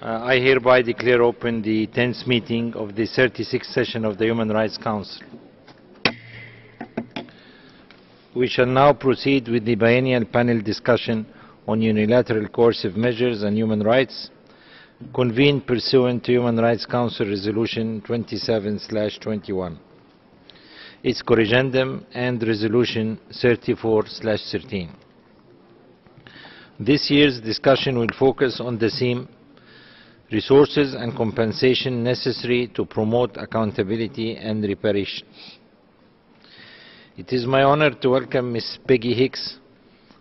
Uh, I hereby declare open the 10th meeting of the 36th session of the Human Rights Council. We shall now proceed with the biennial panel discussion on unilateral coercive measures and human rights, convened pursuant to Human Rights Council Resolution 27/21, its corrigendum, and Resolution 34/13. This year's discussion will focus on the theme resources and compensation necessary to promote accountability and reparation. It is my honor to welcome Ms. Peggy Hicks,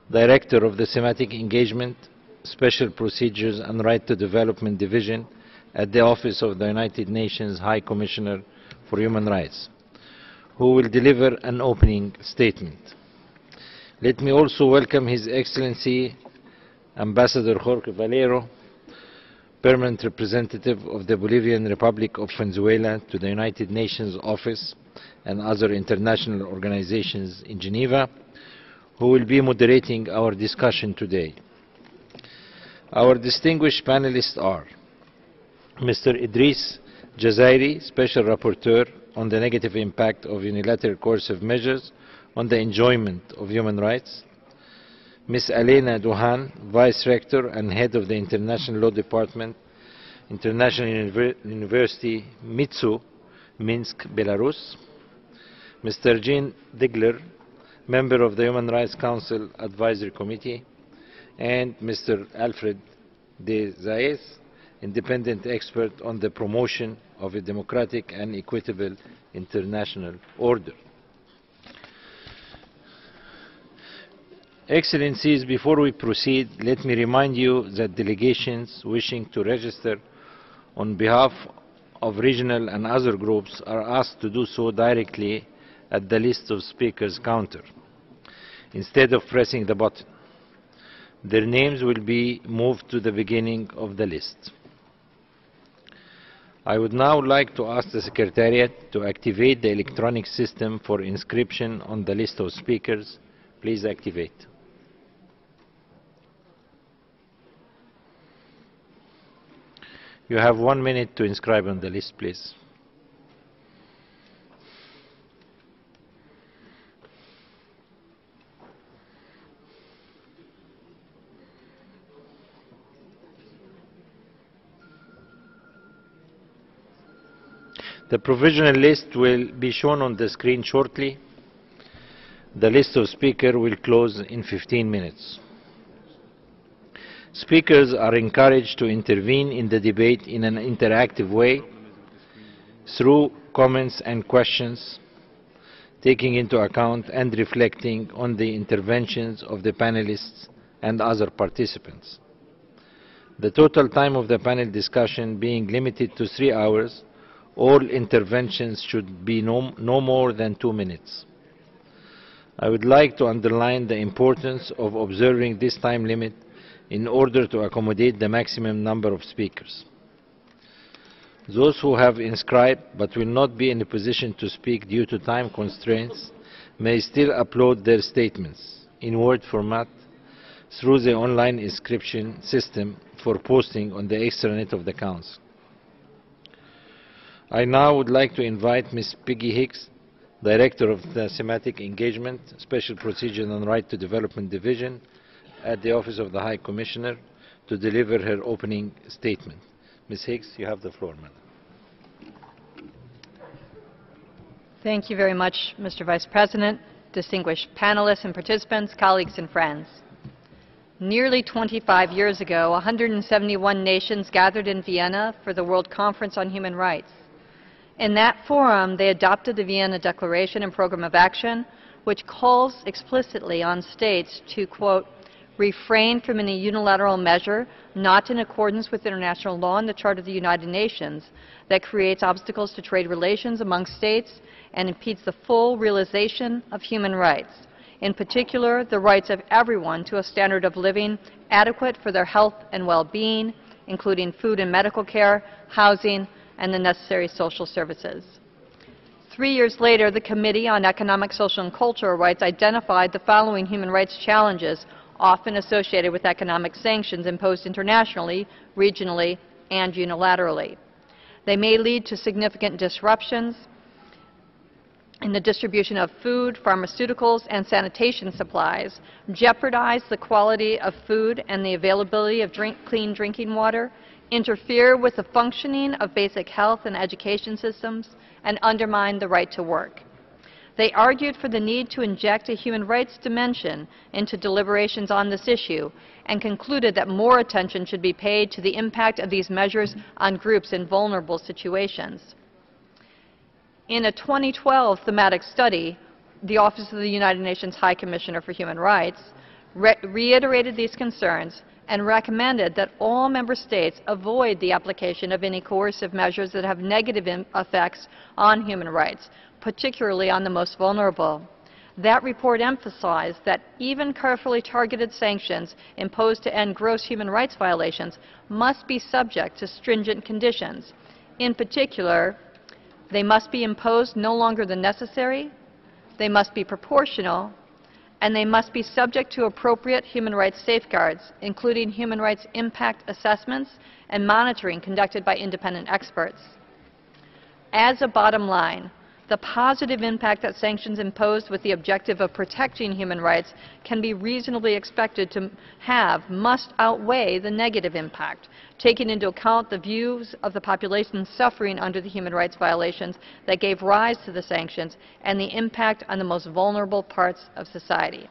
Director of the Thematic Engagement, Special Procedures and Right to Development Division at the Office of the United Nations High Commissioner for Human Rights, who will deliver an opening statement. Let me also welcome His Excellency Ambassador Jorge Valero, permanent representative of the Bolivarian Republic of Venezuela to the United Nations Office and other international organizations in Geneva, who will be moderating our discussion today. Our distinguished panelists are Mr. Idriss Jazairy, Special Rapporteur on the negative impact of unilateral coercive measures on the enjoyment of human rights, Ms. Alena Douhan, Vice Rector and Head of the International Law Department, International Univer University MITSO, Minsk, Belarus, Mr. Jean Ziegler, Member of the Human Rights Council Advisory Committee, and Mr. Alfred de Zayas, Independent Expert on the Promotion of a Democratic and Equitable International Order. Excellencies, before we proceed, let me remind you that delegations wishing to register on behalf of regional and other groups are asked to do so directly at the list of speakers counter, instead of pressing the button. Their names will be moved to the beginning of the list. I would now like to ask the Secretariat to activate the electronic system for inscription on the list of speakers. Please activate. You have one minute to inscribe on the list, please. The provisional list will be shown on the screen shortly. The list of speakers will close in 15 minutes. Speakers are encouraged to intervene in the debate in an interactive way through comments and questions, taking into account and reflecting on the interventions of the panelists and other participants. The total time of the panel discussion being limited to three hours, all interventions should be no, no more than two minutes. I would like to underline the importance of observing this time limit in order to accommodate the maximum number of speakers. Those who have inscribed but will not be in a position to speak due to time constraints may still upload their statements in Word format through the online inscription system for posting on the extranet of the Council. I now would like to invite Ms. Peggy Hicks, Director of the Thematic Engagement, Special Procedure and Right to Development Division at the Office of the High Commissioner, to deliver her opening statement. Ms. Hicks, you have the floor, madam. Thank you very much, Mr. Vice President, distinguished panelists and participants, colleagues and friends. Nearly 25 years ago, 171 nations gathered in Vienna for the World Conference on Human Rights. In that forum, they adopted the Vienna Declaration and Program of Action, which calls explicitly on states to, quote, refrain from any unilateral measure not in accordance with international law and the Charter of the United Nations that creates obstacles to trade relations among states and impedes the full realization of human rights, in particular the rights of everyone to a standard of living adequate for their health and well-being, including food and medical care, housing, and the necessary social services. Three years later, the Committee on Economic, Social, and Cultural Rights identified the following human rights challenges often associated with economic sanctions imposed internationally, regionally, and unilaterally. They may lead to significant disruptions in the distribution of food, pharmaceuticals, and sanitation supplies, jeopardize the quality of food and the availability of drink, clean drinking water, interfere with the functioning of basic health and education systems, and undermine the right to work. They argued for the need to inject a human rights dimension into deliberations on this issue and concluded that more attention should be paid to the impact of these measures on groups in vulnerable situations. In a 2012 thematic study, the Office of the United Nations High Commissioner for Human Rights re reiterated these concerns and recommended that all member states avoid the application of any coercive measures that have negative effects on human rights, particularly on the most vulnerable. That report emphasized that even carefully targeted sanctions imposed to end gross human rights violations must be subject to stringent conditions. In particular, they must be imposed no longer than necessary, they must be proportional, and they must be subject to appropriate human rights safeguards, including human rights impact assessments and monitoring conducted by independent experts. As a bottom line, the positive impact that sanctions imposed with the objective of protecting human rights can be reasonably expected to have must outweigh the negative impact, taking into account the views of the population suffering under the human rights violations that gave rise to the sanctions and the impact on the most vulnerable parts of society.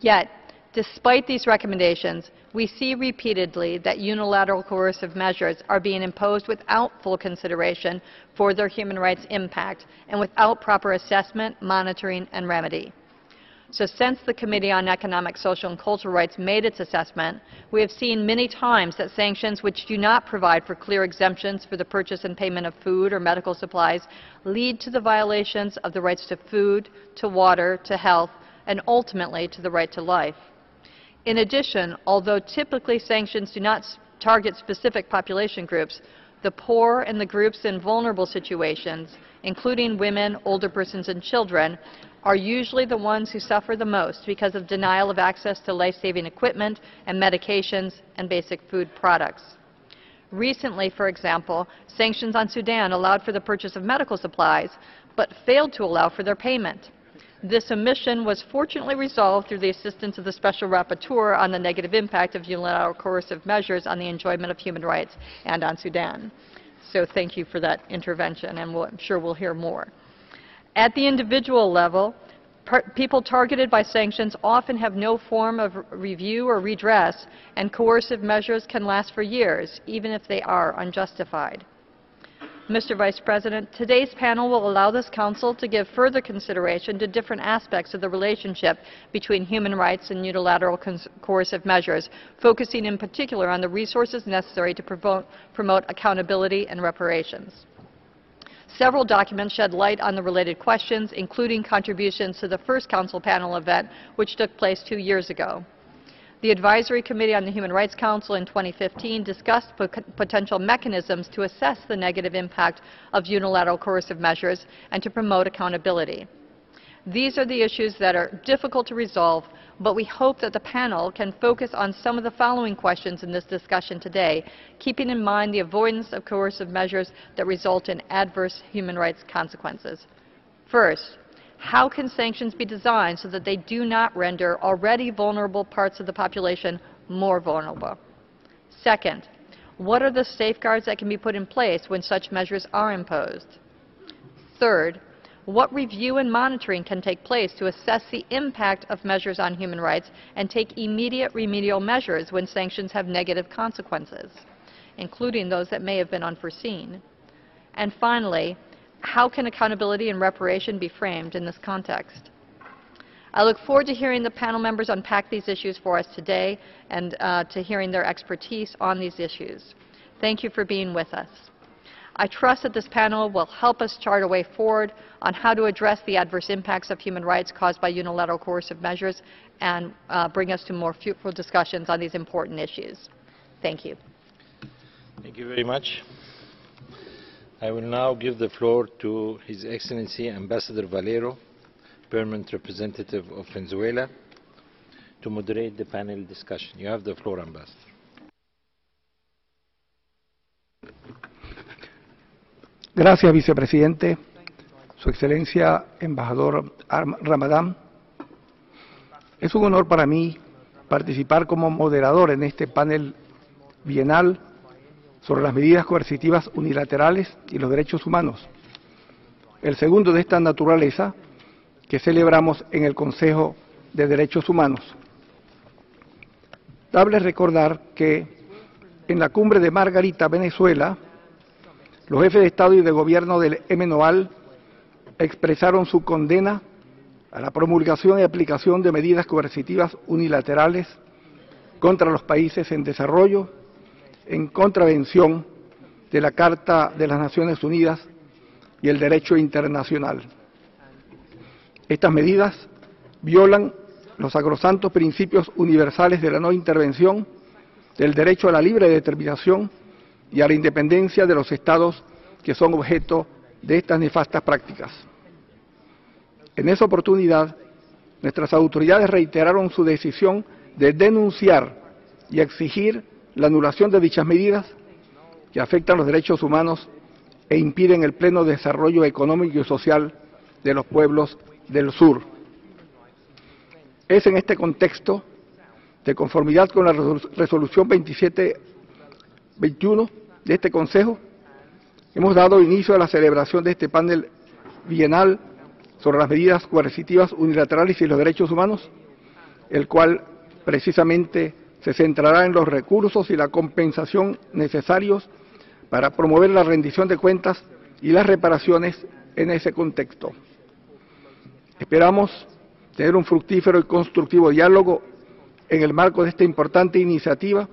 Yet, Despite these recommendations, we see repeatedly that unilateral coercive measures are being imposed without full consideration for their human rights impact and without proper assessment, monitoring, and remedy. So since the Committee on Economic, Social, and Cultural Rights made its assessment, we have seen many times that sanctions which do not provide for clear exemptions for the purchase and payment of food or medical supplies lead to the violations of the rights to food, to water, to health, and ultimately to the right to life. In addition, although typically sanctions do not target specific population groups, the poor and the groups in vulnerable situations, including women, older persons, and children, are usually the ones who suffer the most because of denial of access to life-saving equipment and medications and basic food products. Recently, for example, sanctions on Sudan allowed for the purchase of medical supplies, but failed to allow for their payment. This omission was fortunately resolved through the assistance of the Special Rapporteur on the negative impact of unilateral coercive measures on the enjoyment of human rights and on Sudan. So thank you for that intervention, and we'll, I'm sure we'll hear more. At the individual level, people targeted by sanctions often have no form of review or redress, and coercive measures can last for years, even if they are unjustified. Mr. Vice President, today's panel will allow this Council to give further consideration to different aspects of the relationship between human rights and unilateral coercive measures, focusing in particular on the resources necessary to promote, accountability and reparations. Several documents shed light on the related questions, including contributions to the first Council panel event, which took place two years ago. The Advisory Committee on the Human Rights Council in 2015 discussed potential mechanisms to assess the negative impact of unilateral coercive measures and to promote accountability. These are the issues that are difficult to resolve, but we hope that the panel can focus on some of the following questions in this discussion today, keeping in mind the avoidance of coercive measures that result in adverse human rights consequences. First, how can sanctions be designed so that they do not render already vulnerable parts of the population more vulnerable? Second, what are the safeguards that can be put in place when such measures are imposed? Third, what review and monitoring can take place to assess the impact of measures on human rights and take immediate remedial measures when sanctions have negative consequences, including those that may have been unforeseen? And finally, how can accountability and reparation be framed in this context? I look forward to hearing the panel members unpack these issues for us today and uh, to hearing their expertise on these issues. Thank you for being with us. I trust that this panel will help us chart a way forward on how to address the adverse impacts of human rights caused by unilateral coercive measures and uh, bring us to more fruitful discussions on these important issues. Thank you. Thank you very much. I will now give the floor to His Excellency Ambassador Valero, Permanent Representative of Venezuela, to moderate the panel discussion. You have the floor, Ambassador. Gracias, Vicepresidente. Su Excelencia, Embajador Ramadán. Es un honor para mí participar como moderador en este panel bienal sobre las medidas coercitivas unilaterales y los derechos humanos. El segundo de esta naturaleza que celebramos en el Consejo de Derechos Humanos. Dable recordar que en la cumbre de Margarita, Venezuela, los jefes de Estado y de Gobierno del MNOAL expresaron su condena a la promulgación y aplicación de medidas coercitivas unilaterales contra los países en desarrollo, en contravención de la Carta de las Naciones Unidas y el derecho internacional. Estas medidas violan los sacrosantos principios universales de la no intervención, del derecho a la libre determinación y a la independencia de los estados que son objeto de estas nefastas prácticas. En esa oportunidad, nuestras autoridades reiteraron su decisión de denunciar y exigir la anulación de dichas medidas que afectan los derechos humanos e impiden el pleno desarrollo económico y social de los pueblos del sur. Es en este contexto, de conformidad con la resolución 2721 de este Consejo, hemos dado inicio a la celebración de este panel bienal sobre las medidas coercitivas unilaterales y los derechos humanos, el cual precisamente se centrará en los recursos y la compensación necesarios para promover la rendición de cuentas y las reparaciones en ese contexto. Esperamos tener un fructífero y constructivo diálogo en el marco de esta importante iniciativa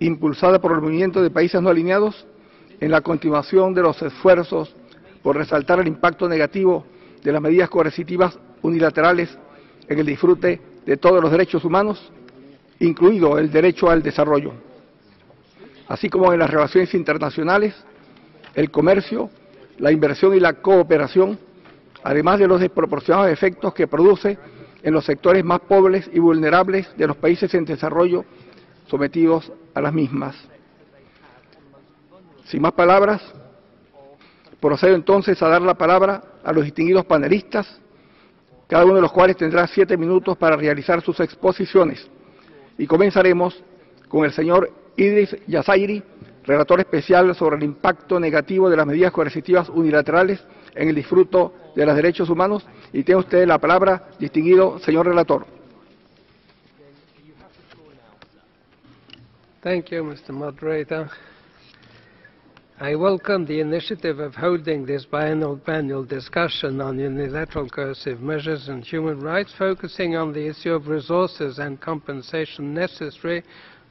impulsada por el movimiento de países no alineados en la continuación de los esfuerzos por resaltar el impacto negativo de las medidas coercitivas unilaterales en el disfrute de todos los derechos humanos, incluido el derecho al desarrollo, así como en las relaciones internacionales, el comercio, la inversión y la cooperación, además de los desproporcionados efectos que produce en los sectores más pobres y vulnerables de los países en desarrollo sometidos a las mismas. Sin más palabras, procedo entonces a dar la palabra a los distinguidos panelistas, cada uno de los cuales tendrá siete minutos para realizar sus exposiciones. Y comenzaremos con el señor Idris Yazairi, relator especial sobre el impacto negativo de las medidas coercitivas unilaterales en el disfruto de los derechos humanos. Y tiene usted la palabra, distinguido señor relator. Thank you, Mr. I welcome the initiative of holding this biennial panel discussion on unilateral coercive measures and human rights, focusing on the issue of resources and compensation necessary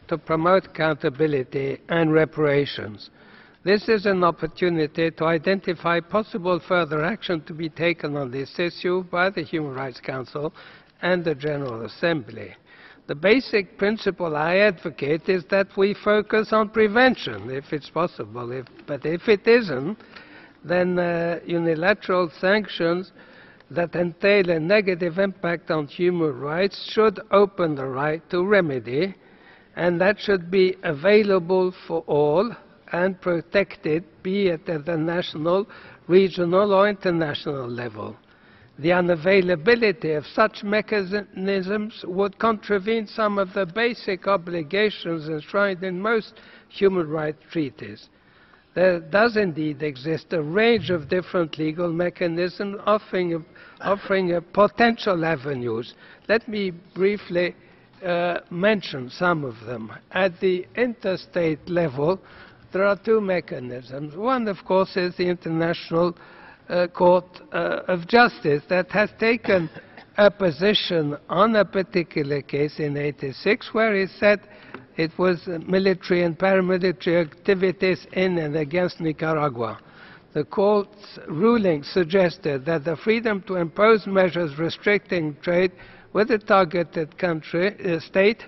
to promote accountability and reparations. This is an opportunity to identify possible further action to be taken on this issue by the Human Rights Council and the General Assembly. The basic principle I advocate is that we focus on prevention, if it's possible. If, but if it isn't, then uh, unilateral sanctions that entail a negative impact on human rights should open the right to remedy, and that should be available for all and protected, be it at the national, regional, or international level. The unavailability of such mechanisms would contravene some of the basic obligations enshrined in most human rights treaties. There does indeed exist a range of different legal mechanisms offering, offering potential avenues. Let me briefly uh, mention some of them. At the interstate level, there are two mechanisms. One, of course, is the International Court uh, of Justice that has taken a position on a particular case in 86 where it said it was military and paramilitary activities in and against Nicaragua. The court's ruling suggested that the freedom to impose measures restricting trade with a targeted country, uh, state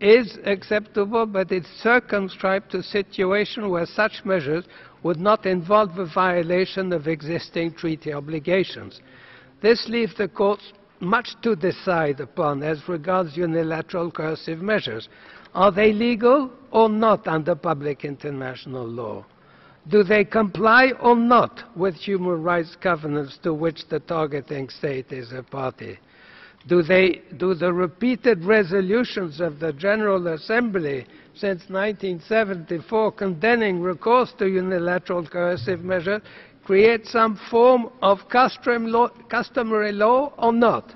is acceptable, but it's circumscribed to a situation where such measures would not involve a violation of existing treaty obligations. This leaves the courts much to decide upon as regards unilateral coercive measures. Are they legal or not under public international law? Do they comply or not with human rights covenants to which the targeting state is a party? Do, they, do the repeated resolutions of the General Assembly since 1974 condemning recourse to unilateral coercive measures create some form of customary law or not?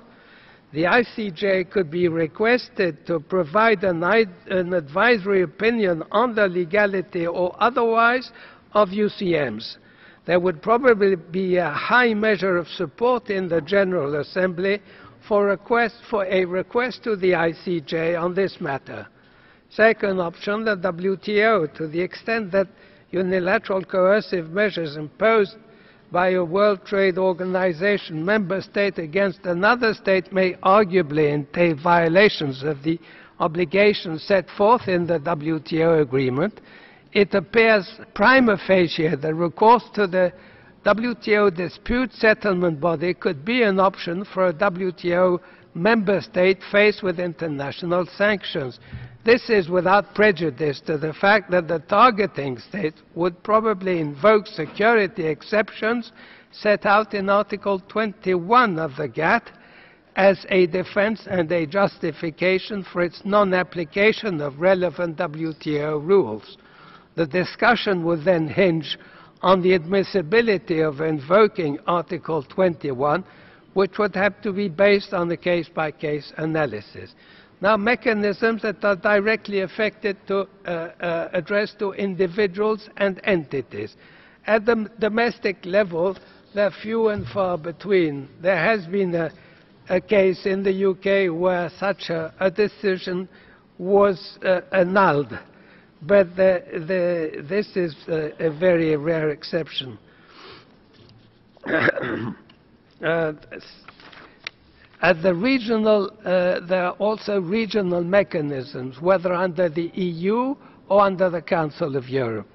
The ICJ could be requested to provide an, an advisory opinion on the legality or otherwise of UCMs. There would probably be a high measure of support in the General Assembly for, request, for a request to the ICJ on this matter. Second option, the WTO, to the extent that unilateral coercive measures imposed by a World Trade Organization member state against another state may arguably entail violations of the obligations set forth in the WTO agreement, it appears prima facie that recourse to the WTO dispute settlement body could be an option for a WTO member state faced with international sanctions. This is without prejudice to the fact that the targeting state would probably invoke security exceptions set out in Article 21 of the GATT as a defense and a justification for its non-application of relevant WTO rules. The discussion would then hinge on the admissibility of invoking Article 21, which would have to be based on a case-by-case -case analysis. Now, mechanisms that are directly affected to uh, uh, address to individuals and entities. At the domestic level, they're few and far between. There has been a, a case in the UK where such a, a decision was uh, annulled but the, the, this is a, a, very rare exception. at the regional, uh, there are also regional mechanisms, whether under the EU or under the Council of Europe.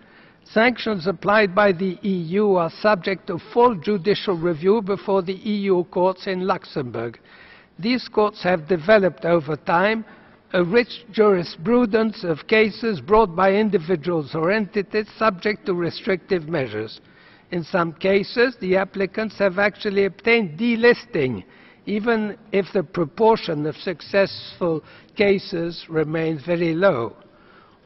Sanctions applied by the EU are subject to full judicial review before the EU courts in Luxembourg. These courts have developed over time a rich jurisprudence of cases brought by individuals or entities subject to restrictive measures. In some cases, the applicants have actually obtained delisting, even if the proportion of successful cases remains very low.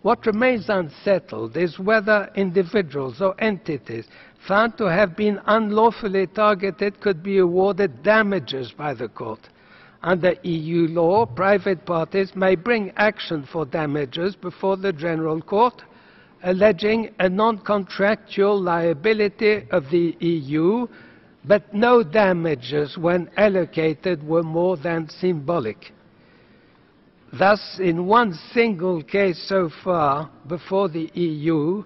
What remains unsettled is whether individuals or entities found to have been unlawfully targeted could be awarded damages by the court. Under EU law, private parties may bring action for damages before the General Court, alleging a non-contractual liability of the EU, but no damages when allocated were more than symbolic. Thus, in one single case so far before the EU,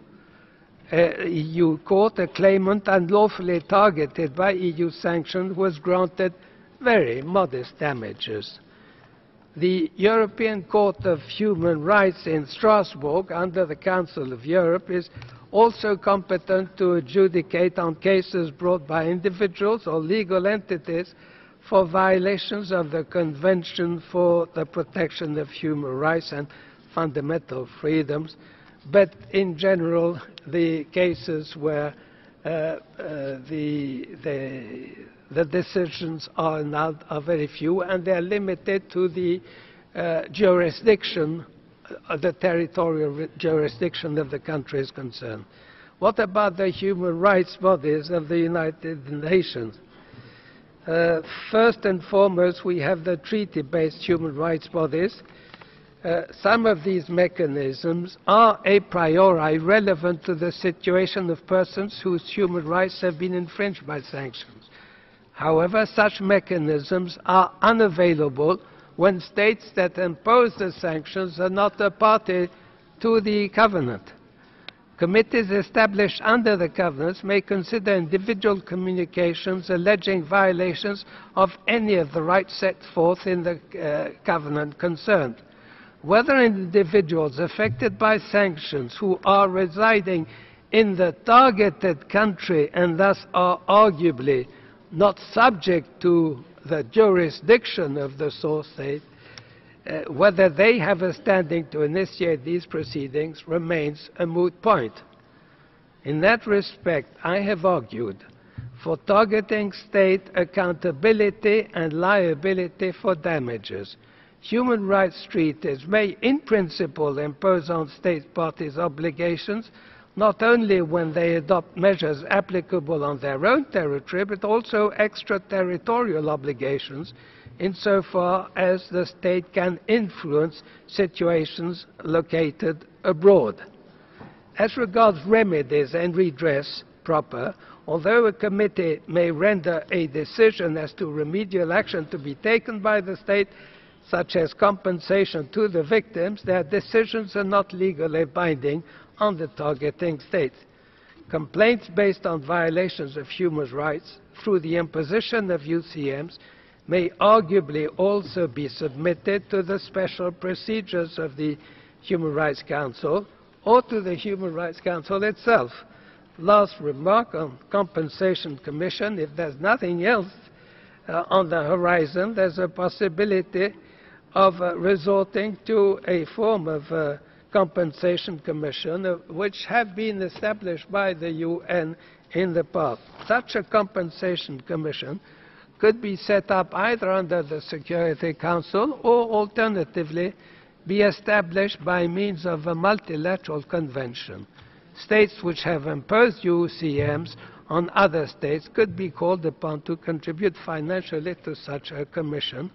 uh, EU court, a claimant unlawfully targeted by EU sanctions was granted very modest damages. The European Court of Human Rights in Strasbourg, under the Council of Europe, is also competent to adjudicate on cases brought by individuals or legal entities for violations of the Convention for the Protection of Human Rights and Fundamental Freedoms, but in general, the cases where uh, uh, the, the the decisions are, not, are very few and they are limited to the uh, jurisdiction, the territorial jurisdiction of the country is concerned. What about the human rights bodies of the United Nations? Uh, first and foremost, we have the treaty-based human rights bodies. Uh, some of these mechanisms are a priori relevant to the situation of persons whose human rights have been infringed by sanctions. However, such mechanisms are unavailable when states that impose the sanctions are not a party to the covenant. Committees established under the covenants may consider individual communications alleging violations of any of the rights set forth in the uh, covenant concerned. Whether individuals affected by sanctions who are residing in the targeted country and thus are arguably not subject to the jurisdiction of the source state, uh, whether they have a standing to initiate these proceedings remains a moot point. In that respect, I have argued for targeting state accountability and liability for damages. Human rights treaties may, in principle, impose on state parties obligations not only when they adopt measures applicable on their own territory, but also extraterritorial obligations insofar as the state can influence situations located abroad. As regards remedies and redress proper, although a committee may render a decision as to remedial action to be taken by the state, such as compensation to the victims, their decisions are not legally binding on the targeting state. Complaints based on violations of human rights through the imposition of UCMs may arguably also be submitted to the special procedures of the Human Rights Council or to the Human Rights Council itself. Last remark on Compensation Commission, if there's nothing else uh, on the horizon, there's a possibility of uh, resorting to a form of uh, compensation commission which have been established by the UN in the past. Such a compensation commission could be set up either under the Security Council or alternatively be established by means of a multilateral convention. States which have imposed UCMs on other states could be called upon to contribute financially to such a commission.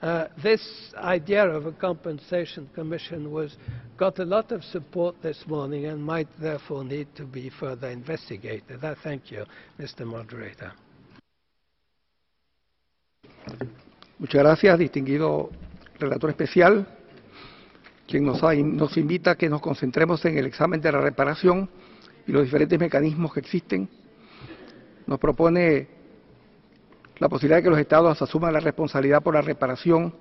Uh, this idea of a compensation commission was got a lot of support this morning and might therefore need to be further investigated. I thank you, Mr. Moderator. Muchas gracias, distinguido relator especial, quien nos, ha, nos, invita a que nos concentremos en el examen de la reparación y los diferentes mecanismos que existen. Nos propone la posibilidad de que los Estados asuman la responsabilidad por la reparación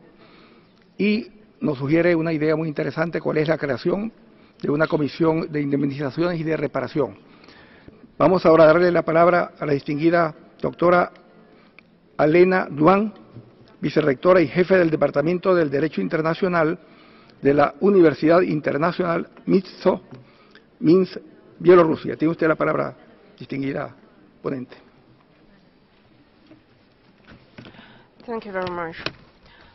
y nos sugiere una idea muy interesante, cuál es la creación de una comisión de indemnizaciones y de reparación. Vamos ahora a darle la palabra a la distinguida doctora Alena Duan, vicerrectora y jefe del Departamento del Derecho Internacional de la Universidad Internacional MITSO, Minsk, Bielorrusia. Tiene usted la palabra, distinguida ponente. Thank you very much.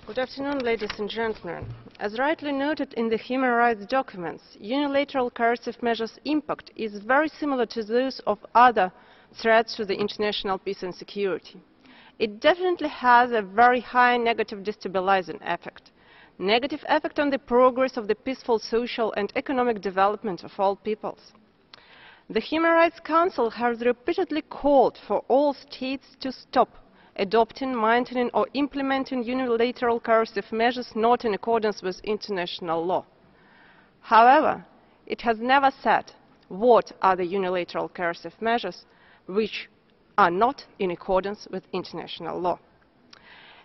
Good afternoon, ladies and gentlemen. As rightly noted in the human rights documents, unilateral coercive measures' impact is very similar to those of other threats to the international peace and security it definitely has a very high negative destabilizing effect. Negative effect on the progress of the peaceful social and economic development of all peoples. The Human Rights Council has repeatedly called for all states to stop adopting, maintaining or implementing unilateral coercive measures not in accordance with international law. However, it has never said what are the unilateral coercive measures which are not in accordance with international law.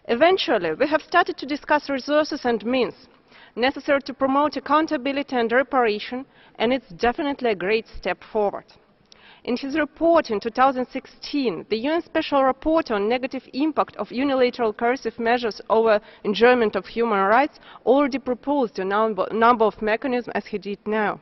Eventually, we have started to discuss resources and means necessary to promote accountability and reparation, and it's definitely a great step forward. In his report in 2016, the UN Special Rapporteur on negative impact of unilateral coercive measures over enjoyment of human rights already proposed a number, number of mechanisms as he did now.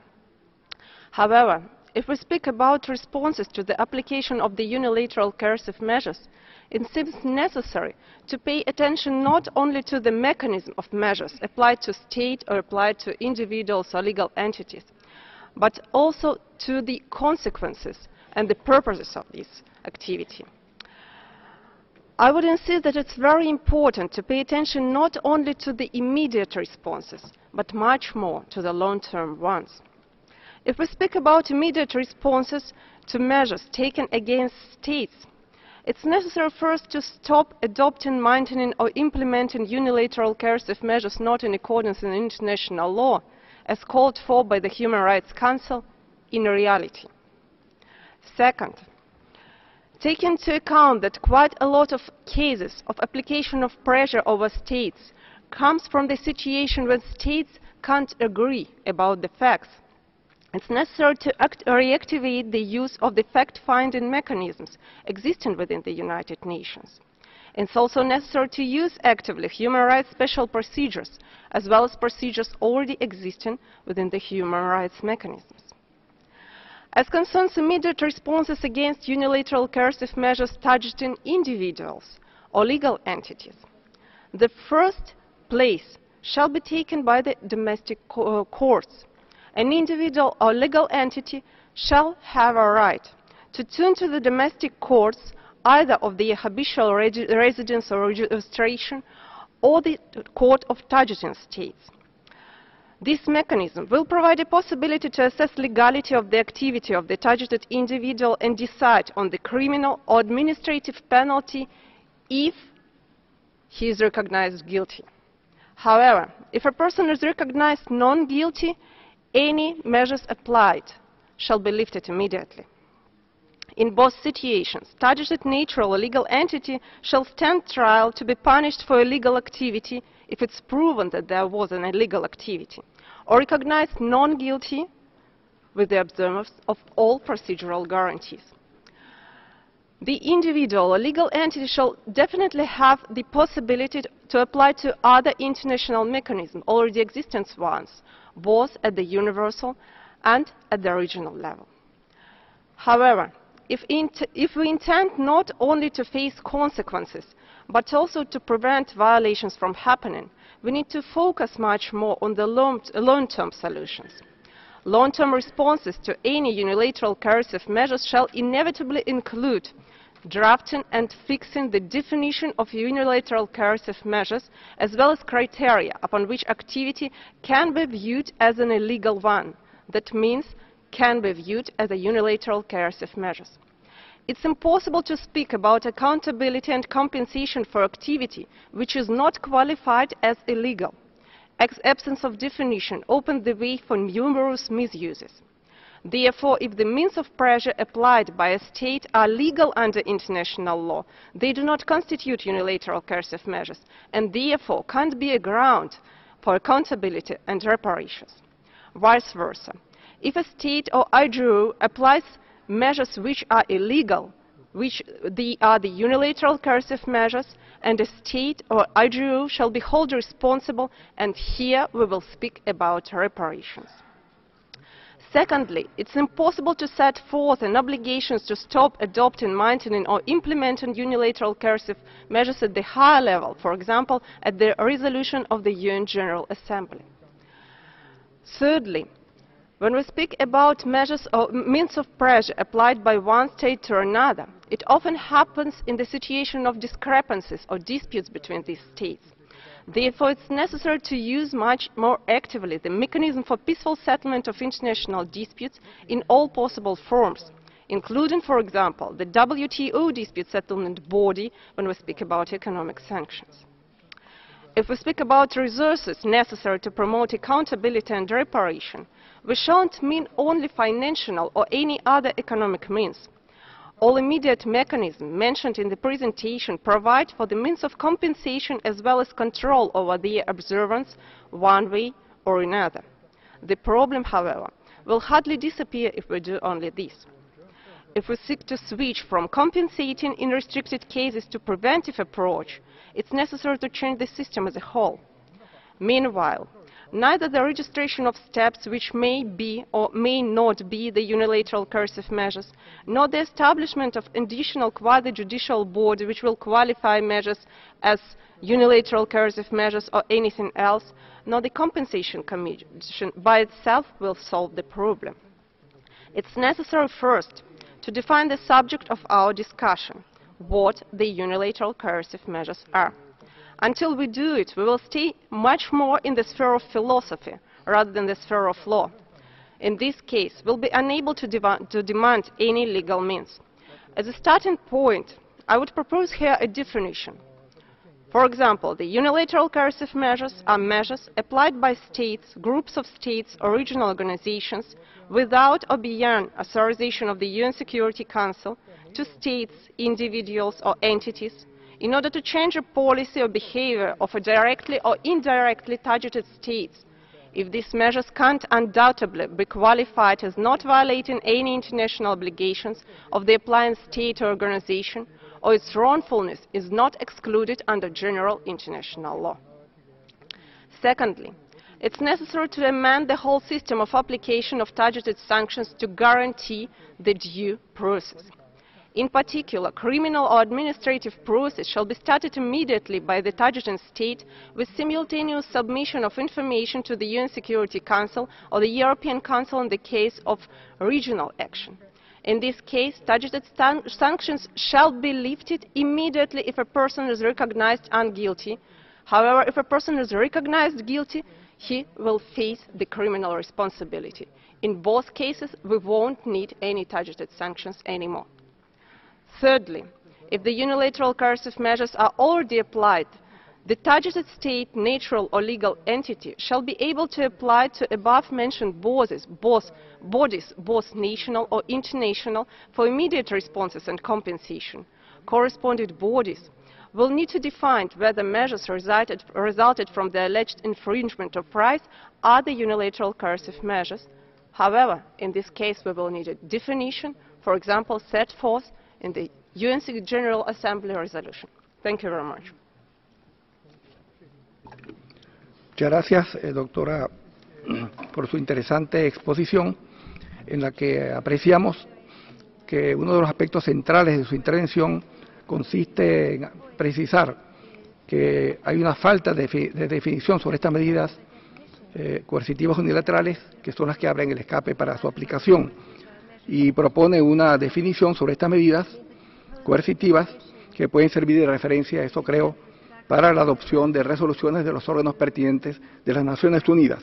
However, if we speak about responses to the application of the unilateral coercive measures, it seems necessary to pay attention not only to the mechanism of measures applied to state or applied to individuals or legal entities, but also to the consequences and the purposes of this activity. I would insist that it's very important to pay attention not only to the immediate responses, but much more to the long-term ones. If we speak about immediate responses to measures taken against states, it's necessary first to stop adopting, maintaining or implementing unilateral coercive measures not in accordance with international law, as called for by the Human Rights Council in reality. Second, take into account that quite a lot of cases of application of pressure over states comes from the situation when states can't agree about the facts it's necessary to reactivate the use of the fact-finding mechanisms existing within the United Nations. It's also necessary to use actively human rights special procedures, as well as procedures already existing within the human rights mechanisms. As concerns immediate responses against unilateral coercive measures targeting individuals or legal entities, the first place shall be taken by the domestic uh, courts. An individual or legal entity shall have a right to turn to the domestic courts either of the habitual residence or registration or the court of targeting states. This mechanism will provide a possibility to assess legality of the activity of the targeted individual and decide on the criminal or administrative penalty if he is recognized guilty. However, if a person is recognized non-guilty, any measures applied shall be lifted immediately. In both situations, targeted natural or legal entity shall stand trial to be punished for illegal activity if it's proven that there was an illegal activity, or recognized non-guilty with the observance of all procedural guarantees the individual or legal entity shall definitely have the possibility to apply to other international mechanisms, already existing ones, both at the universal and at the regional level. However, if, if, we intend not only to face consequences, but also to prevent violations from happening, we need to focus much more on the long-term solutions. Long-term responses to any unilateral coercive measures shall inevitably include drafting and fixing the definition of unilateral coercive measures, as well as criteria upon which activity can be viewed as an illegal one. That means can be viewed as a unilateral coercive measures. It's impossible to speak about accountability and compensation for activity which is not qualified as illegal. Ex absence of definition opened the way for numerous misuses. Therefore, if the means of pressure applied by a state are legal under international law, they do not constitute unilateral coercive measures, and therefore can't be a ground for accountability and reparations. Vice versa. If a state or IGO applies measures which are illegal, which they are the unilateral coercive measures, and a state or IGO shall be held responsible, and here we will speak about reparations. Secondly, it's impossible to set forth an obligation to stop adopting, maintaining or implementing unilateral coercive measures at the higher level, for example, at the resolution of the UN General Assembly. Thirdly, when we speak about measures or means of pressure applied by one state to another, it often happens in the situation of discrepancies or disputes between these states. Therefore, it's necessary to use much more actively the mechanism for peaceful settlement of international disputes in all possible forms, including, for example, the WTO dispute settlement body when we speak about economic sanctions. If we speak about resources necessary to promote accountability and reparation, we shan't mean only financial or any other economic means. All immediate mechanisms mentioned in the presentation provide for the means of compensation as well as control over their observance one way or another. The problem, however, will hardly disappear if we do only this. If we seek to switch from compensating in restricted cases to preventive approach, it's necessary to change the system as a whole. Meanwhile, neither the registration of steps which may be or may not be the unilateral coercive measures, nor the establishment of additional quasi-judicial board which will qualify measures as unilateral coercive measures or anything else, nor the compensation commission by itself will solve the problem. It's necessary first to define the subject of our discussion, what the unilateral coercive measures are. Until we do it, we will stay much more in the sphere of philosophy rather than the sphere of law. In this case, we'll be unable to, to demand any legal means. As a starting point, I would propose here a definition. For example, the unilateral coercive measures are measures applied by states, groups of states or regional organizations without or beyond authorization of the UN Security Council to states, individuals or entities in order to change a policy or behavior of a directly or indirectly targeted state if these measures can't undoubtedly be qualified as not violating any international obligations of the applying state or organization, or its wrongfulness is not excluded under general international law. Secondly, it's necessary to amend the whole system of application of targeted sanctions to guarantee the due process. In particular, criminal or administrative process shall be started immediately by the targeting state with simultaneous submission of information to the UN Security Council or the European Council in the case of regional action. In this case, targeted sanctions shall be lifted immediately if a person is recognized unguilty. However, if a person is recognized guilty, he will face the criminal responsibility. In both cases, we won't need any targeted sanctions anymore. Thirdly, if the unilateral coercive measures are already applied, the targeted state, natural or legal entity shall be able to apply to above-mentioned bodies, both, bodies, both national or international, for immediate responses and compensation. Corresponding bodies will need to define whether measures resulted, resulted from the alleged infringement of rights are the unilateral coercive measures. However, in this case, we will need a definition, for example, set forth in the UN General Assembly resolution. Thank you very much. Muchas gracias, eh, doctora, por su interesante exposición en la que apreciamos que uno de los aspectos centrales de su intervención consiste en precisar que hay una falta de, de definición sobre estas medidas eh, coercitivas unilaterales, que son las que abren el escape para su aplicación y propone una definición sobre estas medidas coercitivas que pueden servir de referencia, eso creo, para la adopción de resoluciones de los órganos pertinentes de las Naciones Unidas.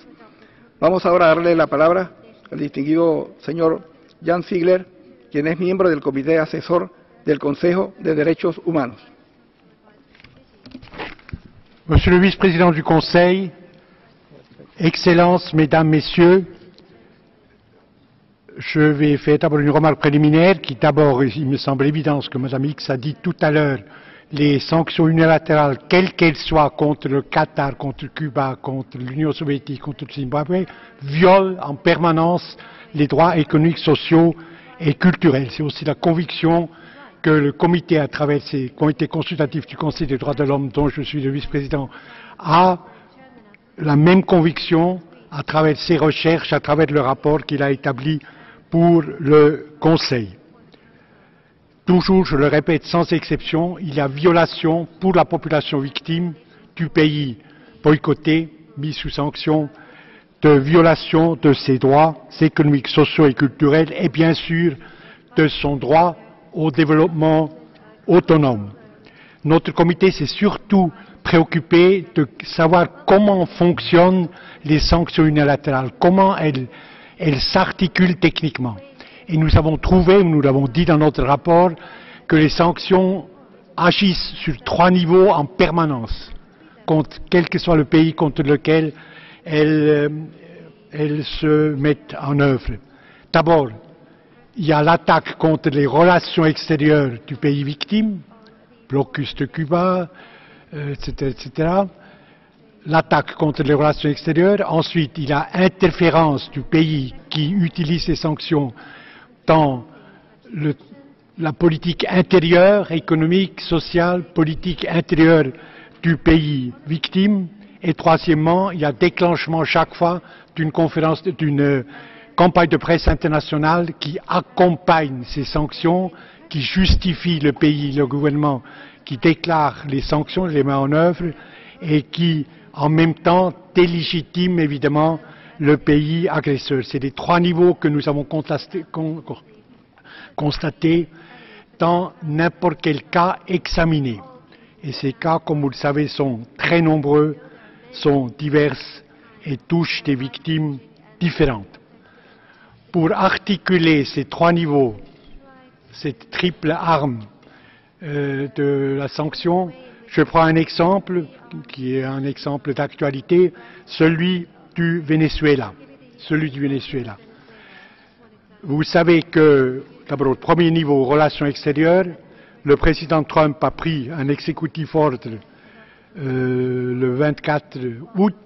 Vamos ahora a darle la palabra al distinguido señor Jan Ziegler, quien es miembro del Comité Asesor del Consejo de Derechos Humanos. Monsieur le vice-président du Mesdames, Messieurs, je vais faire d'abord une remarque préliminaire qui d'abord, il me semble évident ce que Mme X a dit tout à l'heure, les sanctions unilatérales, quelles qu'elles soient, contre le Qatar, contre Cuba, contre l'Union soviétique, contre le Zimbabwe, violent en permanence les droits économiques, sociaux et culturels. C'est aussi la conviction que le comité, à travers ces comités consultatifs du Conseil des droits de l'homme, dont je suis le vice-président, a la même conviction à travers ses recherches, à travers le rapport qu'il a établi pour le Conseil. Toujours, je le répète sans exception, il y a violation pour la population victime du pays boycotté, mis sous sanction, de violation de ses droits économiques, sociaux et culturels et bien sûr de son droit au développement autonome. Notre comité s'est surtout préoccupé de savoir comment fonctionnent les sanctions unilatérales, comment elles elle s'articule techniquement. Et nous avons trouvé, nous l'avons dit dans notre rapport, que les sanctions agissent sur trois niveaux en permanence, contre quel que soit le pays contre lequel elles, euh, se mettent en œuvre. D'abord, il y a l'attaque contre les relations extérieures du pays victime, blocus de Cuba, etc., euh, etc l'attaque contre les relations extérieures. Ensuite, il y a interférence du pays qui utilise ces sanctions dans la politique intérieure, économique, sociale, politique intérieure du pays victime. Et troisièmement, il y a déclenchement chaque fois d'une conférence, d'une campagne de presse internationale qui accompagne ces sanctions, qui justifie le pays, le gouvernement, qui déclare les sanctions, les met en œuvre et qui en même temps délégitime évidemment le pays agresseur. C'est les trois niveaux que nous avons constatés dans n'importe quel cas examiné. Et ces cas, comme vous le savez, sont très nombreux, sont divers et touchent des victimes différentes. Pour articuler ces trois niveaux, cette triple arme euh, de la sanction, je prends un exemple qui est un exemple d'actualité, celui du Venezuela. Vous savez que, d'abord, au premier niveau, relations extérieures, le président Trump a pris un exécutif ordre euh, le 24 août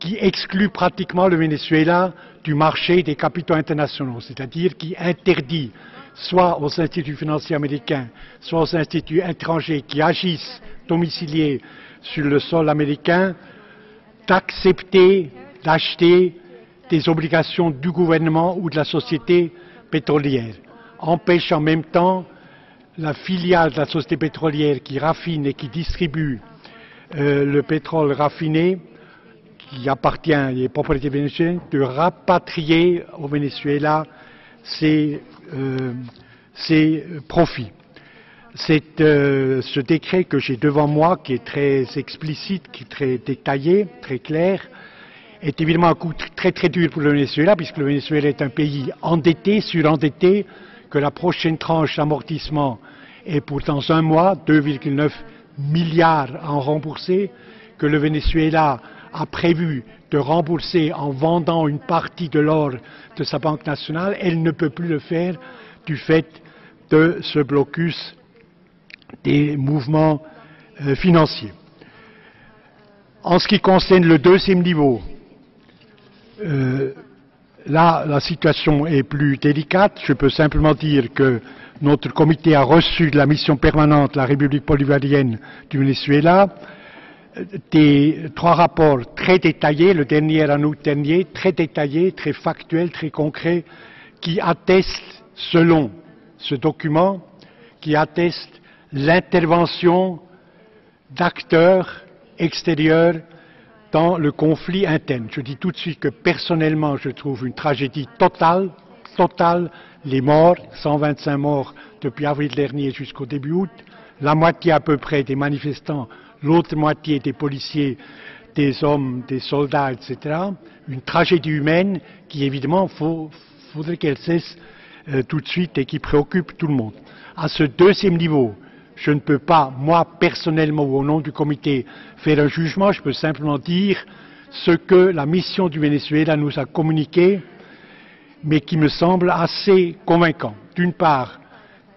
qui exclut pratiquement le Venezuela du marché des capitaux internationaux, c'est-à-dire qui interdit soit aux instituts financiers américains, soit aux instituts étrangers qui agissent domiciliés sur le sol américain d'accepter d'acheter des obligations du gouvernement ou de la société pétrolière, empêche en même temps la filiale de la société pétrolière qui raffine et qui distribue euh, le pétrole raffiné, qui appartient les propriétés vénézuéliennes, de rapatrier au Venezuela ses, euh, ses profits. Euh, ce décret que j'ai devant moi, qui est très explicite, qui est très détaillé, très clair, est évidemment un coup très très dur pour le Venezuela, puisque le Venezuela est un pays endetté, surendetté, que la prochaine tranche d'amortissement est pour dans un mois 2,9 milliards à rembourser, que le Venezuela a prévu de rembourser en vendant une partie de l'or de sa banque nationale, elle ne peut plus le faire du fait de ce blocus des mouvements euh, financiers. En ce qui concerne le deuxième niveau, euh, là, la situation est plus délicate. Je peux simplement dire que notre comité a reçu de la mission permanente la République bolivarienne du Venezuela des trois rapports très détaillés, le dernier en août dernier, très détaillés, très factuels, très concrets, qui attestent, selon ce document, qui attestent l'intervention d'acteurs extérieurs dans le conflit interne. Je dis tout de suite que personnellement, je trouve une tragédie totale, totale, les morts, 125 morts depuis avril dernier jusqu'au début août, la moitié à peu près des manifestants, l'autre moitié des policiers, des hommes, des soldats, etc. Une tragédie humaine qui, évidemment, faudrait qu'elle cesse euh, tout de suite et qui préoccupe tout le monde. À ce deuxième niveau, je ne peux pas, moi personnellement ou au nom du comité, faire un jugement, je peux simplement dire ce que la mission du Venezuela nous a communiqué, mais qui me semble assez convaincant. D'une part,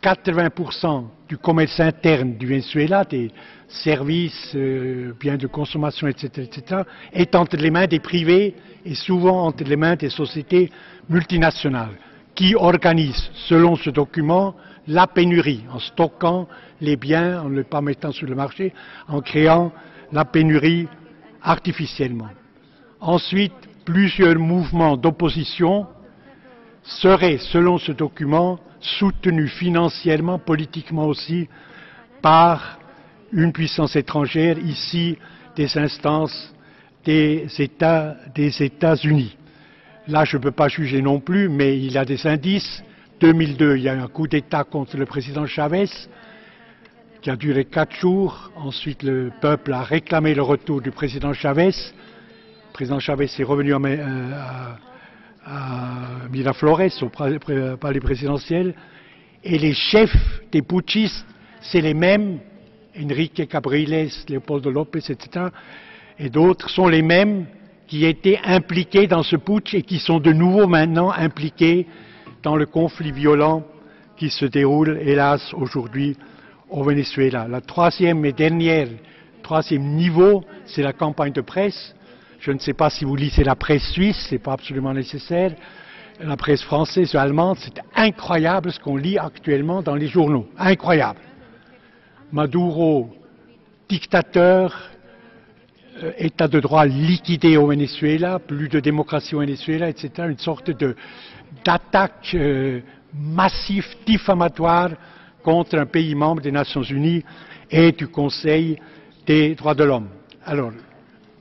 80% du commerce interne du Venezuela, des services, euh, biens de consommation, etc., etc., est entre les mains des privés et souvent entre les mains des sociétés multinationales qui organisent, selon ce document, la pénurie, en stockant les biens, en ne les pas mettant sur le marché, en créant la pénurie artificiellement. Ensuite, plusieurs mouvements d'opposition seraient, selon ce document, soutenus financièrement, politiquement aussi, par une puissance étrangère, ici des instances des États des États-Unis. Là, je ne peux pas juger non plus, mais il y a des indices 2002, il y a eu un coup d'État contre le président Chavez qui a duré quatre jours. Ensuite, le peuple a réclamé le retour du président Chavez. Le président Chavez est revenu à, euh, Miraflores, au palais présidentiel. Et les chefs des putschistes, c'est les mêmes, Enrique Cabriles, Leopoldo López, etc., et d'autres, sont les mêmes qui étaient impliqués dans ce putsch et qui sont de nouveau maintenant impliqués dans le conflit violent qui se déroule, hélas, aujourd'hui au Venezuela. La troisième et dernière, troisième niveau, c'est la campagne de presse. Je ne sais pas si vous lisez la presse suisse, ce n'est pas absolument nécessaire. La presse française ou allemande, c'est incroyable ce qu'on lit actuellement dans les journaux. Incroyable. Maduro, dictateur, euh, état de droit liquidé au Venezuela, plus de démocratie au Venezuela, etc. Une sorte de d'attaques euh, massives, diffamatoires contre un pays membre des Nations Unies et du Conseil des droits de l'homme. Alors,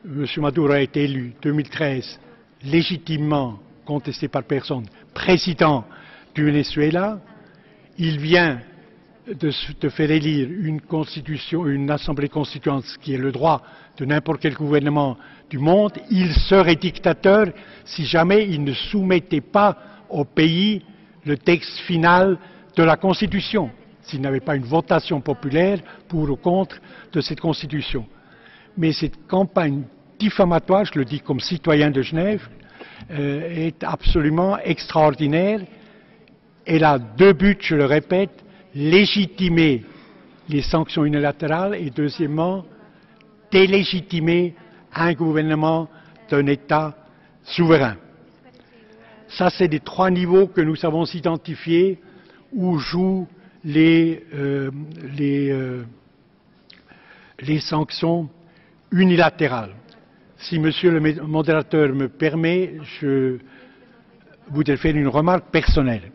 M. Maduro a été élu 2013 légitimement contesté par personne, président du Venezuela. Il vient de, de, faire élire une constitution, une assemblée constituante, ce qui est le droit de n'importe quel gouvernement du monde. Il serait dictateur si jamais il ne soumettait pas au pays le texte final de la Constitution, s'il n'avait pas une votation populaire pour ou contre de cette Constitution. Mais cette campagne diffamatoire, je le dis comme citoyen de Genève, euh, est absolument extraordinaire. Elle a deux buts, je le répète, légitimer les sanctions unilatérales et deuxièmement, délégitimer un gouvernement d'un État souverain. Ça, c'est les trois niveaux que nous avons identifiés où jouent les, euh, euh, les sanctions unilatérales. Si Monsieur le modérateur me permet, je voudrais faire une remarque personnelle.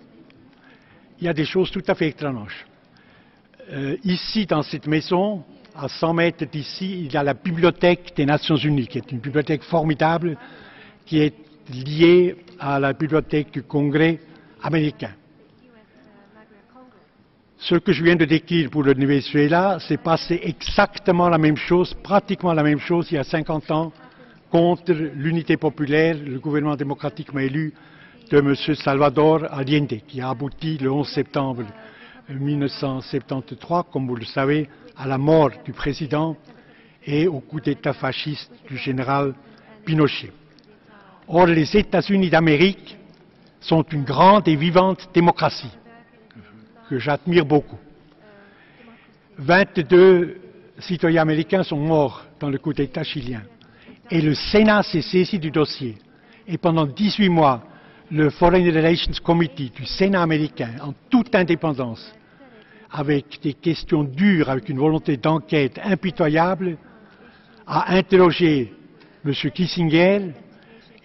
Il y a des choses tout à fait étranges. Euh, ici, dans cette maison, à 100 mètres d'ici, il y a la bibliothèque des Nations Unies, qui est une bibliothèque formidable, qui est liée à la bibliothèque du Congrès américain. Ce que je viens de décrire pour le Venezuela, c'est passé exactement la même chose, pratiquement la même chose il y a 50 ans, contre l'unité populaire, le gouvernement démocratiquement élu de M. Salvador Allende, qui a abouti le 11 septembre 1973, comme vous le savez, à la mort du président et au coup d'État fasciste du général Pinochet. Or, les États-Unis d'Amérique sont une grande et vivante démocratie que j'admire beaucoup. 22 citoyens américains sont morts dans le coup d'État chilien. Et le Sénat s'est saisi du dossier. Et pendant 18 mois, le Foreign Relations Committee du Sénat américain, en toute indépendance, avec des questions dures, avec une volonté d'enquête impitoyable, a interrogé M. Kissinger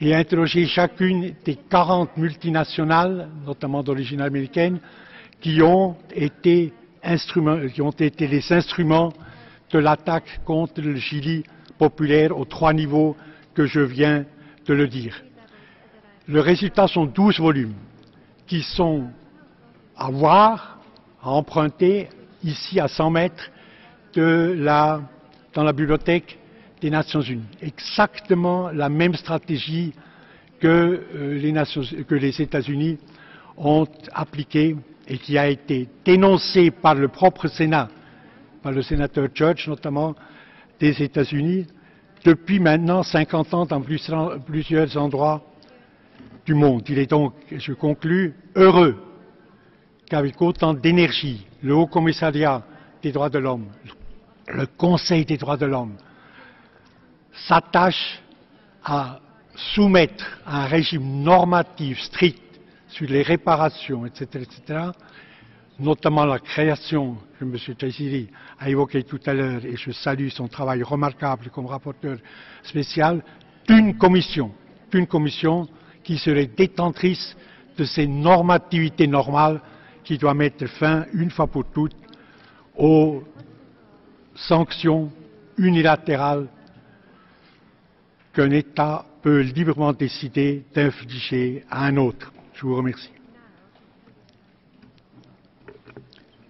et interrogé chacune des 40 multinationales, notamment d'origine américaine, qui ont été, qui ont été les instruments de l'attaque contre le Chili populaire aux trois niveaux que je viens de le dire. Le résultat sont 12 volumes qui sont à voir, à emprunter ici à 100 mètres de la, dans la bibliothèque des Nations Unies. Exactement la même stratégie que, euh, les, que les États-Unis ont appliquée et qui a été dénoncée par le propre Sénat, par le sénateur Church notamment des États-Unis, depuis maintenant 50 ans dans plusieurs endroits du monde. Il est donc, je conclus, heureux qu'avec autant d'énergie, le Haut Commissariat des droits de l'homme, le Conseil des droits de l'homme, s'attache à soumettre un régime normatif strict sur les réparations, etc., etc., notamment la création que M. Taisiri a évoqué tout à l'heure, et je salue son travail remarquable comme rapporteur spécial, d'une commission, d'une commission qui serait détentrice de ces normativités normales qui doit mettre fin, une fois pour toutes, aux sanctions unilatérales qu'un État peut librement décider d'infliger à un autre. Je vous remercie.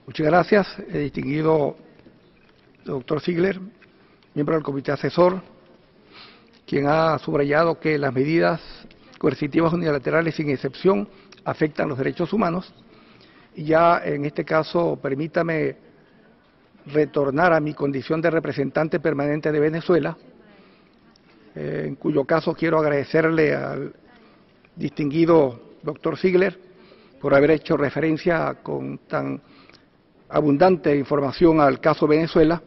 Muchas gracias, distinguido doctor Ziegler, miembro del comité asesor, quien ha subrayado que las medidas coercitivas unilaterales sin excepción afectan los derechos humanos. Y ya en este caso, permítame retornar a mi condición de representante permanente de Venezuela, eh, en cuyo caso quiero agradecerle al distinguido doctor Ziegler por haber hecho referencia con tan abundante información al caso Venezuela,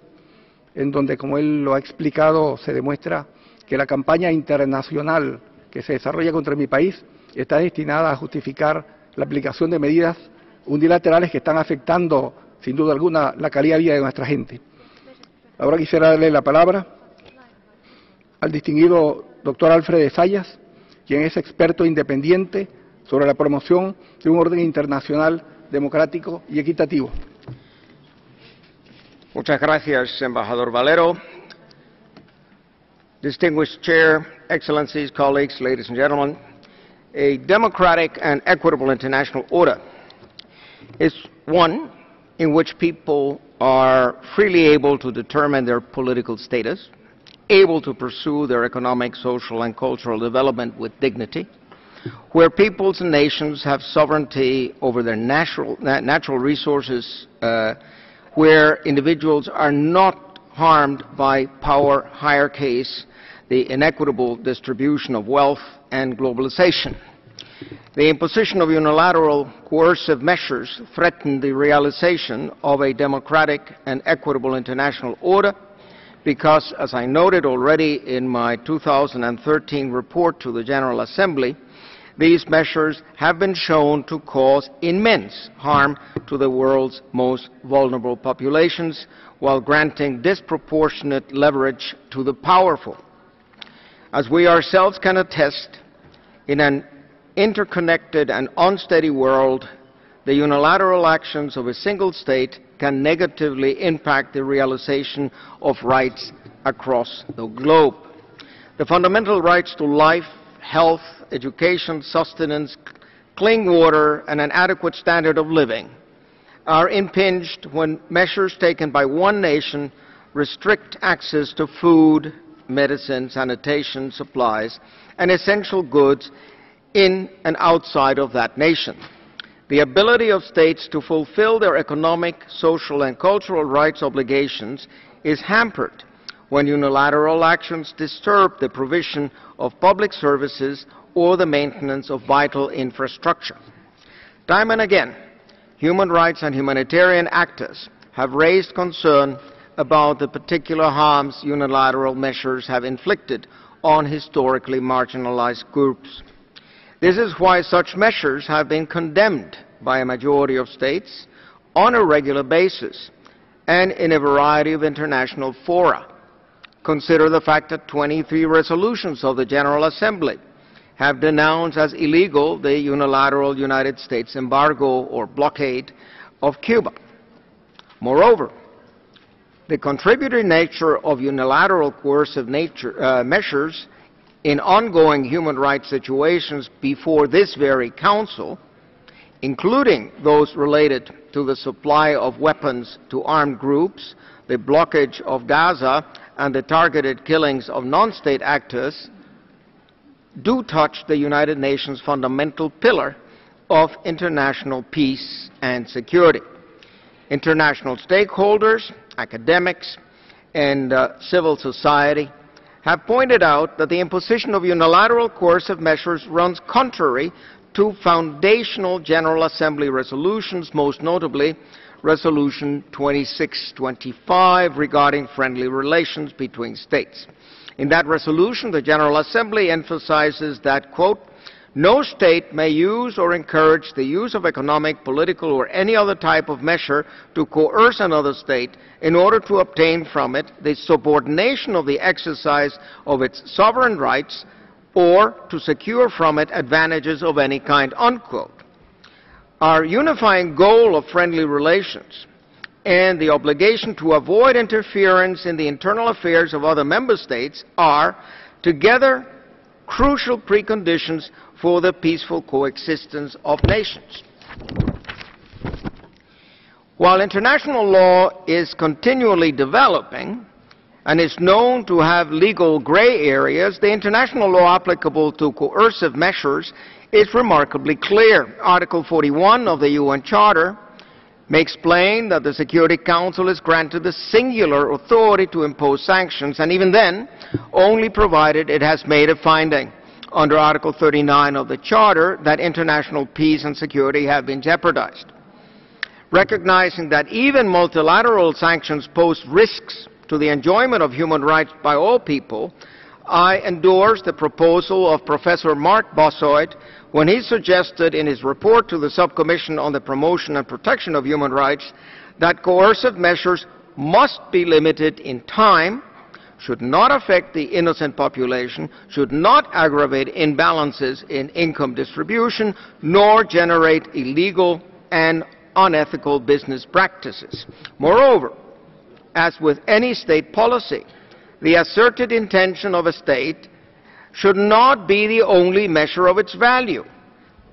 en donde, como él lo ha explicado, se demuestra que la campaña internacional que se desarrolla contra mi país está destinada a justificar la aplicación de medidas unilaterales que están afectando, sin duda alguna, la calidad de vida de nuestra gente. Ahora quisiera darle la palabra al distinguido doctor Alfred Sayas, quien es experto independiente sobre la promoción de un orden internacional democrático y equitativo. Muchas gracias, embajador Valero. Distinguished Chair, Excellencies, colleagues, ladies and gentlemen, a democratic and equitable international order is one in which people are freely able to determine their political status, able to pursue their economic, social, and cultural development with dignity, where peoples and nations have sovereignty over their natural, natural resources uh, where individuals are not harmed by power hierarchies, the inequitable distribution of wealth, and globalization. The imposition of unilateral coercive measures threaten the realization of a democratic and equitable international order because, as I noted already in my 2013 report to the General Assembly, these measures have been shown to cause immense harm to the world's most vulnerable populations while granting disproportionate leverage to the powerful. As we ourselves can attest, in an interconnected and unsteady world, the unilateral actions of a single state can negatively impact the realization of rights across the globe. The fundamental rights to life, health, education, sustenance, clean water, and an adequate standard of living are impinged when measures taken by one nation restrict access to food, medicine, sanitation, supplies, and essential goods in and outside of that nation. The ability of states to fulfill their economic, social, and cultural rights obligations is hampered when unilateral actions disturb the provision of public services or the maintenance of vital infrastructure. Time and again, human rights and humanitarian actors have raised concern about the particular harms unilateral measures have inflicted on historically marginalized groups. This is why such measures have been condemned by a majority of states on a regular basis and in a variety of international fora. Consider the fact that 23 resolutions of the General Assembly have denounced as illegal the unilateral United States embargo or blockade of Cuba. Moreover, the contributory nature of unilateral coercive nature, uh, measures in ongoing human rights situations before this very Council, including those related to the supply of weapons to armed groups, the blockage of Gaza, and the targeted killings of non-state actors, do touch the United Nations fundamental pillar of international peace and security. International stakeholders, academics, and uh, civil society have pointed out that the imposition of unilateral coercive measures runs contrary to foundational General Assembly resolutions, most notably Resolution 2625 regarding friendly relations between states. In that resolution, the General Assembly emphasizes that, quote, no state may use or encourage the use of economic, political, or any other type of measure to coerce another state in order to obtain from it the subordination of the exercise of its sovereign rights or to secure from it advantages of any kind, unquote. Our unifying goal of friendly relations and the obligation to avoid interference in the internal affairs of other member states are, together, crucial preconditions for the peaceful coexistence of nations. While international law is continually developing and is known to have legal gray areas, the international law applicable to coercive measures is remarkably clear. Article 41 of the UN Charter makes plain that the Security Council is granted the singular authority to impose sanctions, and even then, only provided it has made a finding under Article 39 of the Charter that international peace and security have been jeopardized. Recognizing that even multilateral sanctions pose risks to the enjoyment of human rights by all people, I endorse the proposal of Professor Mark Bossuyt when he suggested in his report to the Subcommission on the Promotion and Protection of Human Rights that coercive measures must be limited in time should not affect the innocent population, should not aggravate imbalances in income distribution, nor generate illegal and unethical business practices. Moreover, as with any state policy, the asserted intention of a state should not be the only measure of its value.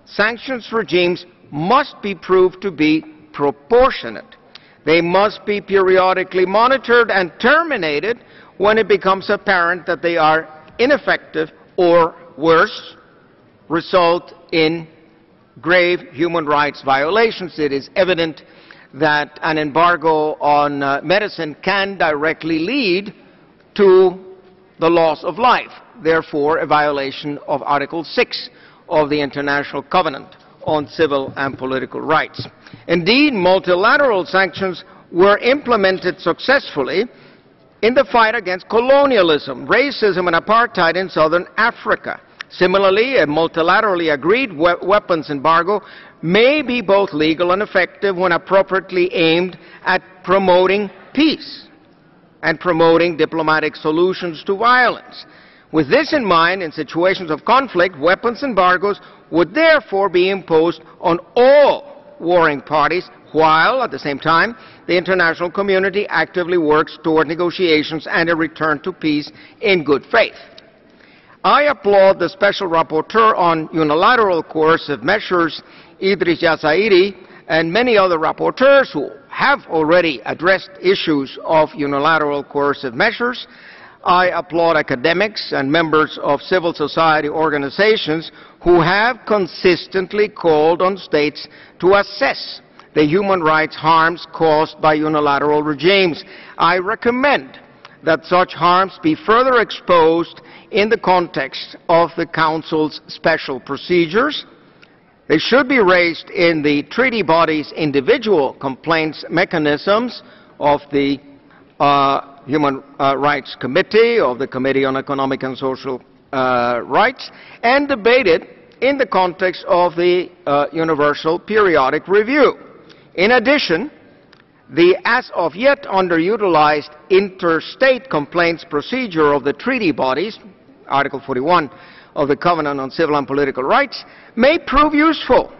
Sanctions regimes must be proved to be proportionate. They must be periodically monitored and terminated when it becomes apparent that they are ineffective or worse, result in grave human rights violations. It is evident that an embargo on uh, medicine can directly lead to the loss of life, therefore a violation of Article 6 of the International Covenant on Civil and Political Rights. Indeed, multilateral sanctions were implemented successfully in the fight against colonialism, racism, and apartheid in southern Africa. Similarly, a multilaterally agreed we weapons embargo may be both legal and effective when appropriately aimed at promoting peace and promoting diplomatic solutions to violence. With this in mind, in situations of conflict, weapons embargoes would therefore be imposed on all warring parties, while, at the same time, the international community actively works toward negotiations and a return to peace in good faith. I applaud the Special Rapporteur on Unilateral Coercive Measures, Idriss Jazairy, and many other rapporteurs who have already addressed issues of unilateral coercive measures. I applaud academics and members of civil society organizations who have consistently called on states to assess the human rights harms caused by unilateral regimes. I recommend that such harms be further exposed in the context of the Council's special procedures. They should be raised in the treaty body's individual complaints mechanisms of the uh, Human uh, Rights Committee, of the Committee on Economic and Social uh, Rights, and debated in the context of the uh, Universal Periodic Review. In addition, the as of yet underutilized interstate complaints procedure of the treaty bodies, Article 41 of the Covenant on Civil and Political Rights, may prove useful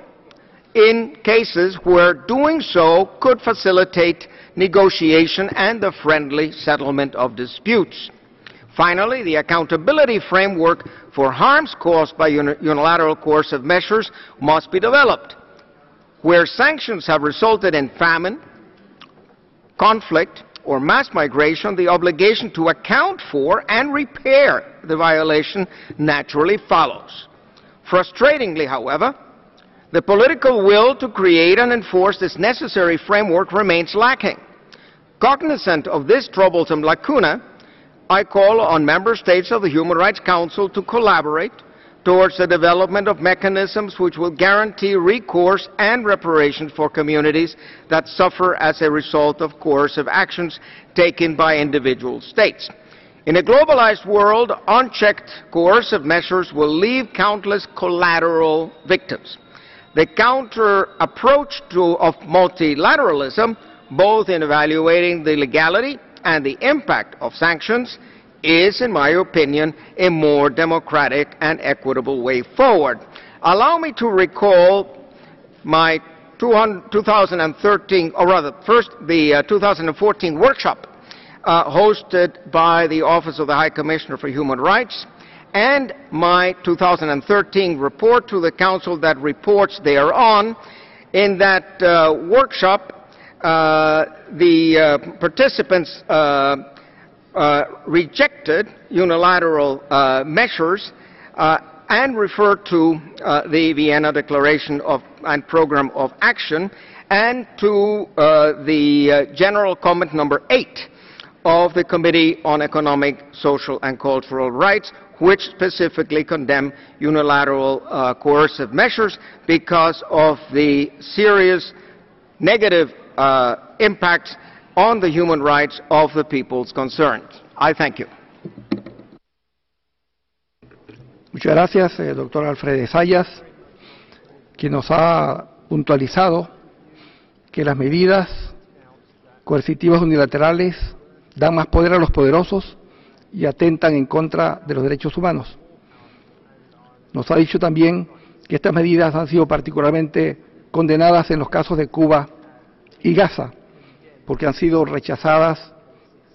in cases where doing so could facilitate negotiation and the friendly settlement of disputes. Finally, the accountability framework for harms caused by unilateral coercive measures must be developed. Where sanctions have resulted in famine, conflict, or mass migration, the obligation to account for and repair the violation naturally follows. Frustratingly, however, the political will to create and enforce this necessary framework remains lacking. Cognizant of this troublesome lacuna, I call on member states of the Human Rights Council to collaborate towards the development of mechanisms which will guarantee recourse and reparations for communities that suffer as a result of coercive actions taken by individual states. In a globalized world, unchecked coercive measures will leave countless collateral victims. The counter approach to, of multilateralism, both in evaluating the legality and the impact of sanctions, is, in my opinion, a more democratic and equitable way forward. Allow me to recall my 2013, or rather, first the uh, 2014 workshop uh, hosted by the Office of the High Commissioner for Human Rights, and my 2013 report to the Council that reports thereon. In that uh, workshop, uh, the uh, participants uh, rejected unilateral uh, measures uh, and referred to the Vienna Declaration of, and Program of Action and to the General Comment number 8 of the Committee on Economic, Social and Cultural Rights, which specifically condemn unilateral uh, coercive measures because of the serious negative uh, impacts on the human rights of the peoples concerned. I thank you. Muchas gracias, eh, doctor Alfredo Sayas, quien nos ha puntualizado que las medidas coercitivas unilaterales dan más poder a los poderosos y atentan en contra de los derechos humanos. Nos ha dicho también que estas medidas han sido particularmente condenadas en los casos de Cuba y Gaza, porque han sido rechazadas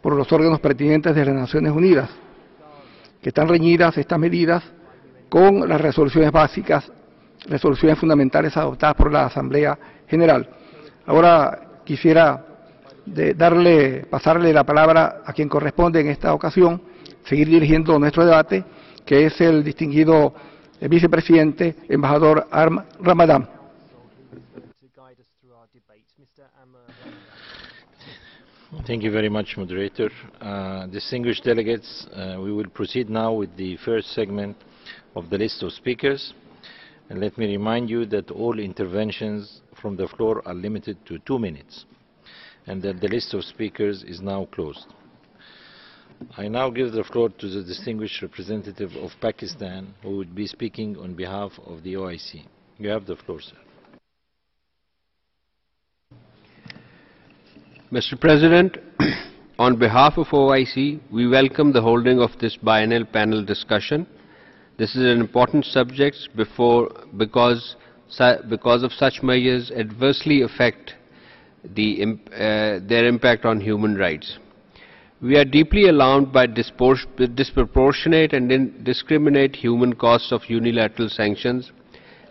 por los órganos pertinentes de las Naciones Unidas, que están reñidas estas medidas con las resoluciones básicas, resoluciones fundamentales adoptadas por la Asamblea General. Ahora quisiera darle, pasarle la palabra a quien corresponde en esta ocasión, seguir dirigiendo nuestro debate, que es el distinguido vicepresidente, embajador Arm Ramadán. Thank you very much, moderator. Uh, distinguished delegates, uh, we will proceed now with the first segment of the list of speakers. And let me remind you that all interventions from the floor are limited to two minutes, and that the list of speakers is now closed. I now give the floor to the distinguished representative of Pakistan, who will be speaking on behalf of the OIC. You have the floor, sir. Mr. President, on behalf of OIC, we welcome the holding of this biennial panel discussion. This is an important subject before, because, because of such measures adversely affect the, uh, their impact on human rights. We are deeply alarmed by disproportionate and indiscriminate human costs of unilateral sanctions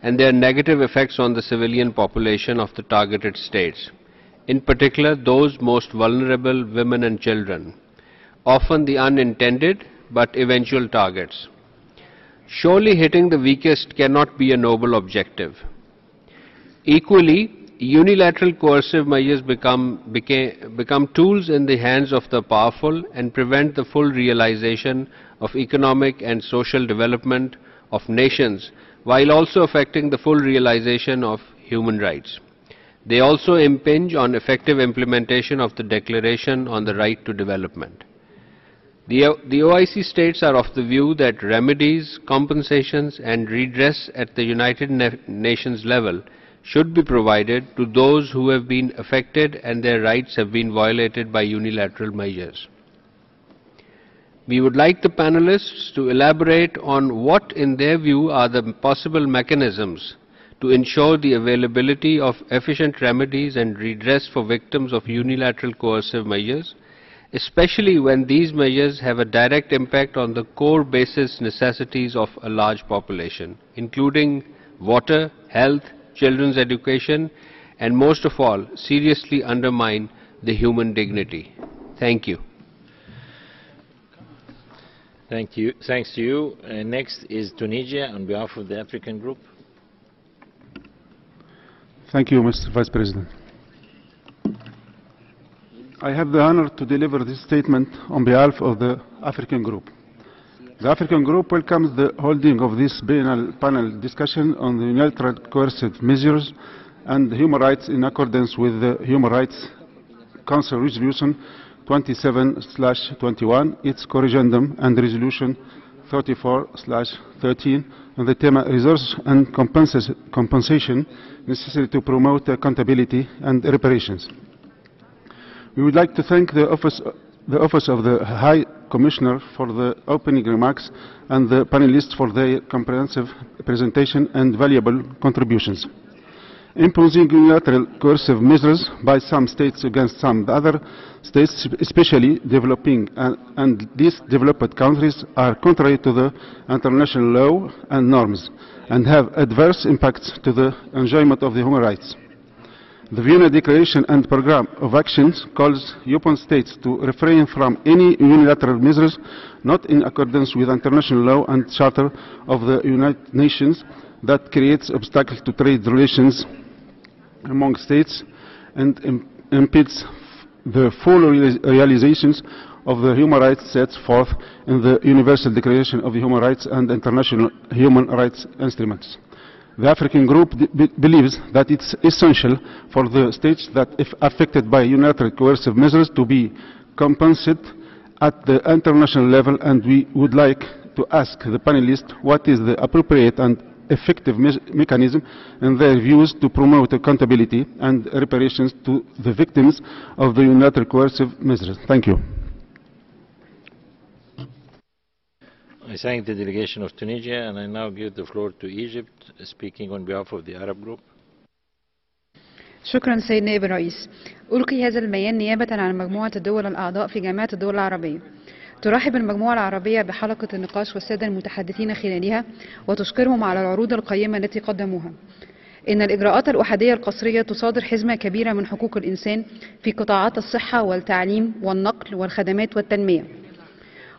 and their negative effects on the civilian population of the targeted states, in particular those most vulnerable, women and children, often the unintended but eventual targets. Surely hitting the weakest cannot be a noble objective. Equally, unilateral coercive measures become, became, become tools in the hands of the powerful and prevent the full realization of economic and social development of nations while also affecting the full realization of human rights. They also impinge on effective implementation of the Declaration on the Right to Development. The, the OIC states are of the view that remedies, compensations and redress at the United Na- Nations level should be provided to those who have been affected and their rights have been violated by unilateral measures. We would like the panelists to elaborate on what, in their view, are the possible mechanisms to ensure the availability of efficient remedies and redress for victims of unilateral coercive measures, especially when these measures have a direct impact on the core basis necessities of a large population, including water, health, children's education, and most of all, seriously undermine the human dignity. Thank you. Thank you. Thanks to you. Uh, next is Tunisia on behalf of the African Group. Thank you, Mr. Vice President. I have the honor to deliver this statement on behalf of the African Group. The African Group welcomes the holding of this panel discussion on the unilateral coercive measures and human rights in accordance with the Human Rights Council Resolution 27/21, its corrigendum, and Resolution 34/13 on the theme resource and compensation necessary to promote accountability and reparations. We would like to thank the Office, the Office of the High Commissioner for the opening remarks and the panelists for their comprehensive presentation and valuable contributions. Imposing unilateral coercive measures by some states against some other states, especially developing and, and these developed countries, are contrary to the international law and norms and have adverse impacts to the enjoyment of the human rights. The Vienna Declaration and Programme of Actions calls upon states to refrain from any unilateral measures not in accordance with international law and Charter of the United Nations that creates obstacles to trade relations among states and im- impedes the full reali- realizations of the human rights set forth in the Universal Declaration of Human Rights and international human rights instruments. The African group be- believes that it's essential for the states that, if affected by unilateral coercive measures, to be compensated at the international level, and we would like to ask the panelists what is the appropriate and effective me- mechanism in their views to promote accountability and reparations to the victims of the unilateral coercive measures. Thank you. I thank the delegation of Tunisia, and I now give the floor to Egypt, speaking on behalf of the Arab Group. شكرا سيد نائب الرئيس ألقي هذا البيان نيابة عن مجموعة الدول الأعضاء في جامعة الدول العربية ترحب المجموعة العربية بحلقة النقاش والسادة المتحدثين خلالها وتشكرهم على العروض القيمة التي قدموها. إن الإجراءات الأحادية القصرية تصادر حزمة كبيرة من حقوق الإنسان في قطاعات الصحة والتعليم والنقل والخدمات والتنمية.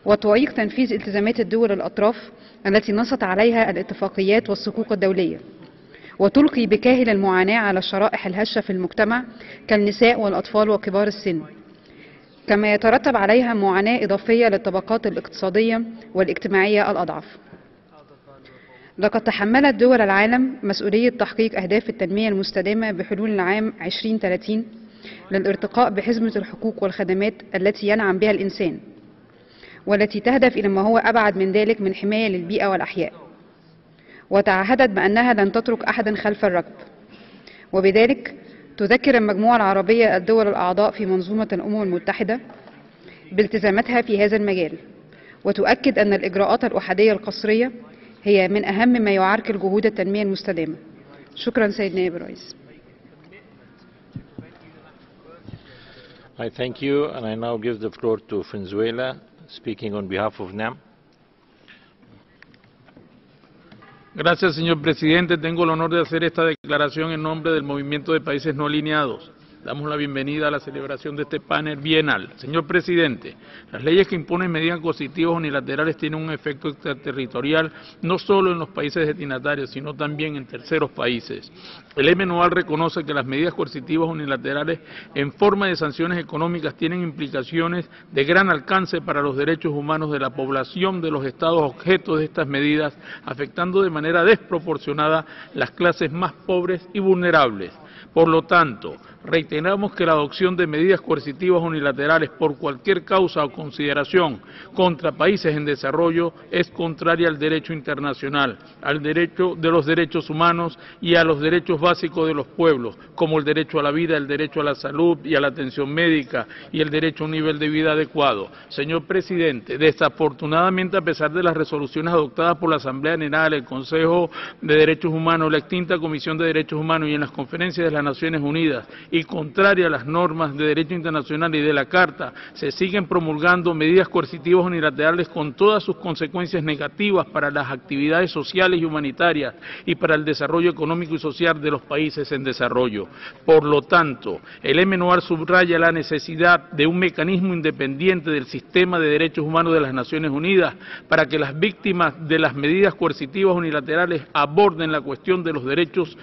وتعيق تنفيذ التزامات الدول الأطراف التي نصت عليها الاتفاقيات والصكوك الدولية. وتلقي بكاهل المعاناة على الشرائح الهشة في المجتمع كالنساء والأطفال وكبار السن. كما يترتب عليها معاناة إضافية للطبقات الاقتصادية والاجتماعية الأضعف. لقد تحملت دول العالم مسؤولية تحقيق أهداف التنمية المستدامة بحلول العام 2030 للارتقاء بحزمة الحقوق والخدمات التي ينعم بها الإنسان والتي تهدف إلى ما هو أبعد من ذلك من حماية للبيئة والأحياء. وتعهدت بأنها لن تترك أحدا خلف الركب. وبذلك تذكر المجموعة العربية الدول الأعضاء في منظومة الأمم المتحدة بالتزاماتها في هذا المجال وتؤكد أن الإجراءات الأحادية القصرية هي من أهم ما يعرقل جهود التنمية المستدامة شكرا سيد نائب الرئيس I thank you, and I now give the floor to Venezuela, speaking on behalf of NAM. Gracias, señor presidente. Tengo el honor de hacer esta declaración en nombre del Movimiento de Países No Alineados. Damos la bienvenida a la celebración de este panel bienal. Señor presidente, las leyes que imponen medidas coercitivas unilaterales tienen un efecto extraterritorial no solo en los países destinatarios, sino también en terceros países. El MNUAL reconoce que las medidas coercitivas unilaterales en forma de sanciones económicas tienen implicaciones de gran alcance para los derechos humanos de la población de los estados objetos de estas medidas, afectando de manera desproporcionada las clases más pobres y vulnerables. Por lo tanto, reiteramos que la adopción de medidas coercitivas unilaterales por cualquier causa o consideración contra países en desarrollo es contraria al derecho internacional, al derecho de los derechos humanos y a los derechos básicos de los pueblos, como el derecho a la vida, el derecho a la salud y a la atención médica y el derecho a un nivel de vida adecuado. Señor presidente, desafortunadamente, a pesar de las resoluciones adoptadas por la Asamblea General, el Consejo de Derechos Humanos, la extinta Comisión de Derechos Humanos y en las conferencias de las Naciones Unidas, y contraria a las normas de derecho internacional y de la Carta, se siguen promulgando medidas coercitivas unilaterales con todas sus consecuencias negativas para las actividades sociales y humanitarias y para el desarrollo económico y social de los países en desarrollo. Por lo tanto, el MNUAR subraya la necesidad de un mecanismo independiente del sistema de derechos humanos de las Naciones Unidas para que las víctimas de las medidas coercitivas unilaterales aborden la cuestión de los derechos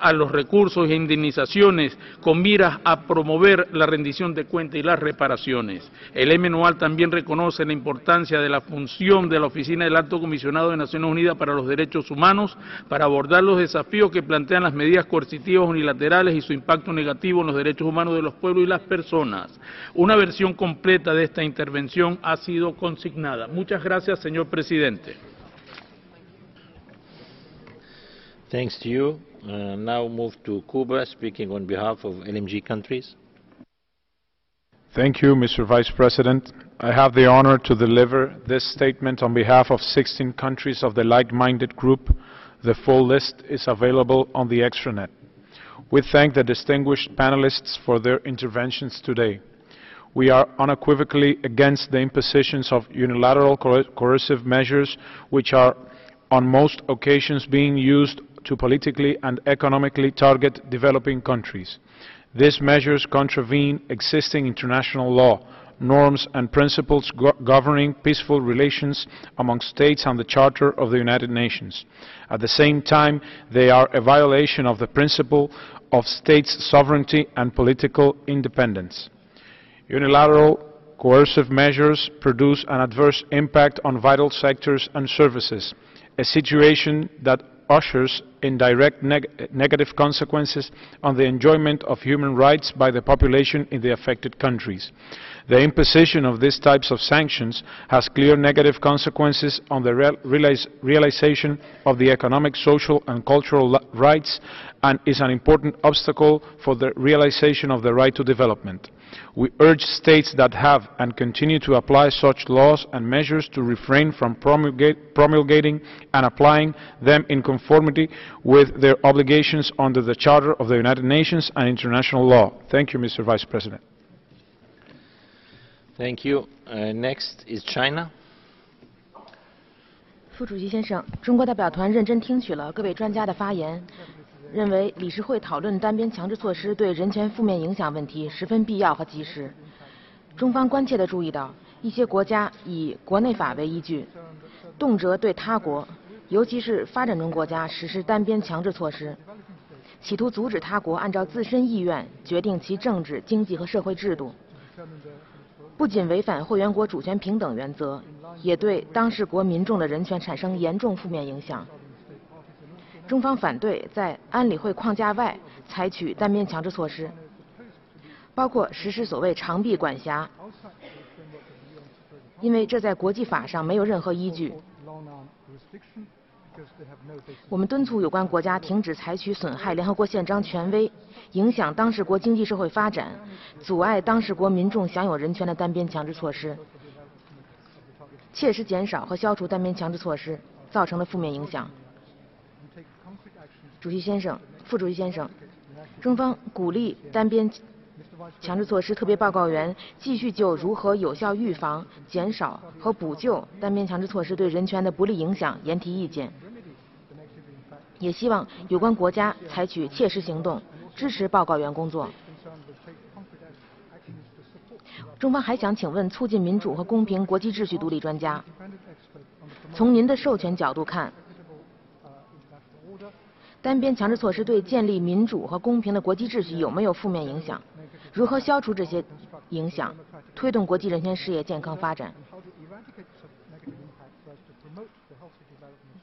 a los recursos e indemnizaciones con miras a promover la rendición de cuentas y las reparaciones. El MNUAL también reconoce la importancia de la función de la Oficina del Alto Comisionado de Naciones Unidas para los Derechos Humanos para abordar los desafíos que plantean las medidas coercitivas unilaterales y su impacto negativo en los derechos humanos de los pueblos y las personas. Una versión completa de esta intervención ha sido consignada. Muchas gracias, señor presidente. Thanks to you. Uh, now move to Cuba, speaking on behalf of LMG countries. Thank you, Mr. Vice President. I have the honor to deliver this statement on behalf of 16 countries of the like-minded group. The full list is available on the extranet. We thank the distinguished panelists for their interventions today. We are unequivocally against the impositions of unilateral coercive measures which are on most occasions being used to politically and economically target developing countries. These measures contravene existing international law, norms and principles go governing peaceful relations among states and the Charter of the United Nations. At the same time, they are a violation of the principle of states' sovereignty and political independence. Unilateral coercive measures produce an adverse impact on vital sectors and services, a situation that ushers in direct neg negative consequences on the enjoyment of human rights by the population in the affected countries. The imposition of these types of sanctions has clear negative consequences on the real realization of the economic, social and cultural rights and is an important obstacle for the realization of the right to development. We urge states that have and continue to apply such laws and measures to refrain from promulgate, promulgating and applying them in conformity with their obligations under the Charter of the United Nations and international law. Thank you, Mr. Vice President. Thank you. Uh, next is China. 副主席先生，中国代表团认真听取了各位专家的发言， 认为理事会讨论单边强制措施对人权负面影响问题十分必要和及时。中方关切地注意到，一些国家以国内法为依据，动辄对他国，尤其是发展中国家实施单边强制措施，企图阻止他国按照自身意愿决定其政治、经济和社会制度。不仅违反会员国主权平等原则，也对当事国民众的人权产生严重负面影响。中方反对在安理会框架外采取单边强制措施，包括实施所谓长臂管辖，因为这在国际法上没有任何依据。我们敦促有关国家停止采取损害联合国宪章权威、影响当事国经济社会发展、阻碍当事国民众享有人权的单边强制措施，切实减少和消除单边强制措施造成的负面影响。主席先生、副主席先生，中方鼓励单边强制措施特别报告员继续就如何有效预防、减少和补救单边强制措施对人权的不利影响言提意见。也希望有关国家采取切实行动，支持报告员工作。中方还想请问促进民主和公平国际秩序独立专家，从您的授权角度看，单边强制措施对建立民主和公平的国际秩序有没有负面影响？如何消除这些影响，推动国际人权事业健康发展？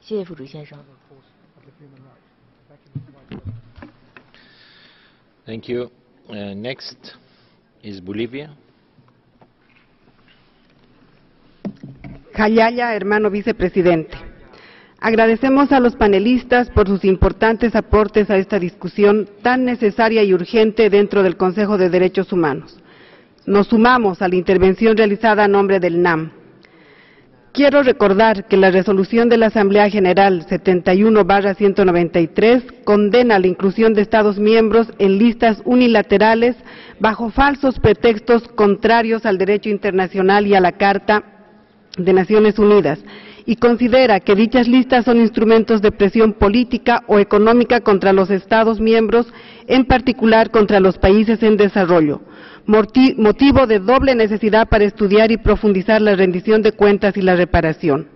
谢谢副主席先生。Thank you. Uh, next is Bolivia. Jayaya, hermano vicepresidente. Agradecemos a los panelistas por sus importantes aportes a esta discusión tan necesaria y urgente dentro del Consejo de Derechos Humanos. Nos sumamos a la intervención realizada a nombre del NAM. Quiero recordar que la resolución de la Asamblea General 71-193 condena la inclusión de Estados miembros en listas unilaterales bajo falsos pretextos contrarios al derecho internacional y a la Carta de Naciones Unidas y considera que dichas listas son instrumentos de presión política o económica contra los Estados miembros, en particular contra los países en desarrollo motivo de doble necesidad para estudiar y profundizar la rendición de cuentas y la reparación.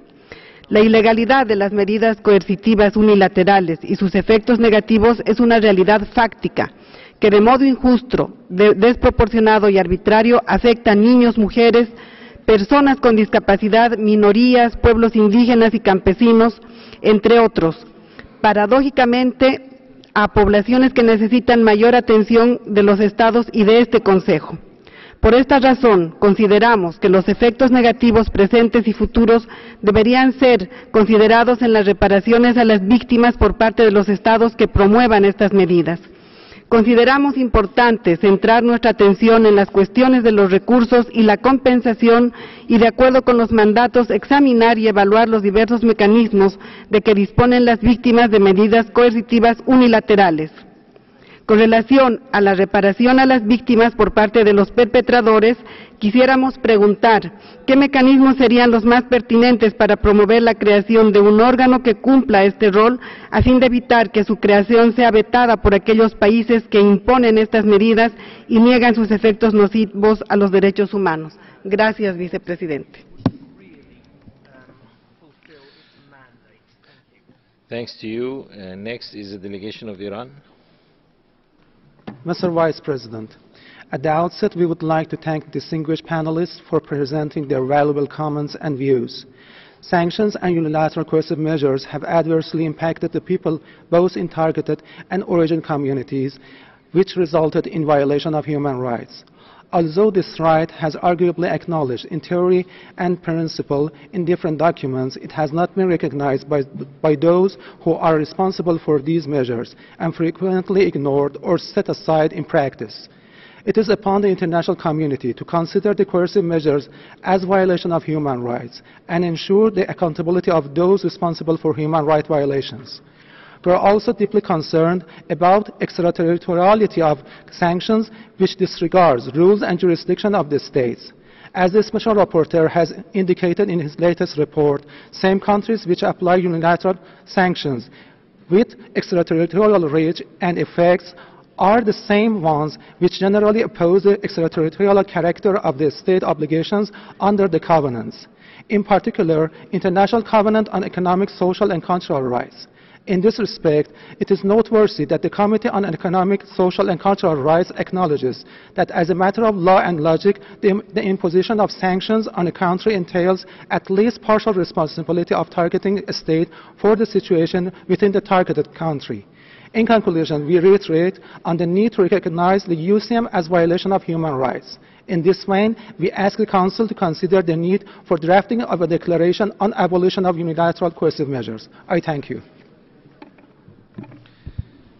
La ilegalidad de las medidas coercitivas unilaterales y sus efectos negativos es una realidad fáctica que de modo injusto, desproporcionado y arbitrario afecta a niños, mujeres, personas con discapacidad, minorías, pueblos indígenas y campesinos, entre otros. Paradójicamente, a poblaciones que necesitan mayor atención de los Estados y de este Consejo. Por esta razón, consideramos que los efectos negativos presentes y futuros deberían ser considerados en las reparaciones a las víctimas por parte de los Estados que promuevan estas medidas. Consideramos importante centrar nuestra atención en las cuestiones de los recursos y la compensación y, de acuerdo con los mandatos, examinar y evaluar los diversos mecanismos de que disponen las víctimas de medidas coercitivas unilaterales. Con relación a la reparación a las víctimas por parte de los perpetradores, quisiéramos preguntar qué mecanismos serían los más pertinentes para promover la creación de un órgano que cumpla este rol a fin de evitar que su creación sea vetada por aquellos países que imponen estas medidas y niegan sus efectos nocivos a los derechos humanos. Gracias, vicepresidente. Thanks to you. Uh, next is the delegation of Iran. Mr. Vice President, at the outset, we would like to thank distinguished panelists for presenting their valuable comments and views. Sanctions and unilateral coercive measures have adversely impacted the people both in targeted and origin communities, which resulted in violation of human rights. Although this right has arguably acknowledged in theory and principle in different documents, it has not been recognized by, by those who are responsible for these measures and frequently ignored or set aside in practice. It is upon the international community to consider the coercive measures as violation of human rights and ensure the accountability of those responsible for human rights violations. We are also deeply concerned about extraterritoriality of sanctions which disregards rules and jurisdiction of the states. As the Special Rapporteur has indicated in his latest report, same countries which apply unilateral sanctions with extraterritorial reach and effects are the same ones which generally oppose the extraterritorial character of the state obligations under the covenants, in particular, International Covenant on Economic, Social and Cultural Rights. In this respect, it is noteworthy that the Committee on Economic, Social and Cultural Rights acknowledges that as a matter of law and logic, the, the, imposition of sanctions on a country entails at least partial responsibility of targeting a state for the situation within the targeted country. In conclusion, we reiterate on the need to recognize the UCM as violation of human rights. In this vein, we ask the Council to consider the need for drafting of a declaration on abolition of unilateral coercive measures. I thank you.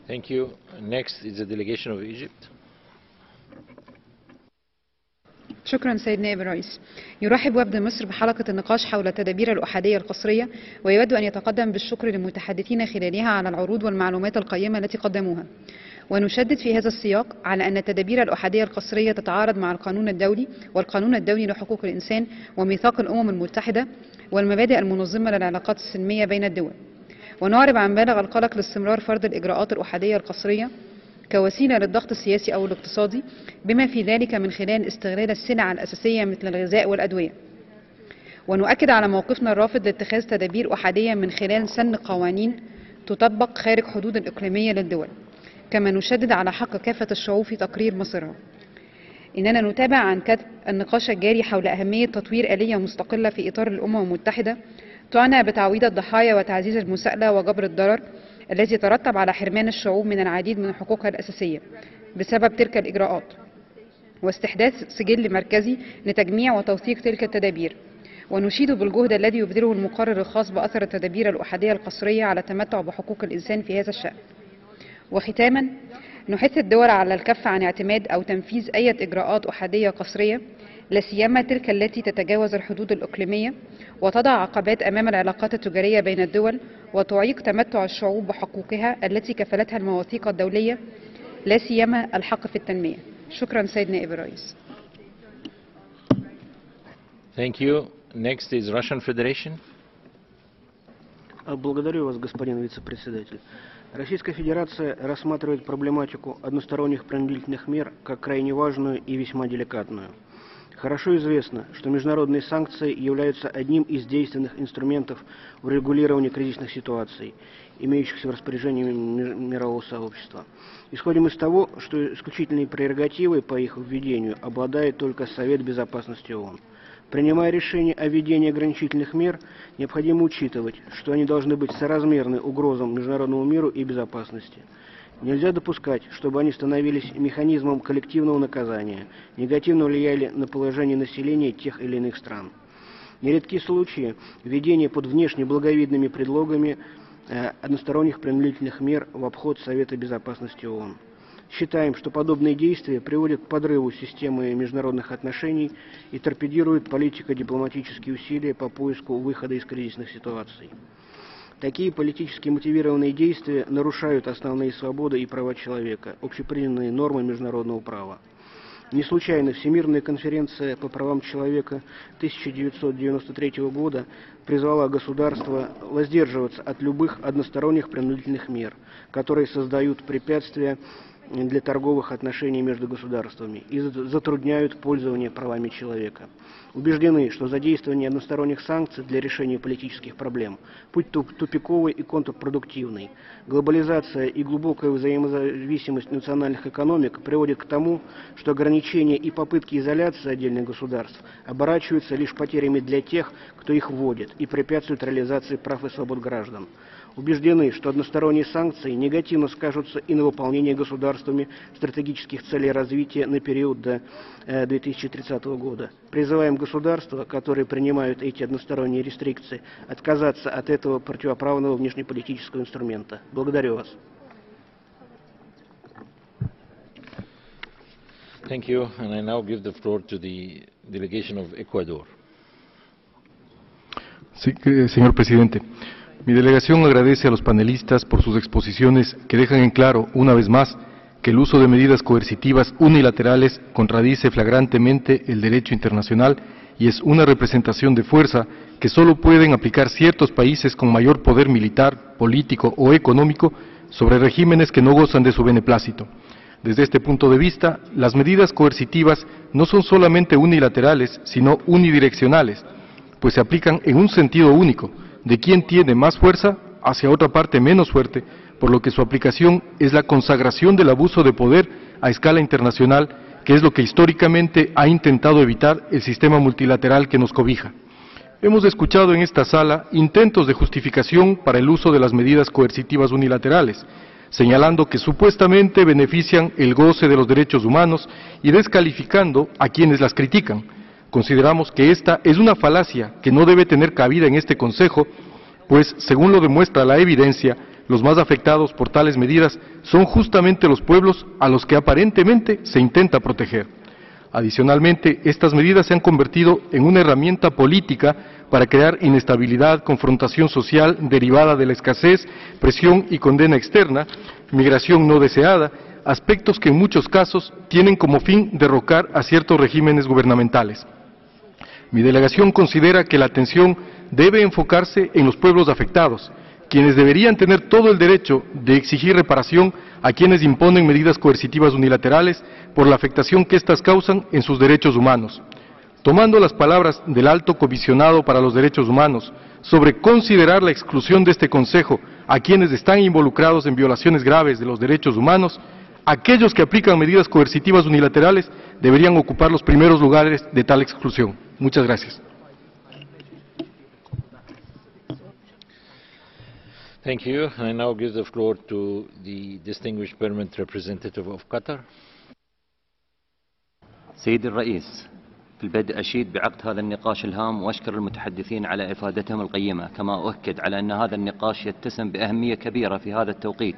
Thank you. Next is the delegation of Egypt. شكرا سيد نائب الرئيس يرحب وفد مصر بحلقة النقاش حول التدابير الأحادية القصرية ويود أن يتقدم بالشكر للمتحدثين خلالها على العروض والمعلومات القيمة التي قدموها ونشدد في هذا السياق على أن التدابير الأحادية القصرية تتعارض مع القانون الدولي والقانون الدولي لحقوق الإنسان وميثاق الأمم المتحدة والمبادئ المنظمة للعلاقات السلمية بين الدول ونعرب عن بالغ القلق لاستمرار فرض الإجراءات الأحادية القصرية كوسيلة للضغط السياسي أو الاقتصادي بما في ذلك من خلال استغلال السلع الأساسية مثل الغذاء والأدوية. ونؤكد على موقفنا الرافض لاتخاذ تدابير أحادية من خلال سن قوانين تطبق خارج حدود الإقليمية للدول كما نشدد على حق كافة الشعوب في تقرير مصيرها. إننا نتابع عن كتب النقاش الجاري حول أهمية تطوير آلية مستقلة في إطار الأمم المتحدة تعنى بتعويض الضحايا وتعزيز المساءلة وجبر الضرر الذي ترتب على حرمان الشعوب من العديد من حقوقها الأساسية بسبب تلك الإجراءات واستحداث سجل مركزي لتجميع وتوثيق تلك التدابير ونشيد بالجهد الذي يبذله المقرر الخاص بأثر التدابير الأحادية القصرية على التمتع بحقوق الإنسان في هذا الشأن. وختاما نحث الدول على الكف عن اعتماد أو تنفيذ أي إجراءات أحادية قصرية لا سيما تلك التي تتجاوز الحدود الإقليمية وتضع عقبات أمام العلاقات التجارية بين الدول وتعيق تمتع الشعوب بحقوقها التي كفلتها المواثيق الدولية لا سيما الحق في التنمية شكرا سيد نائب الرئيس Thank you. Next is Russian Federation. Благодарю вас, господин вице-председатель. Российская Федерация рассматривает проблематику односторонних принудительных мер как крайне важную и весьма деликатную. Хорошо известно, что международные санкции являются одним из действенных инструментов в регулировании кризисных ситуаций, имеющихся в распоряжении мирового сообщества. Исходим из того, что исключительные прерогативы по их введению обладает только Совет Безопасности ООН. Принимая решение о введении ограничительных мер, необходимо учитывать, что они должны быть соразмерны угрозам международному миру и безопасности. Нельзя допускать, чтобы они становились механизмом коллективного наказания, негативно влияли на положение населения тех или иных стран. Нередки случаи введения под внешне благовидными предлогами э, односторонних принудительных мер в обход Совета Безопасности ООН. Считаем, что подобные действия приводят к подрыву системы международных отношений и торпедируют политико-дипломатические усилия по поиску выхода из кризисных ситуаций. Такие политически мотивированные действия нарушают основные свободы и права человека, общепринятые нормы международного права. Не случайно Всемирная конференция по правам человека 1993 года призвала государства воздерживаться от любых односторонних принудительных мер, которые создают препятствия для торговых отношений между государствами и затрудняют пользование правами человека. Убеждены, что задействование односторонних санкций для решения политических проблем – путь тупиковый и контрпродуктивный. Глобализация и глубокая взаимозависимость национальных экономик приводит к тому, что ограничения и попытки изоляции отдельных государств оборачиваются лишь потерями для тех, кто их вводит, и препятствуют реализации прав и свобод граждан убеждены, что односторонние санкции негативно скажутся и на выполнении государствами стратегических целей развития на период до 2030 э, года. Призываем государства, которые принимают эти односторонние рестрикции, отказаться от этого противоправного внешнеполитического инструмента. Благодарю вас. Thank you, and I now give the floor to the delegation of Ecuador. Sí, señor presidente. Mi delegación agradece a los panelistas por sus exposiciones que dejan en claro, una vez más, que el uso de medidas coercitivas unilaterales contradice flagrantemente el derecho internacional y es una representación de fuerza que solo pueden aplicar ciertos países con mayor poder militar, político o económico sobre regímenes que no gozan de su beneplácito. Desde este punto de vista, las medidas coercitivas no son solamente unilaterales, sino unidireccionales, pues se aplican en un sentido único, de quien tiene más fuerza hacia otra parte menos fuerte, por lo que su aplicación es la consagración del abuso de poder a escala internacional, que es lo que históricamente ha intentado evitar el sistema multilateral que nos cobija. Hemos escuchado en esta sala intentos de justificación para el uso de las medidas coercitivas unilaterales, señalando que supuestamente benefician el goce de los derechos humanos y descalificando a quienes las critican. Consideramos que esta es una falacia que no debe tener cabida en este Consejo, pues, según lo demuestra la evidencia, los más afectados por tales medidas son justamente los pueblos a los que aparentemente se intenta proteger. Adicionalmente, estas medidas se han convertido en una herramienta política para crear inestabilidad, confrontación social derivada de la escasez, presión y condena externa, migración no deseada, aspectos que en muchos casos tienen como fin derrocar a ciertos regímenes gubernamentales. Mi delegación considera que la atención debe enfocarse en los pueblos afectados, quienes deberían tener todo el derecho de exigir reparación a quienes imponen medidas coercitivas unilaterales por la afectación que éstas causan en sus derechos humanos. Tomando las palabras del alto comisionado para los derechos humanos sobre considerar la exclusión de este Consejo a quienes están involucrados en violaciones graves de los derechos humanos, aquellos que aplican medidas coercitivas unilaterales deberían ocupar los primeros lugares de tal exclusión. Muchas gracias. Thank you. I now give the floor to the distinguished permanent representative of Qatar. سيد الرئيس في البدء أشيد بعقد هذا النقاش الهام وأشكر المتحدثين على إفادتهم القيمة كما أؤكد على أن هذا النقاش يتسم بأهمية كبيرة في هذا التوقيت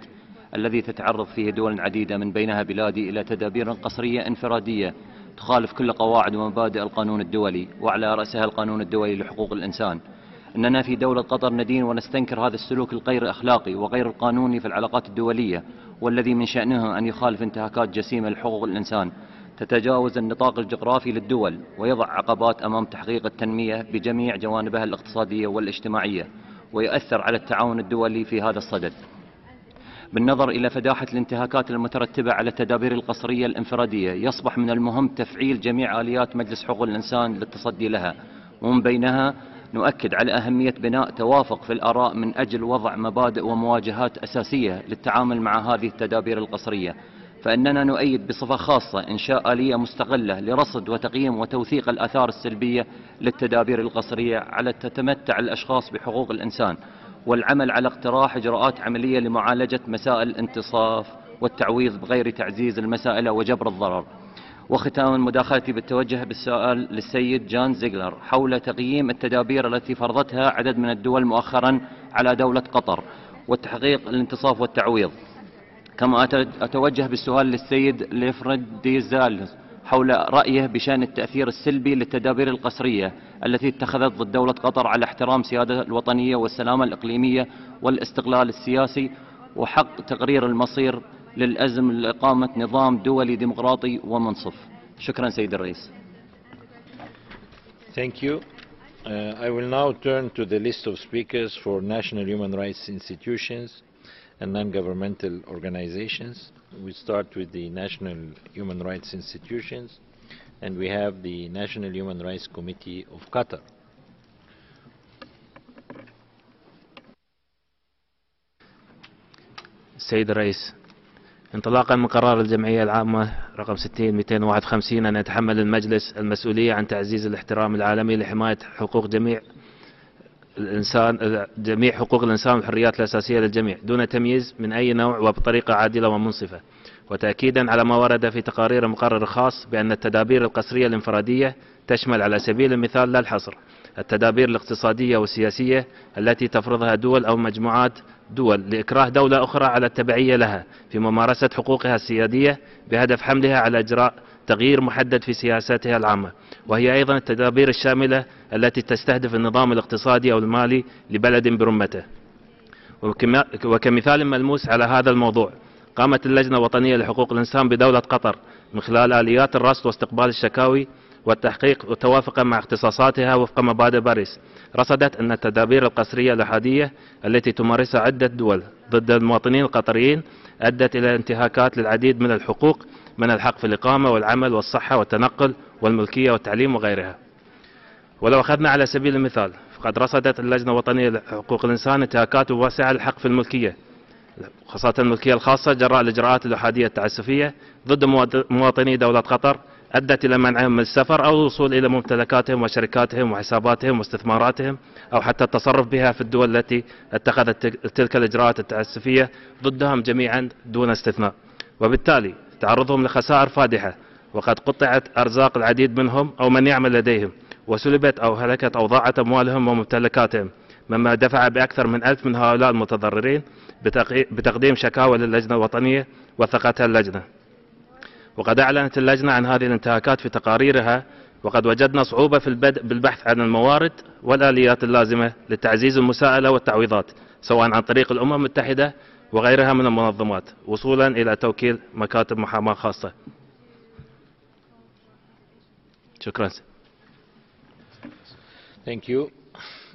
الذي تتعرض فيه دول عديدة من بينها بلادي إلى تدابير قصرية انفرادية تخالف كل قواعد ومبادئ القانون الدولي وعلى رأسها القانون الدولي لحقوق الإنسان. أننا في دولة قطر ندين ونستنكر هذا السلوك الغير أخلاقي وغير القانوني في العلاقات الدولية والذي من شأنه أن يخالف انتهاكات جسيمة لحقوق الإنسان. تتجاوز النطاق الجغرافي للدول ويضع عقبات أمام تحقيق التنمية بجميع جوانبها الاقتصادية والاجتماعية ويؤثر على التعاون الدولي في هذا الصدد. بالنظر إلى فداحة الانتهاكات المترتبة على التدابير القصرية الانفرادية يصبح من المهم تفعيل جميع آليات مجلس حقوق الإنسان للتصدي لها. ومن بينها نؤكد على أهمية بناء توافق في الآراء من أجل وضع مبادئ ومواجهات أساسية للتعامل مع هذه التدابير القصرية. فإننا نؤيد بصفة خاصة إنشاء آلية مستقلة لرصد وتقييم وتوثيق الآثار السلبية للتدابير القصرية على تتمتع الأشخاص بحقوق الإنسان. والعمل على اقتراح إجراءات عملية لمعالجة مسائل الانتصاف والتعويض بغير تعزيز المسائل وجبر الضرر. وختاما مداخلتي بالتوجه بالسؤال للسيد جان زيغلر حول تقييم التدابير التي فرضتها عدد من الدول مؤخرا على دولة قطر وتحقيق الانتصاف والتعويض. كما أتوجه بالسؤال للسيد ليفرد ديزال حول رأيه بشأن التأثير السلبي للتدابير القسرية التي اتخذت ضد دولة قطر على احترام سيادة الوطنية والسلامة الإقليمية والاستقلال السياسي وحق تقرير المصير للأزم لإقامة نظام دولي ديمقراطي ومنصف شكرا سيد الرئيس Thank you. Uh, I will now turn to the list of speakers for national human rights institutions and non-governmental organizations. We start with the national human rights institutions, and we have the National Human Rights Committee of Qatar. السيد الرئيس انطلاقا من قرار الجمعية العامة رقم 60 251 أن يتحمل المجلس المسؤولية عن تعزيز الاحترام العالمي لحماية حقوق جميع الإنسان جميع حقوق الإنسان والحريات الأساسية للجميع دون تمييز من أي نوع وبطريقة عادلة ومنصفة. وتأكيدا على ما ورد في تقارير مقرر خاص بأن التدابير القسرية الإنفرادية تشمل على سبيل المثال لا الحصر التدابير الاقتصادية والسياسية التي تفرضها دول أو مجموعات دول لإكراه دولة أخرى على التبعية لها في ممارسة حقوقها السيادية بهدف حملها على إجراء تغيير محدد في سياساتها العامة. وهي أيضا التدابير الشاملة التي تستهدف النظام الاقتصادي أو المالي لبلد برمته. وكمثال ملموس على هذا الموضوع قامت اللجنة الوطنية لحقوق الإنسان بدولة قطر من خلال آليات الرصد واستقبال الشكاوي والتحقيق وتوافقا مع اختصاصاتها وفق مبادئ باريس. رصدت أن التدابير القسرية الأحادية التي تمارسها عدة دول ضد المواطنين القطريين أدت إلى انتهاكات للعديد من الحقوق من الحق في الإقامة والعمل والصحة والتنقل والملكية والتعليم وغيرها. ولو أخذنا على سبيل المثال فقد رصدت اللجنة الوطنية لحقوق الإنسان انتهاكات واسعة للحق في الملكية خاصة الملكية الخاصة جراء الإجراءات الأحادية التعسفية ضد مواطني دولة قطر أدت إلى منعهم من السفر أو الوصول إلى ممتلكاتهم وشركاتهم وحساباتهم واستثماراتهم أو حتى التصرف بها في الدول التي اتخذت تلك الإجراءات التعسفية ضدهم جميعا دون استثناء. وبالتالي تعرضهم لخسائر فادحة وقد قطعت أرزاق العديد منهم أو من يعمل لديهم. وسلبت أو هلكت أو ضاعت أموالهم وممتلكاتهم مما دفع بأكثر من ألف من هؤلاء المتضررين بتقديم شكاوى للجنة الوطنية وثقتها اللجنة. وقد أعلنت اللجنة عن هذه الانتهاكات في تقاريرها وقد وجدنا صعوبة في البدء بالبحث عن الموارد والآليات اللازمة لتعزيز المساءلة والتعويضات سواء عن طريق الأمم المتحدة وغيرها من المنظمات وصولا إلى توكيل مكاتب محاماة خاصة. شكرا. Thank you.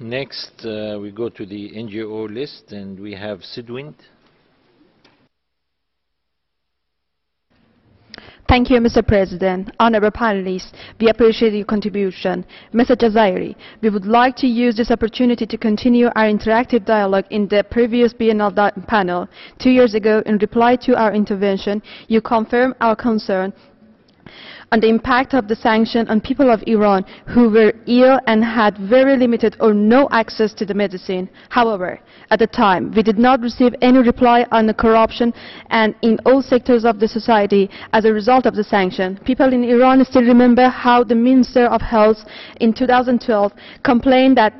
Next, uh, we go to the NGO list, and we have Sidwind. Thank you, Mr. President. Honorable panelists, we appreciate your contribution. Mr. Jazairy, we would like to use this opportunity to continue our interactive dialogue in the previous biennial panel. Two years ago, in reply to our intervention, you confirmed our concern on the impact of the sanction on people of Iran who were ill and had very limited or no access to the medicine. However, at the time, we did not receive any reply on the corruption and in all sectors of the society as a result of the sanction. People in Iran still remember how the Minister of Health in 2012 complained that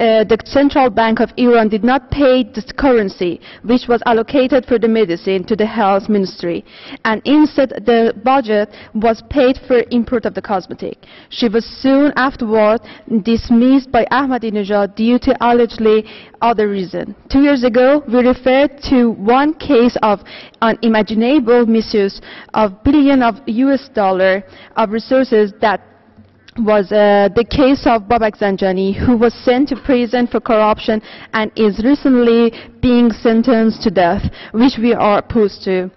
uh, the Central Bank of Iran did not pay the currency which was allocated for the medicine to the health ministry and instead the budget was paid for import of the cosmetic. She was soon afterward dismissed by Ahmadinejad due to allegedly other reason. Two years ago, we referred to one case of unimaginable misuse of billion of US dollar of resources that was uh, the case of Babak Zanjani, who was sent to prison for corruption and is recently being sentenced to death, which we are opposed to.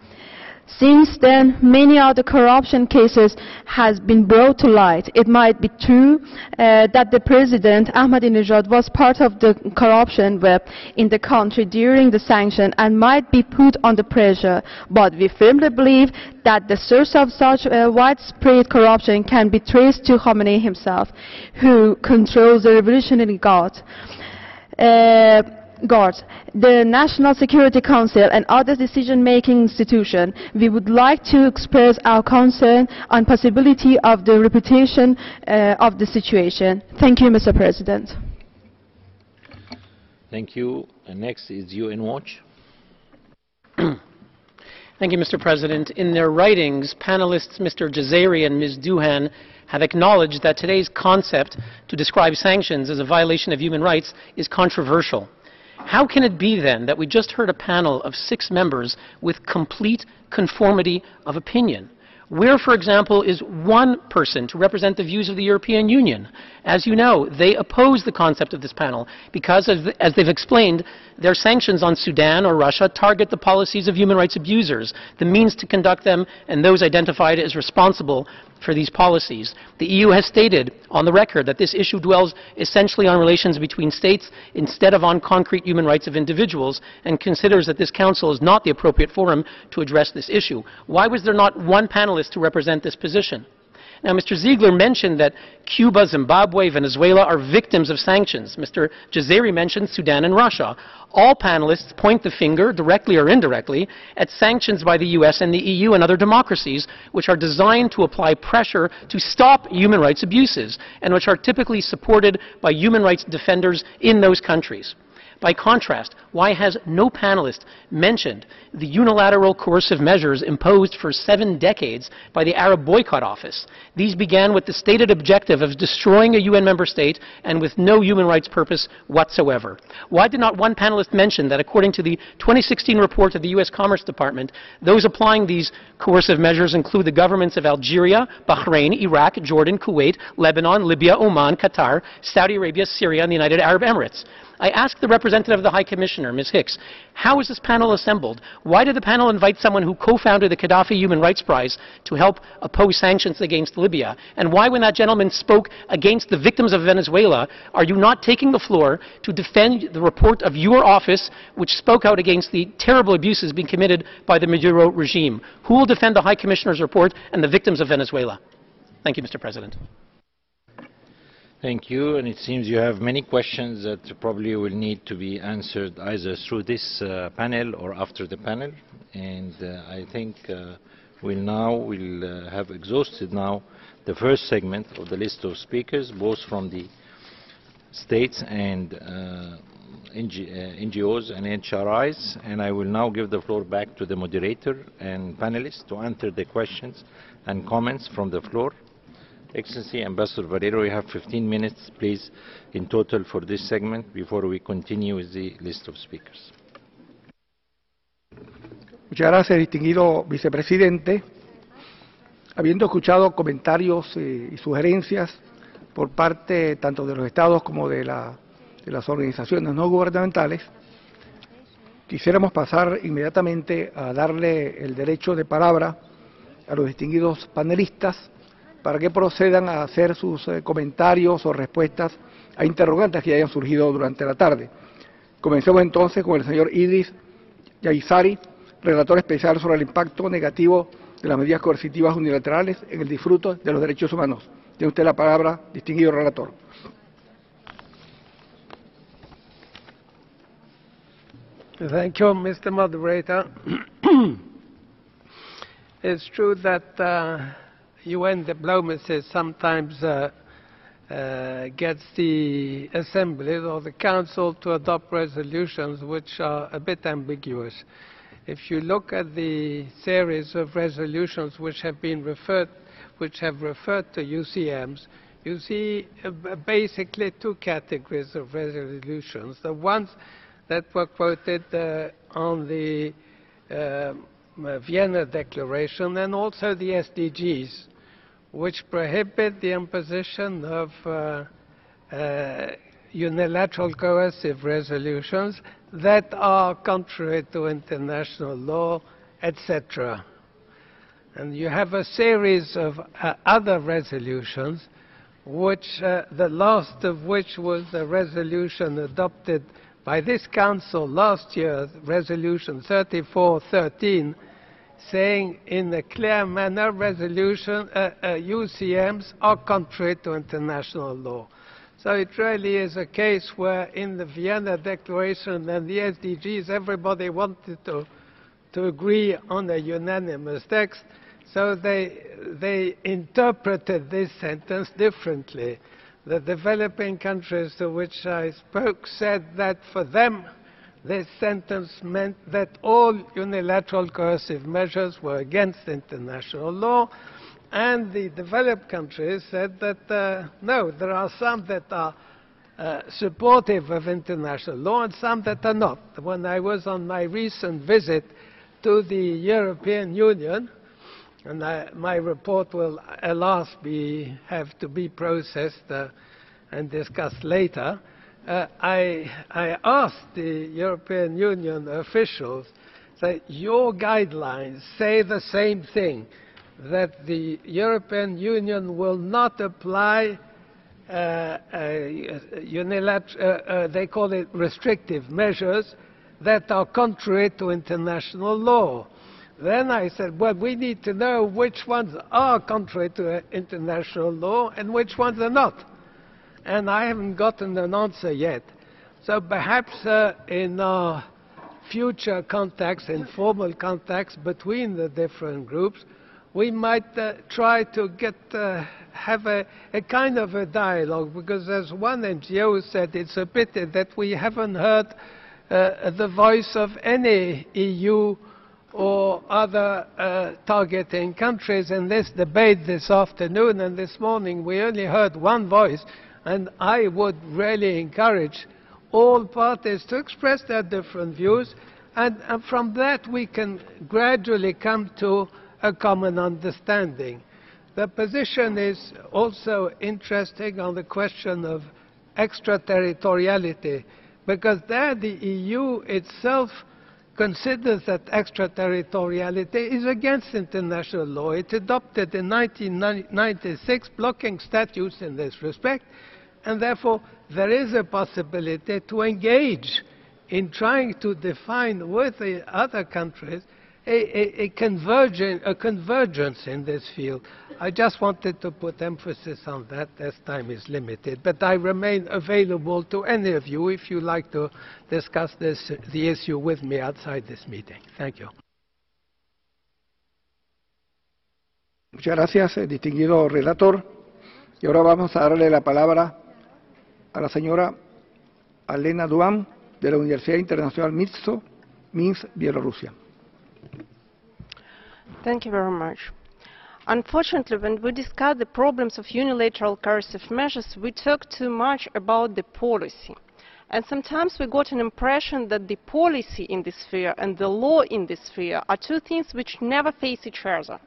Since then, many other corruption cases has been brought to light. It might be true uh, that the president, Ahmadinejad, was part of the corruption web in the country during the sanction and might be put under pressure. But we firmly believe that the source of such uh, widespread corruption can be traced to Khamenei himself, who controls the Revolutionary Guard. Uh, guards, the National Security Council and other decision-making institutions, we would like to express our concern on possibility of the reputation uh, of the situation. Thank you, Mr. President. Thank you. And next is UN Watch. Thank you, Mr. President. In their writings, panelists Mr. Jazairy and Ms. Douhan have acknowledged that today's concept to describe sanctions as a violation of human rights is controversial. How can it be then that we just heard a panel of six members with complete conformity of opinion? Where, for example, is one person to represent the views of the European Union? As you know, they oppose the concept of this panel because, as, they've explained, their sanctions on Sudan or Russia target the policies of human rights abusers, the means to conduct them, and those identified as responsible for these policies. The EU has stated on the record that this issue dwells essentially on relations between states instead of on concrete human rights of individuals and considers that this Council is not the appropriate forum to address this issue. Why was there not one panelist to represent this position? Now, Mr. Ziegler mentioned that Cuba, Zimbabwe, Venezuela are victims of sanctions. Mr. Jazairy mentioned Sudan and Russia. All panelists point the finger, directly or indirectly, at sanctions by the US and the EU and other democracies, which are designed to apply pressure to stop human rights abuses, and which are typically supported by human rights defenders in those countries. By contrast, why has no panelist mentioned the unilateral coercive measures imposed for seven decades by the Arab Boycott Office? These began with the stated objective of destroying a UN member state and with no human rights purpose whatsoever. Why did not one panelist mention that according to the 2016 report of the U.S. Commerce Department, those applying these coercive measures include the governments of Algeria, Bahrain, Iraq, Jordan, Kuwait, Lebanon, Libya, Oman, Qatar, Saudi Arabia, Syria, and the United Arab Emirates? I asked the representative of the High Commissioner, Ms. Hicks, how is this panel assembled? Why did the panel invite someone who co-founded the Gaddafi Human Rights Prize to help oppose sanctions against Libya? And why, when that gentleman spoke against the victims of Venezuela, are you not taking the floor to defend the report of your office, which spoke out against the terrible abuses being committed by the Maduro regime? Who will defend the High Commissioner's report and the victims of Venezuela? Thank you, Mr. President. Thank you. And it seems you have many questions that probably will need to be answered either through this uh, panel or after the panel. And uh, I think uh, we'll now we'll uh, have exhausted now the first segment of the list of speakers, both from the states and uh, NG, uh, NGOs and HRIs, and I will now give the floor back to the moderator and panelists to answer the questions and comments from the floor. Excellency Ambassador Valero, you have 15 minutes, please, in total for this segment before we continue with the list of speakers. Muchas gracias, distinguido vicepresidente. Habiendo escuchado comentarios eh, y sugerencias por parte tanto de los estados como de, de las organizaciones no gubernamentales, quisiéramos pasar inmediatamente a darle el derecho de palabra a los distinguidos panelistas para que procedan a hacer sus eh, comentarios o respuestas a interrogantes que hayan surgido durante la tarde. Comencemos entonces con el señor Idris Yaizari, relator especial sobre el impacto negativo de las medidas coercitivas unilaterales en el disfruto de los derechos humanos. Tiene usted la palabra, distinguido relator. Thank you, Mr. Moderator. it's true that uh, UN diplomacy sometimes uh, uh, gets the Assembly or the Council to adopt resolutions which are a bit ambiguous. If you look at the series of resolutions which have been referred, which have referred to UCMs, you see uh, basically two categories of resolutions. The ones that were quoted uh, on the uh, Vienna Declaration and also the SDGs which prohibit the imposition of uh, uh, unilateral coercive resolutions that are contrary to international law, etc. And you have a series of uh, other resolutions, which uh, the last of which was a resolution adopted by this Council last year, Resolution 3413, saying in a clear manner resolution uh, uh, UCMs are contrary to international law. So it really is a case where in the Vienna Declaration and the SDGs everybody wanted to, to agree on a unanimous text, so they, they interpreted this sentence differently. The developing countries to which I spoke said that for them this sentence meant that all unilateral coercive measures were against international law, and the developed countries said that uh, no, there are some that are uh, supportive of international law and some that are not. When I was on my recent visit to the European Union, and I, my report will, alas, be, have to be processed uh, and discussed later, uh, I, I asked the European Union officials that your guidelines say the same thing, that the European Union will not apply uh, uh, uh, they call it restrictive measures that are contrary to international law. Then I said, well, we need to know which ones are contrary to international law and which ones are not and I haven't gotten an answer yet. So perhaps uh, in uh, future contacts, informal contacts between the different groups, we might uh, try to get uh, have a, a, kind of a dialogue because as one NGO said, it's a pity that we haven't heard uh, the voice of any EU or other uh, targeting countries in this debate this afternoon and this morning we only heard one voice and I would really encourage all parties to express their different views, and, and from that we can gradually come to a common understanding. The position is also interesting on the question of extraterritoriality, because there the EU itself considers that extraterritoriality is against international law. It adopted in 1996 blocking statutes in this respect, and therefore there is a possibility to engage in trying to define with the other countries a, a, a, convergence, a convergence in this field. I just wanted to put emphasis on that as time is limited. But I remain available to any of you if you like to discuss this, the issue with me outside this meeting. Thank you. Muchas gracias, distinguido relator. Y ahora vamos a darle la palabra a la señora Alena Douhan de la Universidad Internacional MITSO, Minsk, Bielorrusia. Thank you very much. Unfortunately, when we discuss the problems of unilateral coercive measures, we talk too much about the policy. And sometimes we got an impression that the policy in this sphere and the law in this sphere are two things which never face each other.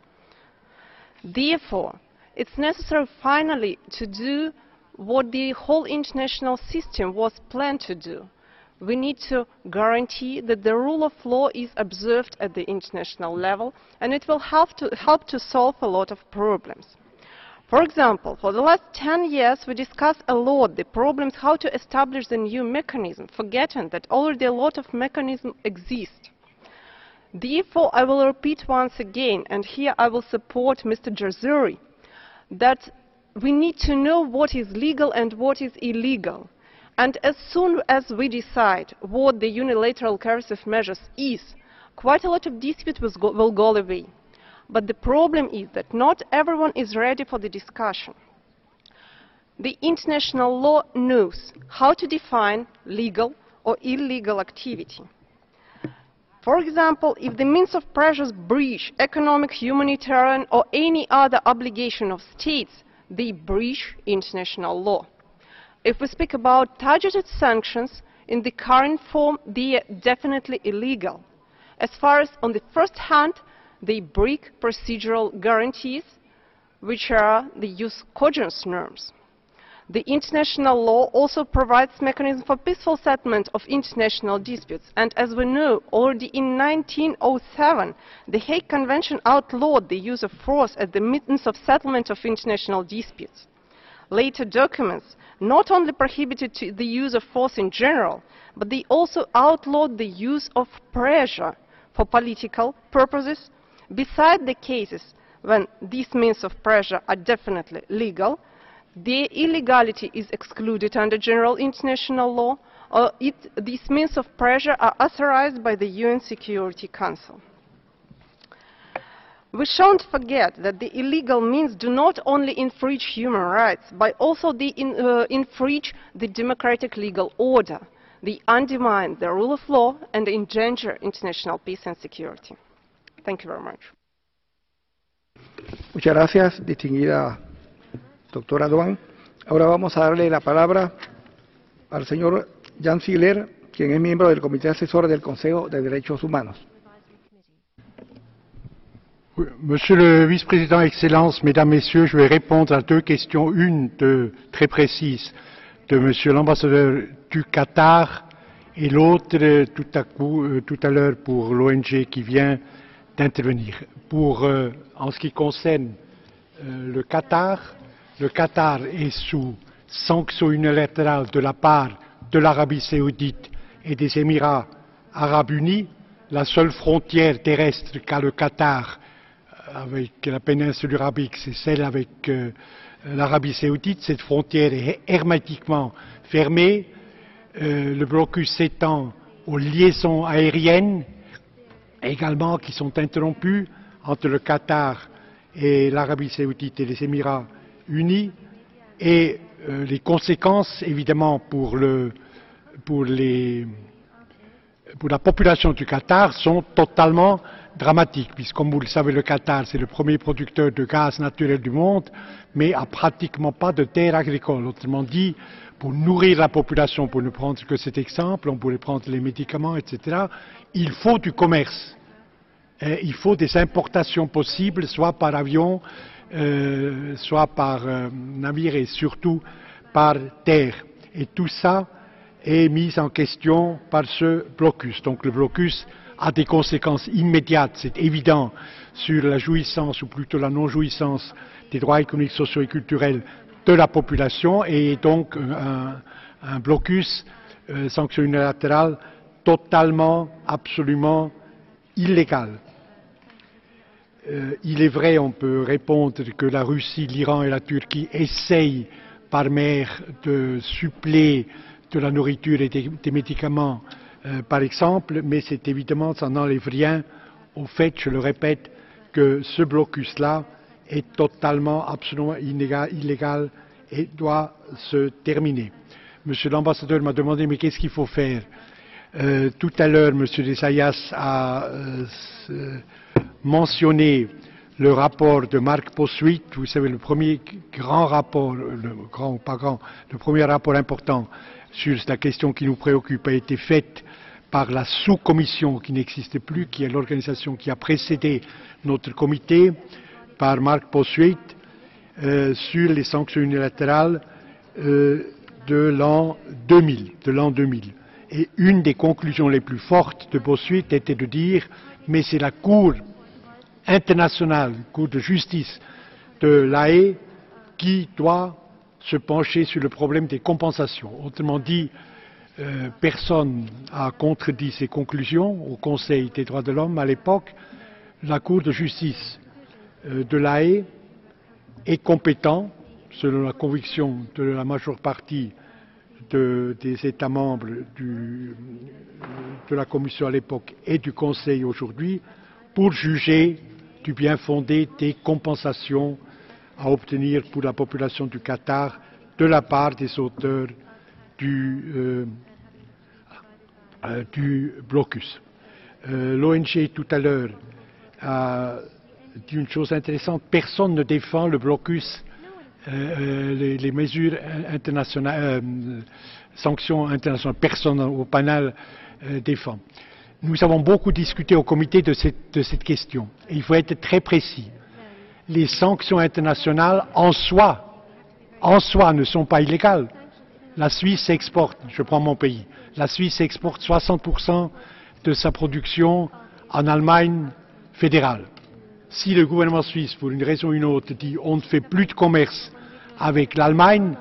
Therefore, it's necessary finally to do what the whole international system was planned to do, we need to guarantee that the rule of law is observed at the international level and it will help to, help to solve a lot of problems. For example, for the last 10 years we discussed a lot the problems how to establish the new mechanism, forgetting that already a lot of mechanisms exist. Therefore, I will repeat once again, and here I will support Mr. Jazairy, that we need to know what is legal and what is illegal and as soon as we decide what the unilateral coercive measures is, quite a lot of dispute will go, will go away. But the problem is that not everyone is ready for the discussion. The international law knows how to define legal or illegal activity. For example, if the means of pressure breach economic, humanitarian or any other obligation of states, they breach international law. If we speak about targeted sanctions, in the current form, they are definitely illegal. As far as on the first hand, they break procedural guarantees, which are the jus cogens norms. The international law also provides mechanisms for peaceful settlement of international disputes. And as we know, already in 1907, the Hague Convention outlawed the use of force as the means of settlement of international disputes. Later documents not only prohibited the use of force in general, but they also outlawed the use of pressure for political purposes. Beside the cases when these means of pressure are definitely legal, the illegality is excluded under general international law, or it, these means of pressure are authorized by the UN Security Council. We shan't forget that the illegal means do not only infringe human rights, but also in, uh, infringe the democratic legal order. They undermine the rule of law and endanger international peace and security. Thank you very much. Muchas gracias, distinguida doctora Duan. Ahora vamos a darle la palabra al señor Jan Ziegler, quien es miembro del Comité Asesor del Consejo de Derechos Humanos. Monsieur le vice-président, Excellences, Mesdames, Messieurs, je vais répondre à deux questions. Une de, très précise de Monsieur l'ambassadeur du Qatar et l'autre euh, tout à, euh, tout à l'heure pour l'ONG qui vient d'intervenir. Pour, euh, en ce qui concerne le Qatar, le Qatar est sous sanction unilatérale de la part de l'Arabie saoudite et des Émirats arabes unis. La seule frontière terrestre qu'a le Qatar avec la péninsule arabique, c'est celle avec euh, l'Arabie saoudite. Cette frontière est hermétiquement fermée. Euh, le blocus s'étend aux liaisons aériennes également qui sont interrompues entre le Qatar et l'Arabie saoudite et les Émirats unis. Et euh, les conséquences, évidemment, pour, la population du Qatar sont totalement dramatique, puisque comme vous le savez, le Qatar, c'est le premier producteur de gaz naturel du monde, mais a pratiquement pas de terres agricoles. Autrement dit, pour nourrir la population, pour ne prendre que cet exemple, on pourrait prendre les médicaments, etc., il faut du commerce. Il faut des importations possibles, soit par avion, euh, soit par euh, navire et surtout par terre. Et tout ça est mis en question par ce blocus. Donc le blocus a des conséquences immédiates, c'est évident, sur la jouissance ou plutôt la non-jouissance des droits économiques, sociaux et culturels de la population et donc un, blocus euh, sanction unilatérale totalement, absolument illégal. Euh, il est vrai, on peut répondre que la Russie, l'Iran et la Turquie essayent par mer de suppléer de la nourriture et des, médicaments, euh, par exemple, mais c'est évidemment, ça n'enlève rien au fait, je le répète, que ce blocus-là est totalement, absolument illégal, illégal et doit se terminer. Monsieur l'ambassadeur m'a demandé mais qu'est-ce qu'il faut faire? Euh, Tout à l'heure, Monsieur Desayas a mentionné le rapport de Marc Possuit, vous savez, le premier grand rapport, le premier rapport important sur la question qui nous préoccupe a été fait par la sous-commission qui n'existe plus, qui est l'organisation qui a précédé notre comité, par Marc Possuit, euh, sur les sanctions unilatérales euh, de l'an 2000, de l'an 2000. Et une des conclusions les plus fortes de Possuit était de dire, mais c'est la Cour internationale, Cour de justice de l'AE, qui doit se pencher sur le problème des compensations. Autrement dit, euh, personne n'a contredit ces conclusions au Conseil des droits de l'homme à l'époque. La Cour de justice euh, de l'AE est compétent, selon la conviction de la majeure partie de, des États membres de la Commission à l'époque et du Conseil aujourd'hui, pour juger du bien fondé des compensations à obtenir pour la population du Qatar de la part des auteurs du, euh, euh, blocus. Euh, L'ONG tout à l'heure a dit une chose intéressante, personne ne défend le blocus, les, les, mesures internationales, sanctions internationales, personne au panel défend. Nous avons beaucoup discuté au comité de cette, question. Et il faut être très précis. Les sanctions internationales en soi en soi ne sont pas illégales. La Suisse exporte, je prends mon pays, la Suisse exporte 60% de sa production en Allemagne fédérale. Si le gouvernement suisse, pour une raison ou une autre, dit on ne fait plus de commerce avec l'Allemagne,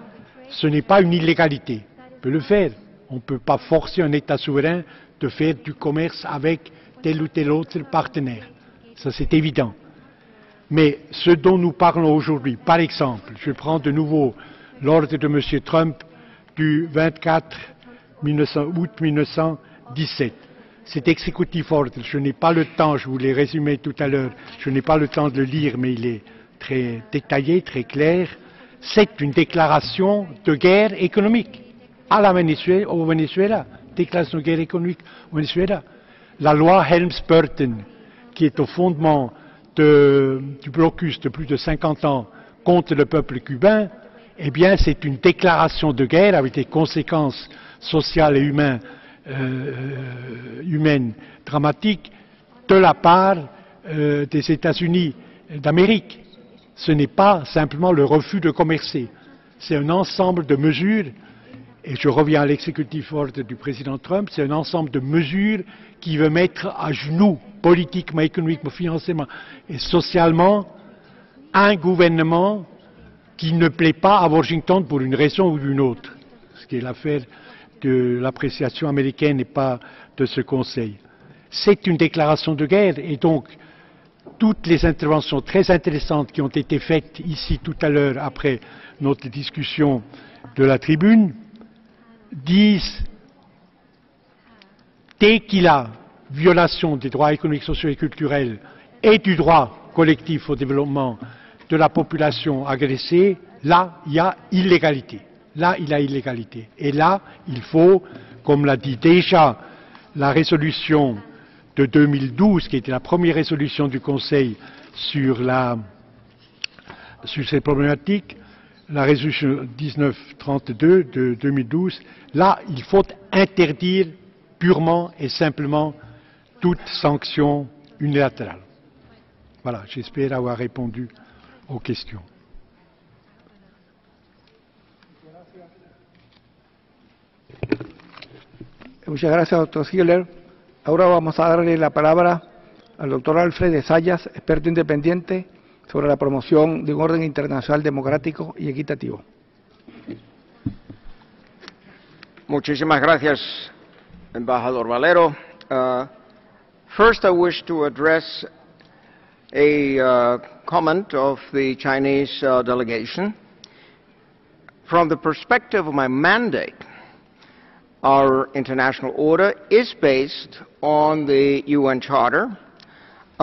ce n'est pas une illégalité. On peut le faire. On ne peut pas forcer un État souverain de faire du commerce avec tel ou tel autre partenaire. Ça, c'est évident. Mais ce dont nous parlons aujourd'hui, par exemple, je prends de nouveau l'ordre de M. Trump du 24 août 1917. Cet exécutif ordre, je n'ai pas le temps, je vous l'ai résumé tout à l'heure, je n'ai pas le temps de le lire, mais il est très détaillé, très clair. C'est une déclaration de guerre économique à la Venezuela, au Venezuela. Déclaration de guerre économique au Venezuela. La loi Helms-Burton, qui est au fondement de, du blocus de plus de 50 ans contre le peuple cubain, eh bien, c'est une déclaration de guerre avec des conséquences sociales et humaines, euh, dramatiques de la part euh, des États-Unis d'Amérique. Ce n'est pas simplement le refus de commercer, c'est un ensemble de mesures, et je reviens à l'exécutif ordre du président Trump, c'est un ensemble de mesures qui veut mettre à genoux politiquement, économiquement, financièrement et socialement un gouvernement qui ne plaît pas à Washington pour une raison ou une autre, ce qui est l'affaire de l'appréciation américaine et pas de ce Conseil. C'est une déclaration de guerre et donc toutes les interventions très intéressantes qui ont été faites ici tout à l'heure après notre discussion de la tribune disent dès qu'il y a violation des droits économiques, sociaux et culturels et du droit collectif au développement de la population agressée, là, il y a illégalité. Là, il y a illégalité. Et là, il faut, comme l'a dit déjà la résolution de 2012, qui était la première résolution du Conseil sur, ces problématiques, la résolution 1932 de 2012, là, il faut interdire purement et simplement toute sanction unilatérale. Voilà, j'espère avoir répondu aux questions. Gracias, doctor. Ahora vamos a darle la palabra al doctor Alfred Sayas, experto sobre la promoción de un orden internacional democrático y equitativo. Muchísimas gracias, embajador Valero. Uh, first, I wish to address a uh, comment of the Chinese uh, delegation. From the perspective of my mandate, our international order is based on the UN Charter,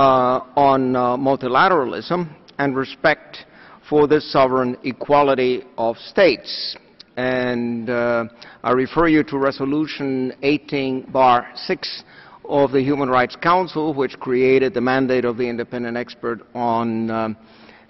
on uh, multilateralism, and respect for the sovereign equality of states. And uh, I refer you to Resolution 18 bar 6 of the Human Rights Council, which created the mandate of the independent expert on um,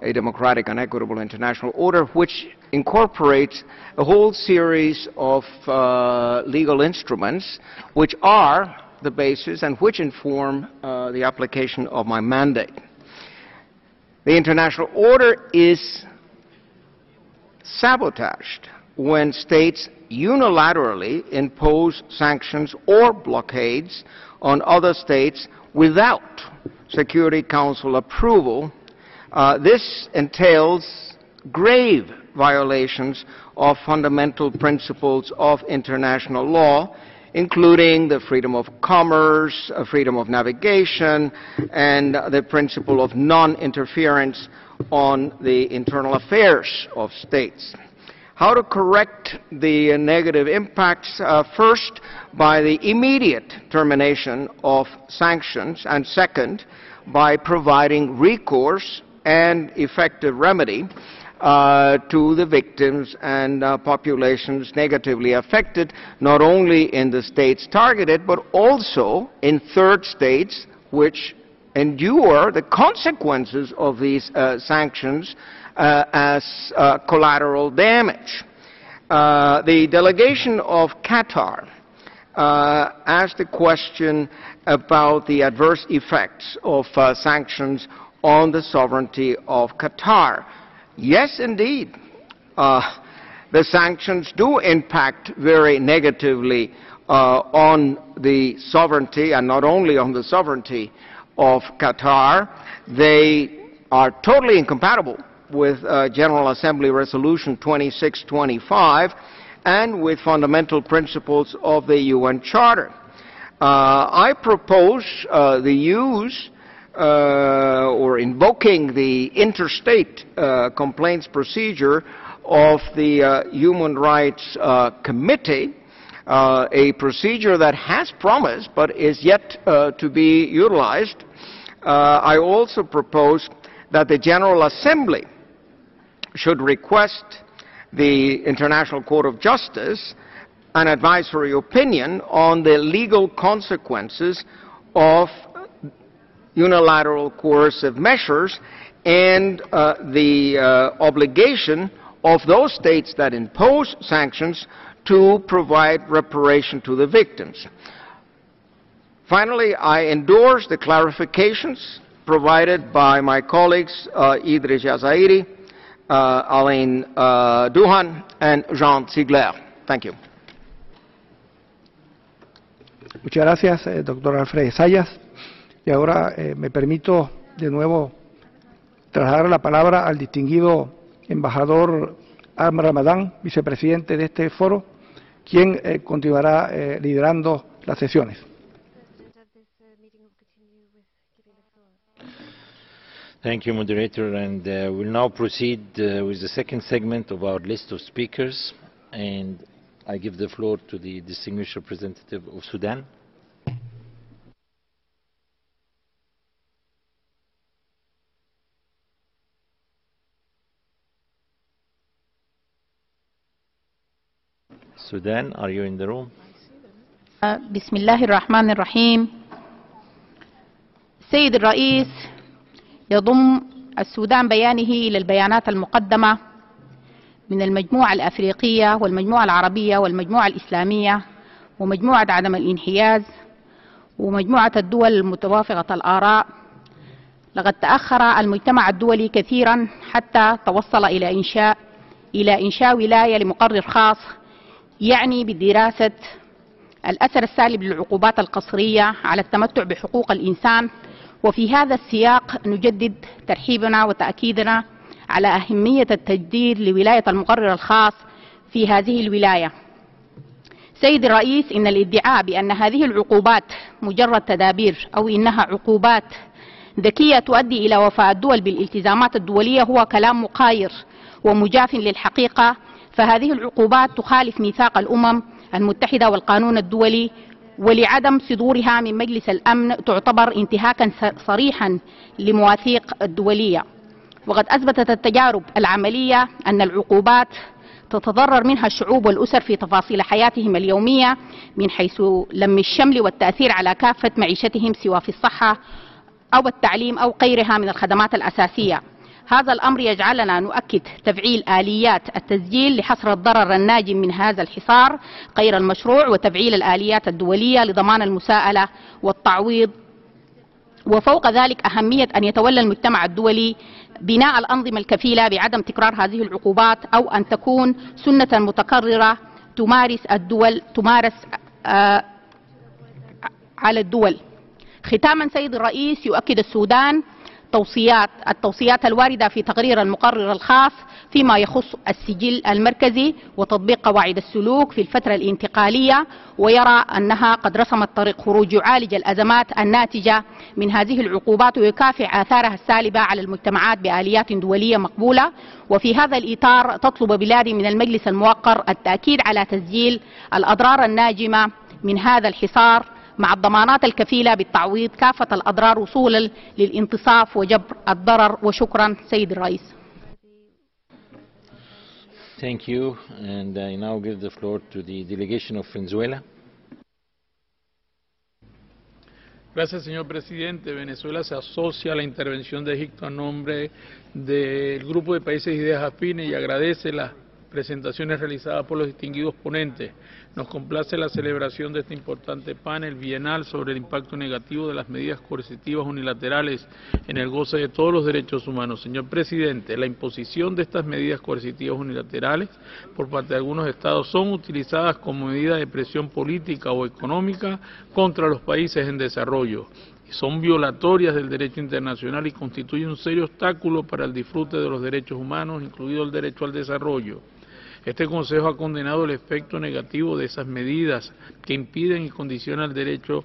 a democratic and equitable international order, which incorporates a whole series of uh, legal instruments which are the basis and which inform uh, the application of my mandate. The international order is sabotaged when states unilaterally impose sanctions or blockades on other states without Security Council approval. Uh, this entails grave violations of fundamental principles of international law, including the freedom of commerce, uh, freedom of navigation, and the principle of non-interference on the internal affairs of states. How to correct the negative impacts? Uh, first, by the immediate termination of sanctions, and second, by providing recourse and effective remedy uh, to the victims and uh, populations negatively affected, not only in the states targeted, but also in third states which endure the consequences of these uh, sanctions uh, as uh, collateral damage. Uh, the delegation of Qatar asked a question about the adverse effects of sanctions on the sovereignty of Qatar. Yes, indeed. Uh, the sanctions do impact very negatively uh, on the sovereignty, and not only on the sovereignty of Qatar, they are totally incompatible with uh, General Assembly Resolution 2625 and with fundamental principles of the UN Charter. Uh, I propose uh, the use Uh, or invoking the interstate uh, complaints procedure of the uh, Human Rights uh, Committee, uh, a procedure that has promised but is yet to be utilized. I also propose that the General Assembly should request the International Court of Justice an advisory opinion on the legal consequences of unilateral coercive measures and uh, the uh, obligation of those states that impose sanctions to provide reparation to the victims. Finally, I endorse the clarifications provided by my colleagues uh, Idriss Jazairy uh, Alain uh, Douhan and Jean Ziegler. Thank you. Muchas gracias, eh, doctor Alfred Zayas. Y ahora eh, me permito de nuevo trasladar la palabra al distinguido embajador Am Ramadán, vicepresidente de este foro, quien eh, continuará eh, liderando las sesiones. Thank you, moderator. And uh, we'll now proceed uh, with the second segment of our list of speakers. And I give the floor to the distinguished representative of Sudan. Sudan, are you in the room? بسم الله الرحمن الرحيم سيد الرئيس يضم السودان بيانه إلى البيانات المقدمة من المجموعة الأفريقية والمجموعة العربية والمجموعة الإسلامية ومجموعة عدم الانحياز ومجموعة الدول المتوافقة الآراء لقد تأخر المجتمع الدولي كثيرا حتى توصل إلى إنشاء إلى إنشاء ولاية لمقرر خاص يعني بدراسة الأثر السالب للعقوبات القصرية على التمتع بحقوق الإنسان. وفي هذا السياق نجدد ترحيبنا وتأكيدنا على أهمية التجديد لولاية المقرر الخاص في هذه الولاية. سيد الرئيس إن الادعاء بأن هذه العقوبات مجرد تدابير أو إنها عقوبات ذكية تؤدي إلى وفاء الدول بالالتزامات الدولية هو كلام مقاير ومجاف للحقيقة. فهذه العقوبات تخالف ميثاق الأمم المتحدة والقانون الدولي ولعدم صدورها من مجلس الأمن تعتبر انتهاكا صريحا لمواثيق الدولية. وقد أثبتت التجارب العملية أن العقوبات تتضرر منها الشعوب والأسر في تفاصيل حياتهم اليومية من حيث لم الشمل والتأثير على كافة معيشتهم سواء في الصحة أو التعليم أو غيرها من الخدمات الأساسية. هذا الأمر يجعلنا نؤكد تفعيل آليات التسجيل لحصر الضرر الناجم من هذا الحصار غير المشروع وتفعيل الآليات الدولية لضمان المساءلة والتعويض. وفوق ذلك أهمية أن يتولى المجتمع الدولي بناء الأنظمة الكفيلة بعدم تكرار هذه العقوبات أو أن تكون سنة متكررة تمارس الدول تمارس آه على الدول. ختاما سيد الرئيس يؤكد السودان توصيات التوصيات الواردة في تقرير المقرر الخاص فيما يخص السجل المركزي وتطبيق قواعد السلوك في الفترة الانتقالية ويرى أنها قد رسمت طريق خروج يعالج الأزمات الناتجة من هذه العقوبات ويكافح آثارها السالبة على المجتمعات بآليات دولية مقبولة. وفي هذا الإطار تطلب بلادي من المجلس الموقر التأكيد على تسجيل الأضرار الناجمة من هذا الحصار مع الضمانات الكفيلة بالتعويض كافة الأضرار وصولا للانتصاف وجبر الضرر وشكرا سيد الرئيس Thank you. And I now give the floor to the delegation of Venezuela. Gracias, señor presidente. Venezuela se asocia a la intervención de Egipto a nombre del Grupo de Países y Ideas Afines y agradece las presentaciones realizadas por los distinguidos ponentes. Nos complace la celebración de este importante panel bienal sobre el impacto negativo de las medidas coercitivas unilaterales en el goce de todos los derechos humanos. Señor presidente, la imposición de estas medidas coercitivas unilaterales por parte de algunos estados son utilizadas como medida de presión política o económica contra los países en desarrollo son violatorias del derecho internacional y constituyen un serio obstáculo para el disfrute de los derechos humanos, incluido el derecho al desarrollo. Este Consejo ha condenado el efecto negativo de esas medidas que impiden y condicionan el derecho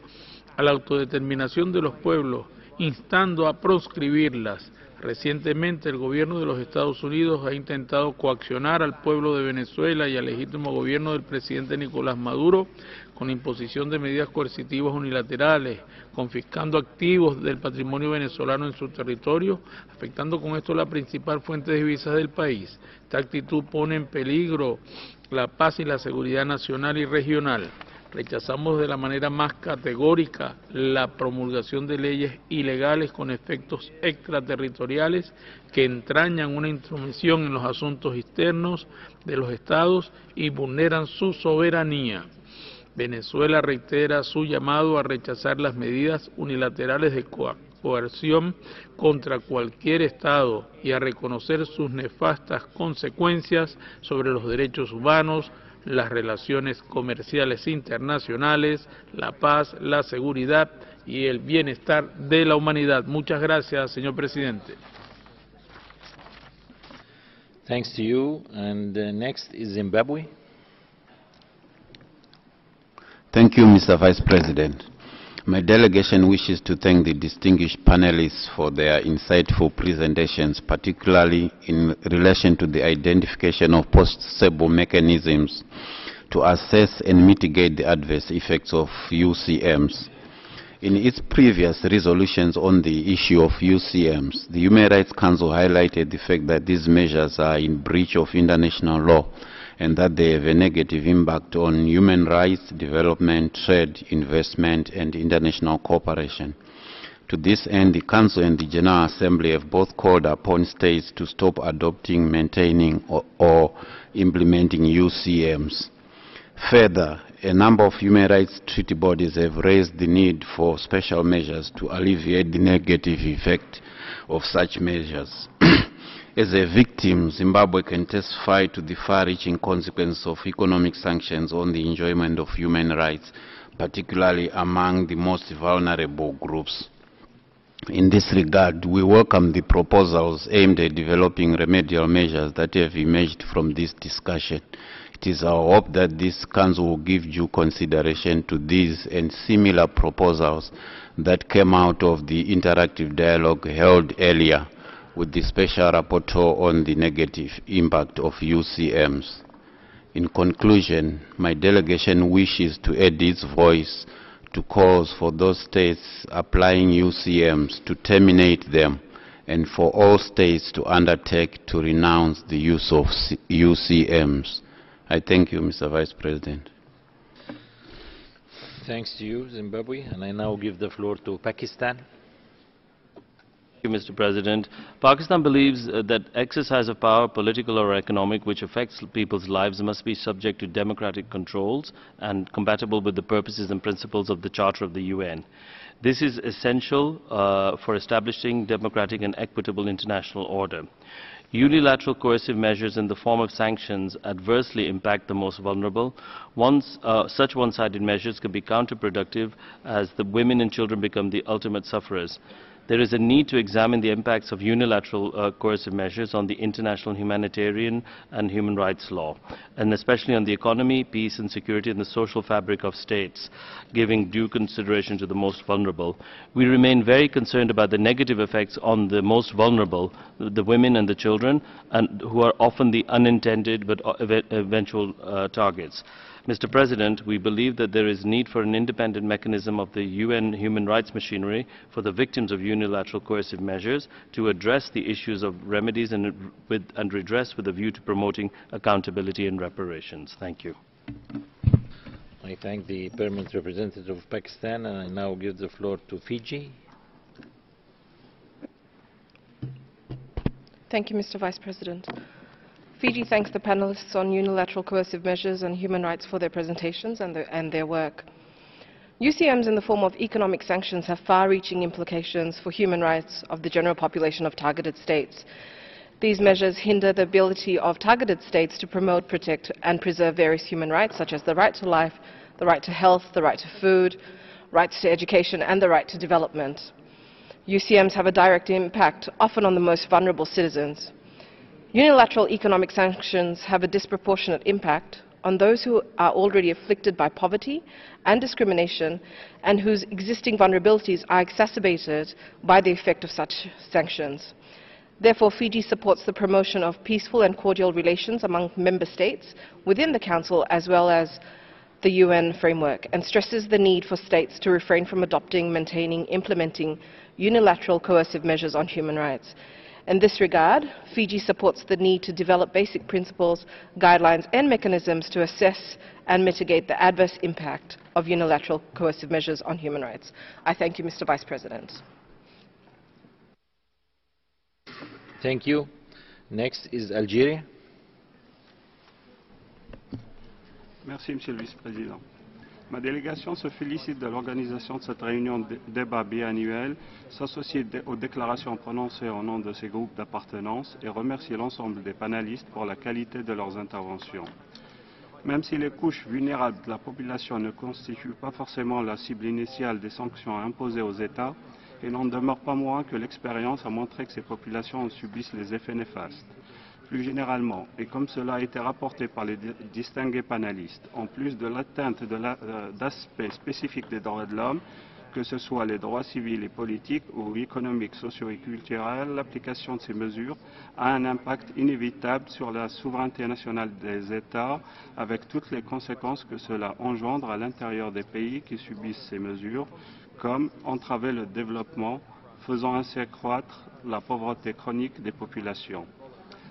a la autodeterminación de los pueblos, instando a proscribirlas. Recientemente el gobierno de los Estados Unidos ha intentado coaccionar al pueblo de Venezuela y al legítimo gobierno del presidente Nicolás Maduro con imposición de medidas coercitivas unilaterales, confiscando activos del patrimonio venezolano en su territorio, afectando con esto la principal fuente de divisas del país. Esta actitud pone en peligro la paz y la seguridad nacional y regional. Rechazamos de la manera más categórica la promulgación de leyes ilegales con efectos extraterritoriales que entrañan una intromisión en los asuntos externos de los estados y vulneran su soberanía. Venezuela reitera su llamado a rechazar las medidas unilaterales de coerción contra cualquier Estado y a reconocer sus nefastas consecuencias sobre los derechos humanos, las relaciones comerciales internacionales, la paz, la seguridad y el bienestar de la humanidad. Muchas gracias, señor presidente. Thanks to you. And uh, next is Zimbabwe. Thank you, Mr. Vice President. My delegation wishes to thank the distinguished panelists for their insightful presentations, particularly in relation to the identification of post-stable mechanisms to assess and mitigate the adverse effects of UCMs. In its previous resolutions on the issue of UCMs, the Human Rights Council highlighted the fact that these measures are in breach of international law and that they have a negative impact on human rights, development, trade, investment, and international cooperation. To this end, the Council and the General Assembly have both called upon states to stop adopting, maintaining, or, or implementing UCMs. Further, a number of human rights treaty bodies have raised the need for special measures to alleviate the negative effect of such measures. As a victim, Zimbabwe can testify to the far-reaching consequences of economic sanctions on the enjoyment of human rights, particularly among the most vulnerable groups. In this regard, we welcome the proposals aimed at developing remedial measures that have emerged from this discussion. It is our hope that this Council will give due consideration to these and similar proposals that came out of the interactive dialogue held earlier with the Special Rapporteur on the negative impact of UCMs. In conclusion, my delegation wishes to add its voice to calls for those states applying UCMs to terminate them and for all states to undertake to renounce the use of UCMs. I thank you, Mr. Vice President. Thanks to you, Zimbabwe. And I now give the floor to Pakistan. You, Mr. President. Pakistan believes uh, that exercise of power, political or economic, which affects people's lives must be subject to democratic controls and compatible with the purposes and principles of the Charter of the UN. This is essential uh, for establishing democratic and equitable international order. Unilateral coercive measures in the form of sanctions adversely impact the most vulnerable. Once, uh, such one-sided measures can be counterproductive as the women and children become the ultimate sufferers there is a need to examine the impacts of unilateral uh, coercive measures on the international humanitarian and human rights law, and especially on the economy, peace and security and the social fabric of states, giving due consideration to the most vulnerable. We remain very concerned about the negative effects on the most vulnerable, the women and the children, and who are often the unintended but uh, eventual uh, targets. Mr. President, we believe that there is need for an independent mechanism of the UN human rights machinery for the victims of unilateral coercive measures to address the issues of remedies and, with, and redress with a view to promoting accountability and reparations. Thank you. I thank the permanent representative of Pakistan and I now give the floor to Fiji. Thank you, Mr. Vice President. Fiji thanks the panelists on unilateral coercive measures and human rights for their presentations and, the, and their work. UCMs in the form of economic sanctions have far-reaching implications for human rights of the general population of targeted states. These measures hinder the ability of targeted states to promote, protect and preserve various human rights such as the right to life, the right to health, the right to food, rights to education and the right to development. UCMs have a direct impact, often on the most vulnerable citizens. Unilateral economic sanctions have a disproportionate impact on those who are already afflicted by poverty and discrimination and whose existing vulnerabilities are exacerbated by the effect of such sanctions. Therefore, Fiji supports the promotion of peaceful and cordial relations among member states within the Council as well as the UN framework and stresses the need for states to refrain from adopting, maintaining, implementing unilateral coercive measures on human rights. In this regard, Fiji supports the need to develop basic principles, guidelines and mechanisms to assess and mitigate the adverse impact of unilateral coercive measures on human rights. I thank you, Mr. Vice President. Thank you. Next is Algeria. Merci, Monsieur le Vice-président. Ma délégation se félicite de l'organisation de cette réunion de débat biannuel, s'associe aux déclarations prononcées au nom de ces groupes d'appartenance et remercie l'ensemble des panélistes pour la qualité de leurs interventions. Même si les couches vulnérables de la population ne constituent pas forcément la cible initiale des sanctions imposées aux États, il n'en demeure pas moins que l'expérience a montré que ces populations subissent les effets néfastes. Plus généralement, et comme cela a été rapporté par les distingués panélistes, en plus de l'atteinte euh, d'aspects spécifiques des droits de l'homme, que ce soit les droits civils et politiques ou économiques, sociaux et culturels, l'application de ces mesures a un impact inévitable sur la souveraineté nationale des États, avec toutes les conséquences que cela engendre à l'intérieur des pays qui subissent ces mesures, comme entraver le développement, faisant ainsi accroître la pauvreté chronique des populations.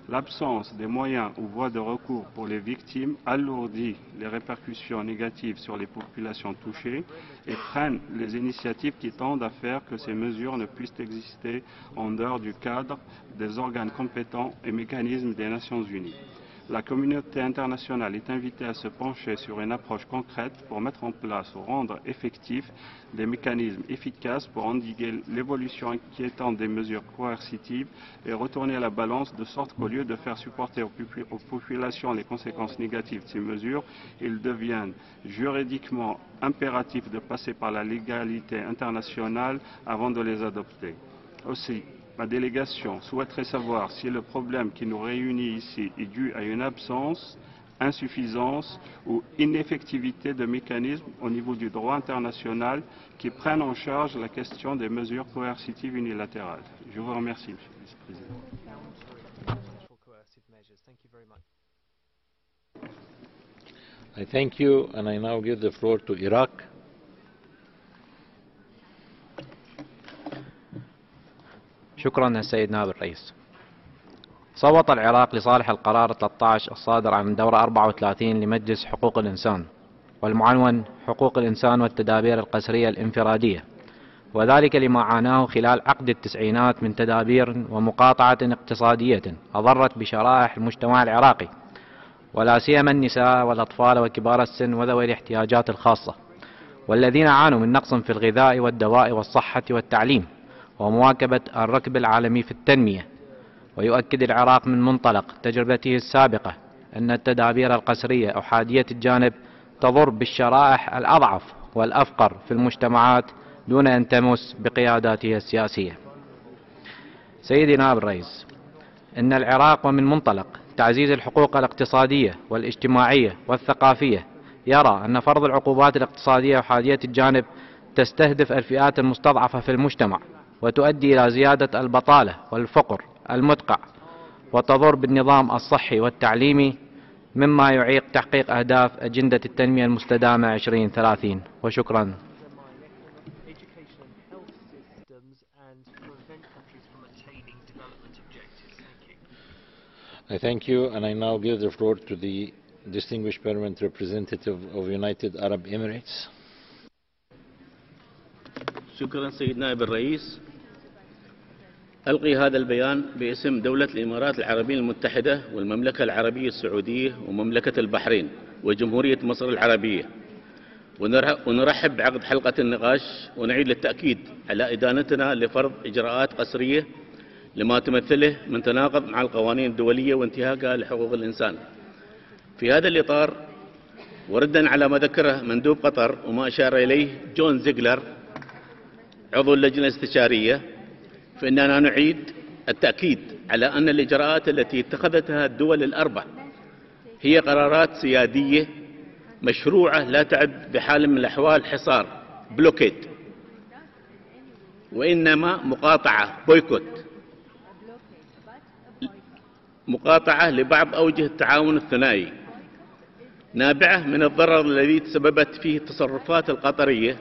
L'absence des moyens ou voies de recours pour les victimes alourdit les répercussions négatives sur les populations touchées et prennent les initiatives qui tendent à faire que ces mesures ne puissent exister en dehors du cadre des organes compétents et mécanismes des Nations Unies la communauté internationale est invitée à se pencher sur une approche concrète pour mettre en place ou rendre effectifs des mécanismes efficaces pour endiguer l'évolution inquiétante des mesures coercitives et retourner la balance de sorte qu'au lieu de faire supporter aux, populations les conséquences négatives de ces mesures, il devienne juridiquement impératif de passer par la légalité internationale avant de les adopter. Aussi, Ma délégation souhaiterait savoir si le problème qui nous réunit ici est dû à une absence insuffisance ou ineffectivité de mécanismes au niveau du droit international qui prennent en charge la question des mesures coercitives unilatérales. Je vous remercie, Monsieur le Vice-président. I thank you, and I now give the floor to Iraq. شكرا السيد نائب الرئيس. صوت العراق لصالح القرار 13 الصادر عن الدورة 34 لمجلس حقوق الإنسان والمعنون حقوق الإنسان والتدابير القسرية الإنفرادية وذلك لما عاناه خلال عقد التسعينات من تدابير ومقاطعة اقتصادية أضرت بشرائح المجتمع العراقي ولا سيما النساء والأطفال وكبار السن وذوي الاحتياجات الخاصة والذين عانوا من نقص في الغذاء والدواء والصحة والتعليم. ومواكبة الركب العالمي في التنمية ويؤكد العراق من منطلق تجربته السابقة أن التدابير القسرية أحادية الجانب تضر بالشرائح الأضعف والأفقر في المجتمعات دون أن تمس بقياداتها السياسية. سيدي نائب الرئيس إن العراق ومن منطلق تعزيز الحقوق الاقتصادية والاجتماعية والثقافية يرى أن فرض العقوبات الاقتصادية أحادية الجانب تستهدف الفئات المستضعفة في المجتمع. وتؤدي إلى زيادة البطالة والفقر المدقع وتضر بالنظام الصحي والتعليمي مما يعيق تحقيق أهداف أجندة التنمية المستدامة 2030 وشكرا. I thank you, and I now give the floor to the distinguished permanent representative of United Arab Emirates. شكرا سيد نائب الرئيس. ألقي هذا البيان باسم دولة الإمارات العربية المتحدة والمملكة العربية السعودية ومملكة البحرين وجمهورية مصر العربية. ونرحب بعقد حلقة النقاش ونعيد للتأكيد على إدانتنا لفرض إجراءات قسرية لما تمثله من تناقض مع القوانين الدولية وانتهاكها لحقوق الإنسان. في هذا الإطار وردا على ما ذكره مندوب قطر وما أشار إليه جون زيغلر عضو اللجنة الاستشارية فإننا نعيد التأكيد على أن الإجراءات التي اتخذتها الدول الأربع هي قرارات سيادية مشروعة لا تعد بحال من الأحوال حصار بلوكيد وإنما مقاطعة بويكوت. مقاطعة لبعض أوجه التعاون الثنائي نابعة من الضرر الذي تسببت فيه التصرفات القطرية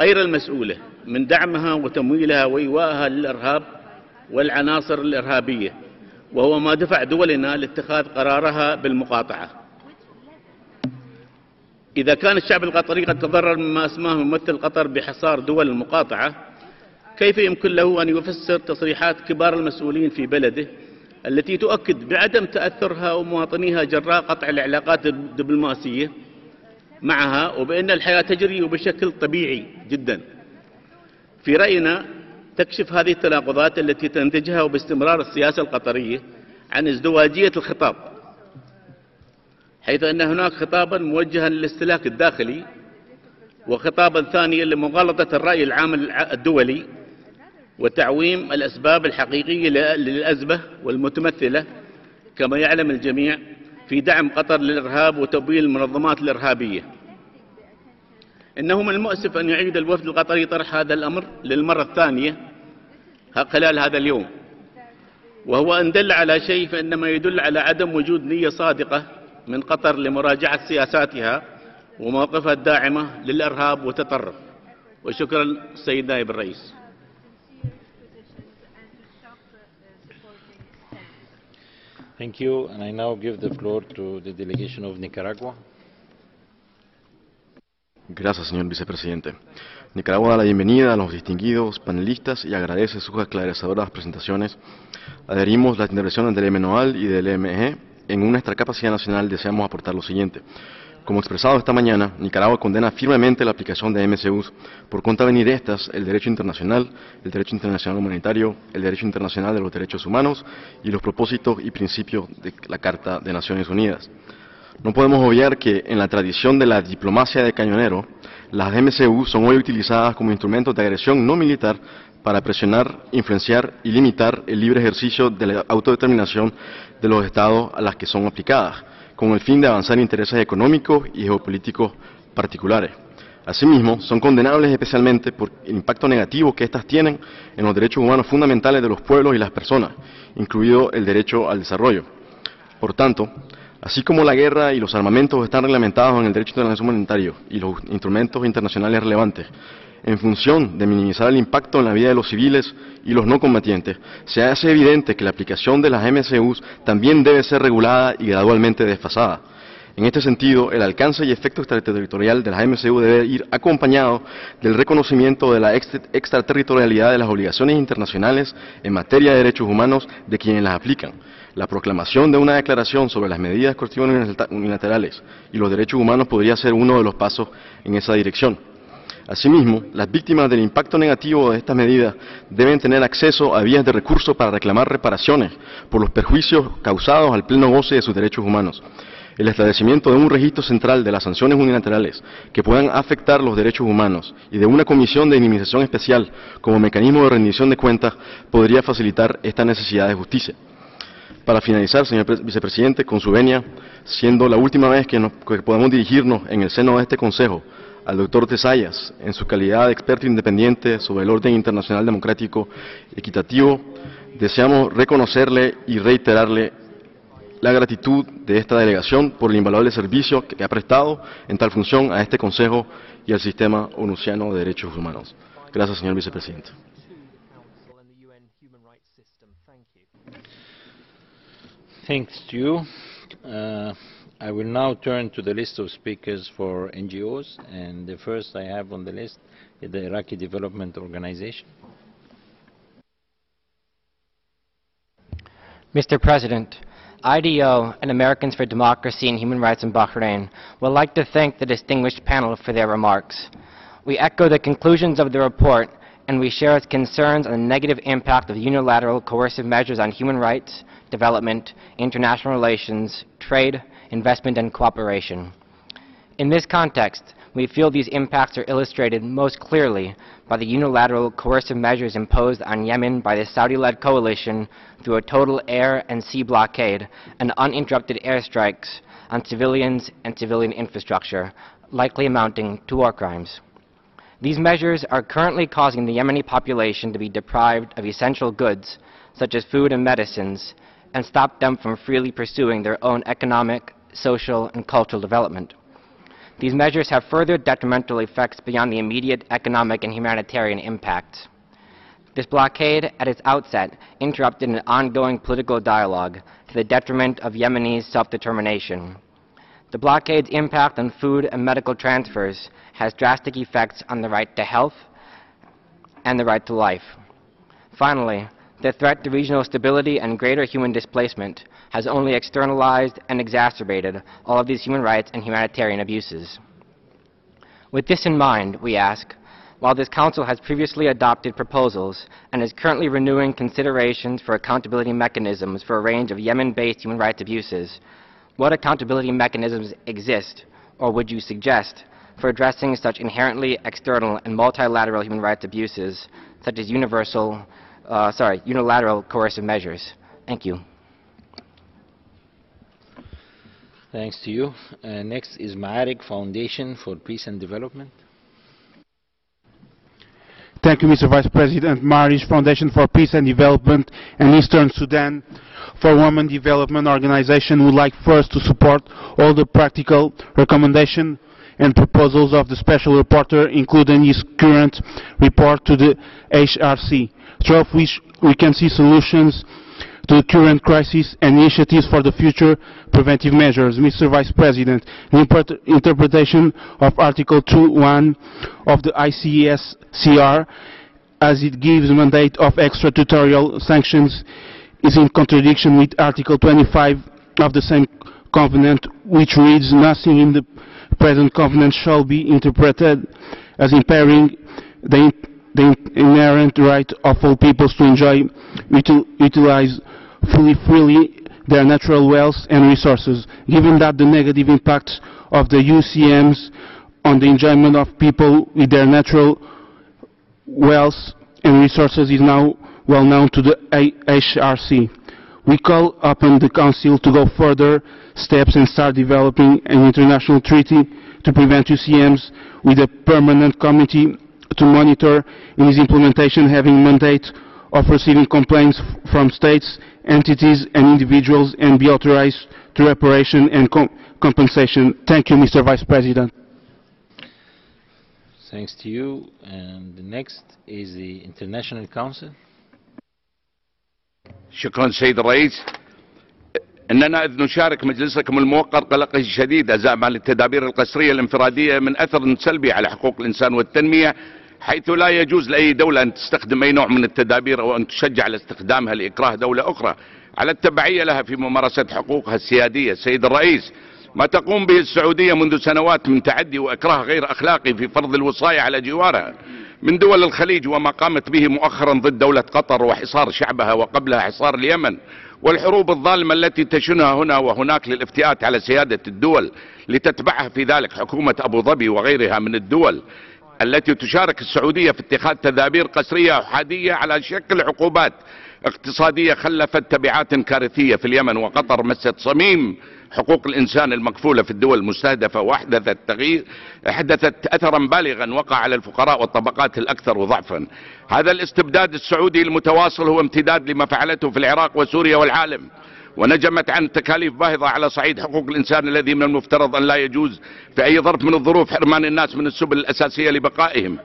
غير المسؤولة. من دعمها وتمويلها وإيوائها للإرهاب والعناصر الإرهابية وهو ما دفع دولنا لاتخاذ قرارها بالمقاطعة. إذا كان الشعب القطري قد تضرر مما أسماه ممثل قطر بحصار دول المقاطعة كيف يمكن له أن يفسر تصريحات كبار المسؤولين في بلده التي تؤكد بعدم تأثرها ومواطنيها جراء قطع العلاقات الدبلوماسية معها وبأن الحياة تجري بشكل طبيعي جدا؟ في رأينا تكشف هذه التناقضات التي تنتجها وباستمرار السياسة القطرية عن ازدواجية الخطاب حيث أن هناك خطابا موجها للاستهلاك الداخلي وخطابا ثانيا لمغالطة الرأي العام الدولي وتعويم الأسباب الحقيقية للأزمة والمتمثلة كما يعلم الجميع في دعم قطر للإرهاب وتمويل المنظمات الإرهابية. إنه من المؤسف أن يعيد الوفد القطري طرح هذا الأمر للمرة الثانية خلال هذا اليوم. وهو أن دل على شيء فإنما يدل على عدم وجود نية صادقة من قطر لمراجعة سياساتها وموقفها الداعمة للإرهاب وتطرف وشكرا سيد نائب الرئيس. Thank you, and I now give the floor to the delegation of Nicaragua. Gracias, señor vicepresidente. Nicaragua da la bienvenida a los distinguidos panelistas y agradece sus esclarecedoras presentaciones. Adherimos las intervenciones del MNOAL y del MG. En nuestra capacidad nacional deseamos aportar lo siguiente. Como expresado esta mañana, Nicaragua condena firmemente la aplicación de MCUs por contravenir estas el derecho internacional, el derecho internacional humanitario, el derecho internacional de los derechos humanos y los propósitos y principios de la Carta de Naciones Unidas. No podemos obviar que en la tradición de la diplomacia de cañonero, las MCU son hoy utilizadas como instrumentos de agresión no militar para presionar, influenciar y limitar el libre ejercicio de la autodeterminación de los estados a las que son aplicadas con el fin de avanzar intereses económicos y geopolíticos particulares. Asimismo, son condenables especialmente por el impacto negativo que éstas tienen en los derechos humanos fundamentales de los pueblos y las personas, incluido el derecho al desarrollo. Por tanto, así como la guerra y los armamentos están reglamentados en el derecho internacional humanitario y los instrumentos internacionales relevantes, en función de minimizar el impacto en la vida de los civiles y los no combatientes, se hace evidente que la aplicación de las MCUs también debe ser regulada y gradualmente desfasada. En este sentido, el alcance y efecto extraterritorial de las MCU debe ir acompañado del reconocimiento de la extraterritorialidad de las obligaciones internacionales en materia de derechos humanos de quienes las aplican. La proclamación de una declaración sobre las medidas coercitivas unilaterales y los derechos humanos podría ser uno de los pasos en esa dirección. Asimismo, las víctimas del impacto negativo de estas medidas deben tener acceso a vías de recurso para reclamar reparaciones por los perjuicios causados al pleno goce de sus derechos humanos el establecimiento de un registro central de las sanciones unilaterales que puedan afectar los derechos humanos y de una comisión de minimización especial como mecanismo de rendición de cuentas podría facilitar esta necesidad de justicia. Para finalizar, señor vicepresidente, con su venia, siendo la última vez que, podemos dirigirnos en el seno de este Consejo al doctor Tesayas, en su calidad de experto independiente sobre el orden internacional democrático equitativo, deseamos reconocerle y reiterarle la gratitud de esta delegación por el invaluable servicio que ha prestado en tal función a este Consejo y al sistema onusiano de derechos humanos. Gracias, señor vicepresidente. Thanks to you. Uh, I will now turn to the list of speakers for NGOs, and the first I have on the list is the Iraqi Development Organization. Mr. President, IDO and Americans for Democracy and Human Rights in Bahrain would like to thank the distinguished panel for their remarks. We echo the conclusions of the report and we share its concerns on the negative impact of unilateral coercive measures on human rights, development, international relations, trade, investment, and cooperation. In this context, we feel these impacts are illustrated most clearly by the unilateral coercive measures imposed on Yemen by the Saudi-led coalition through a total air and sea blockade and uninterrupted airstrikes on civilians and civilian infrastructure, likely amounting to war crimes. These measures are currently causing the Yemeni population to be deprived of essential goods, such as food and medicines, and stop them from freely pursuing their own economic, social, and cultural development. These measures have further detrimental effects beyond the immediate economic and humanitarian impact. This blockade, at its outset, interrupted an ongoing political dialogue to the detriment of Yemenis' self-determination. The blockade's impact on food and medical transfers has drastic effects on the right to health and the right to life. Finally, the threat to regional stability and greater human displacement has only externalized and exacerbated all of these human rights and humanitarian abuses. With this in mind, we ask, while this Council has previously adopted proposals and is currently renewing considerations for accountability mechanisms for a range of Yemen-based human rights abuses, what accountability mechanisms exist, or would you suggest, for addressing such inherently external and multilateral human rights abuses, such as universal, uh, sorry, unilateral coercive measures? Thank you. Thanks to you. Uh, next is Maarij Foundation for Peace and Development. Thank you, Mr. Vice President. Maarij Foundation for Peace and Development and Eastern Sudan for Women Development Organization would like first to support all the practical recommendations and proposals of the Special Reporter, including his current report to the HRC, through which we can see solutions to the current crisis and initiatives for the future preventive measures. Mr. Vice President, the interpretation of Article 2.1 of the ICESCR as it gives mandate of extraterritorial sanctions is in contradiction with Article 25 of the same covenant which reads nothing in the present covenant shall be interpreted as impairing the, the inherent right of all peoples to enjoy, util, utilize fully freely their natural wealth and resources, given that the negative impacts of the UCMs on the enjoyment of people with their natural wealth and resources is now well known to the HRC. We call upon the Council to go further steps and start developing an international treaty to prevent UCMs with a permanent committee to monitor in its implementation having mandate of receiving complaints from states, entities and individuals and be authorized to reparation and com compensation. Thank you, Mr. Vice President. Thanks to you. And the next is the International Council. شكرا سيد الرئيس اننا اذ نشارك مجلسكم الموقر قلقه الشديد ازاء التدابير القسريه الانفراديه من اثر سلبي على حقوق الانسان والتنميه حيث لا يجوز لأي دولة أن تستخدم أي نوع من التدابير أو أن تشجع على استخدامها لإكراه دولة أخرى. على التبعية لها في ممارسة حقوقها السيادية. سيد الرئيس ما تقوم به السعودية منذ سنوات من تعدي وإكراه غير أخلاقي في فرض الوصاية على جوارها من دول الخليج وما قامت به مؤخرا ضد دولة قطر وحصار شعبها وقبلها حصار اليمن. والحروب الظالمة التي تشنها هنا وهناك للافتئات على سيادة الدول لتتبعها في ذلك حكومة أبو ظبي وغيرها من الدول. التي تشارك السعودية في اتخاذ تدابير قسرية أحادية على شكل عقوبات اقتصادية خلفت تبعات كارثية في اليمن وقطر مست صميم حقوق الإنسان المكفولة في الدول المستهدفة وأحدثت تغيير أحدثت أثرا بالغا وقع على الفقراء والطبقات الأكثر ضعفا. هذا الاستبداد السعودي المتواصل هو امتداد لما فعلته في العراق وسوريا والعالم. ونجمت عن تكاليف باهظة على صعيد حقوق الإنسان الذي من المفترض أن لا يجوز في أي ظرف من الظروف حرمان الناس من السبل الأساسية لبقائهم.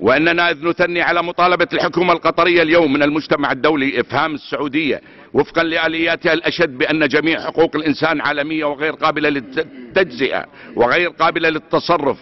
وأننا إذ نثني على مطالبة الحكومة القطرية اليوم من المجتمع الدولي إفهام السعودية وفقا لآلياتها الأشد بأن جميع حقوق الإنسان عالمية وغير قابلة للتجزئة وغير قابلة للتصرف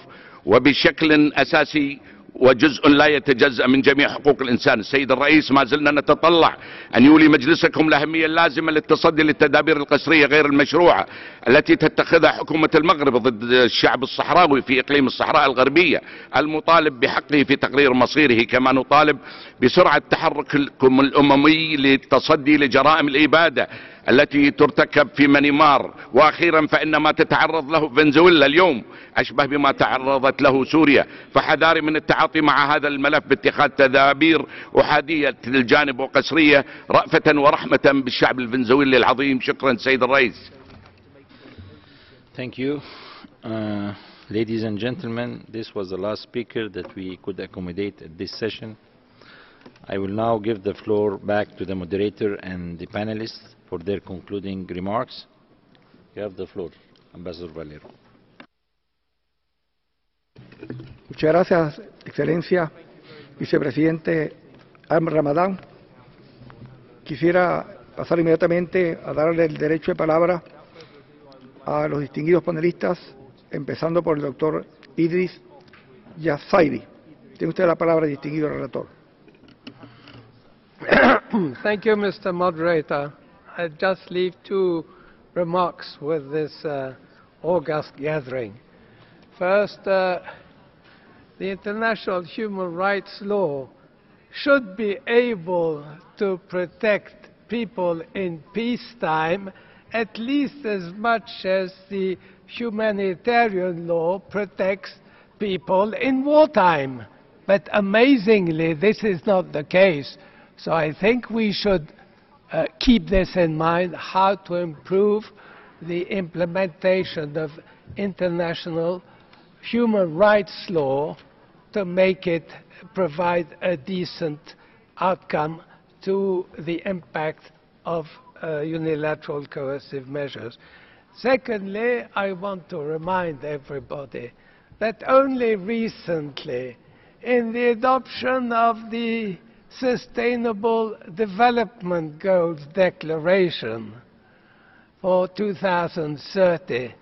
وبشكل أساسي وجزء لا يتجزأ من جميع حقوق الإنسان. السيد الرئيس ما زلنا نتطلع أن يولي مجلسكم الأهمية اللازمة للتصدي للتدابير القسرية غير المشروعة التي تتخذها حكومة المغرب ضد الشعب الصحراوي في إقليم الصحراء الغربية المطالب بحقه في تقرير مصيره كما نطالب بسرعة تحرككم الأممي للتصدي لجرائم الإبادة. التي ترتكب في مانيمار وأخيرا فان ما تتعرض له فنزويلا اليوم أشبه بما تعرضت له سوريا. فحذاري من التعاطي مع هذا الملف باتخاذ تدابير أحادية للجانب وقسرية رأفة ورحمة بالشعب الفنزويلي العظيم. شكرا سيد الرئيس. Thank you. Uh, ladies and gentlemen, this was the last speaker that we could accommodate at this session. I will now give the floor back to the moderator and the panelists. For their concluding remarks. You have the floor, Ambassador Valero. Muchas gracias, Excelencia, Vicepresidente Am Ramadán. Quisiera pasar inmediatamente a darle el derecho de palabra a los distinguidos panelistas, empezando por el doctor Idris Yasairi. Tiene usted la palabra, distinguido relator. Thank you, Mr. Moderator. I just leave two remarks with this uh, august gathering. First, uh, the international human rights law should be able to protect people in peacetime at least as much as the humanitarian law protects people in wartime. But amazingly, this is not the case. So I think we should uh, keep this in mind, how to improve the implementation of international human rights law to make it provide a decent outcome to the impact of uh, unilateral coercive measures. Secondly, I want to remind everybody that only recently, in the adoption of the Sustainable Development Goals Declaration for 2030,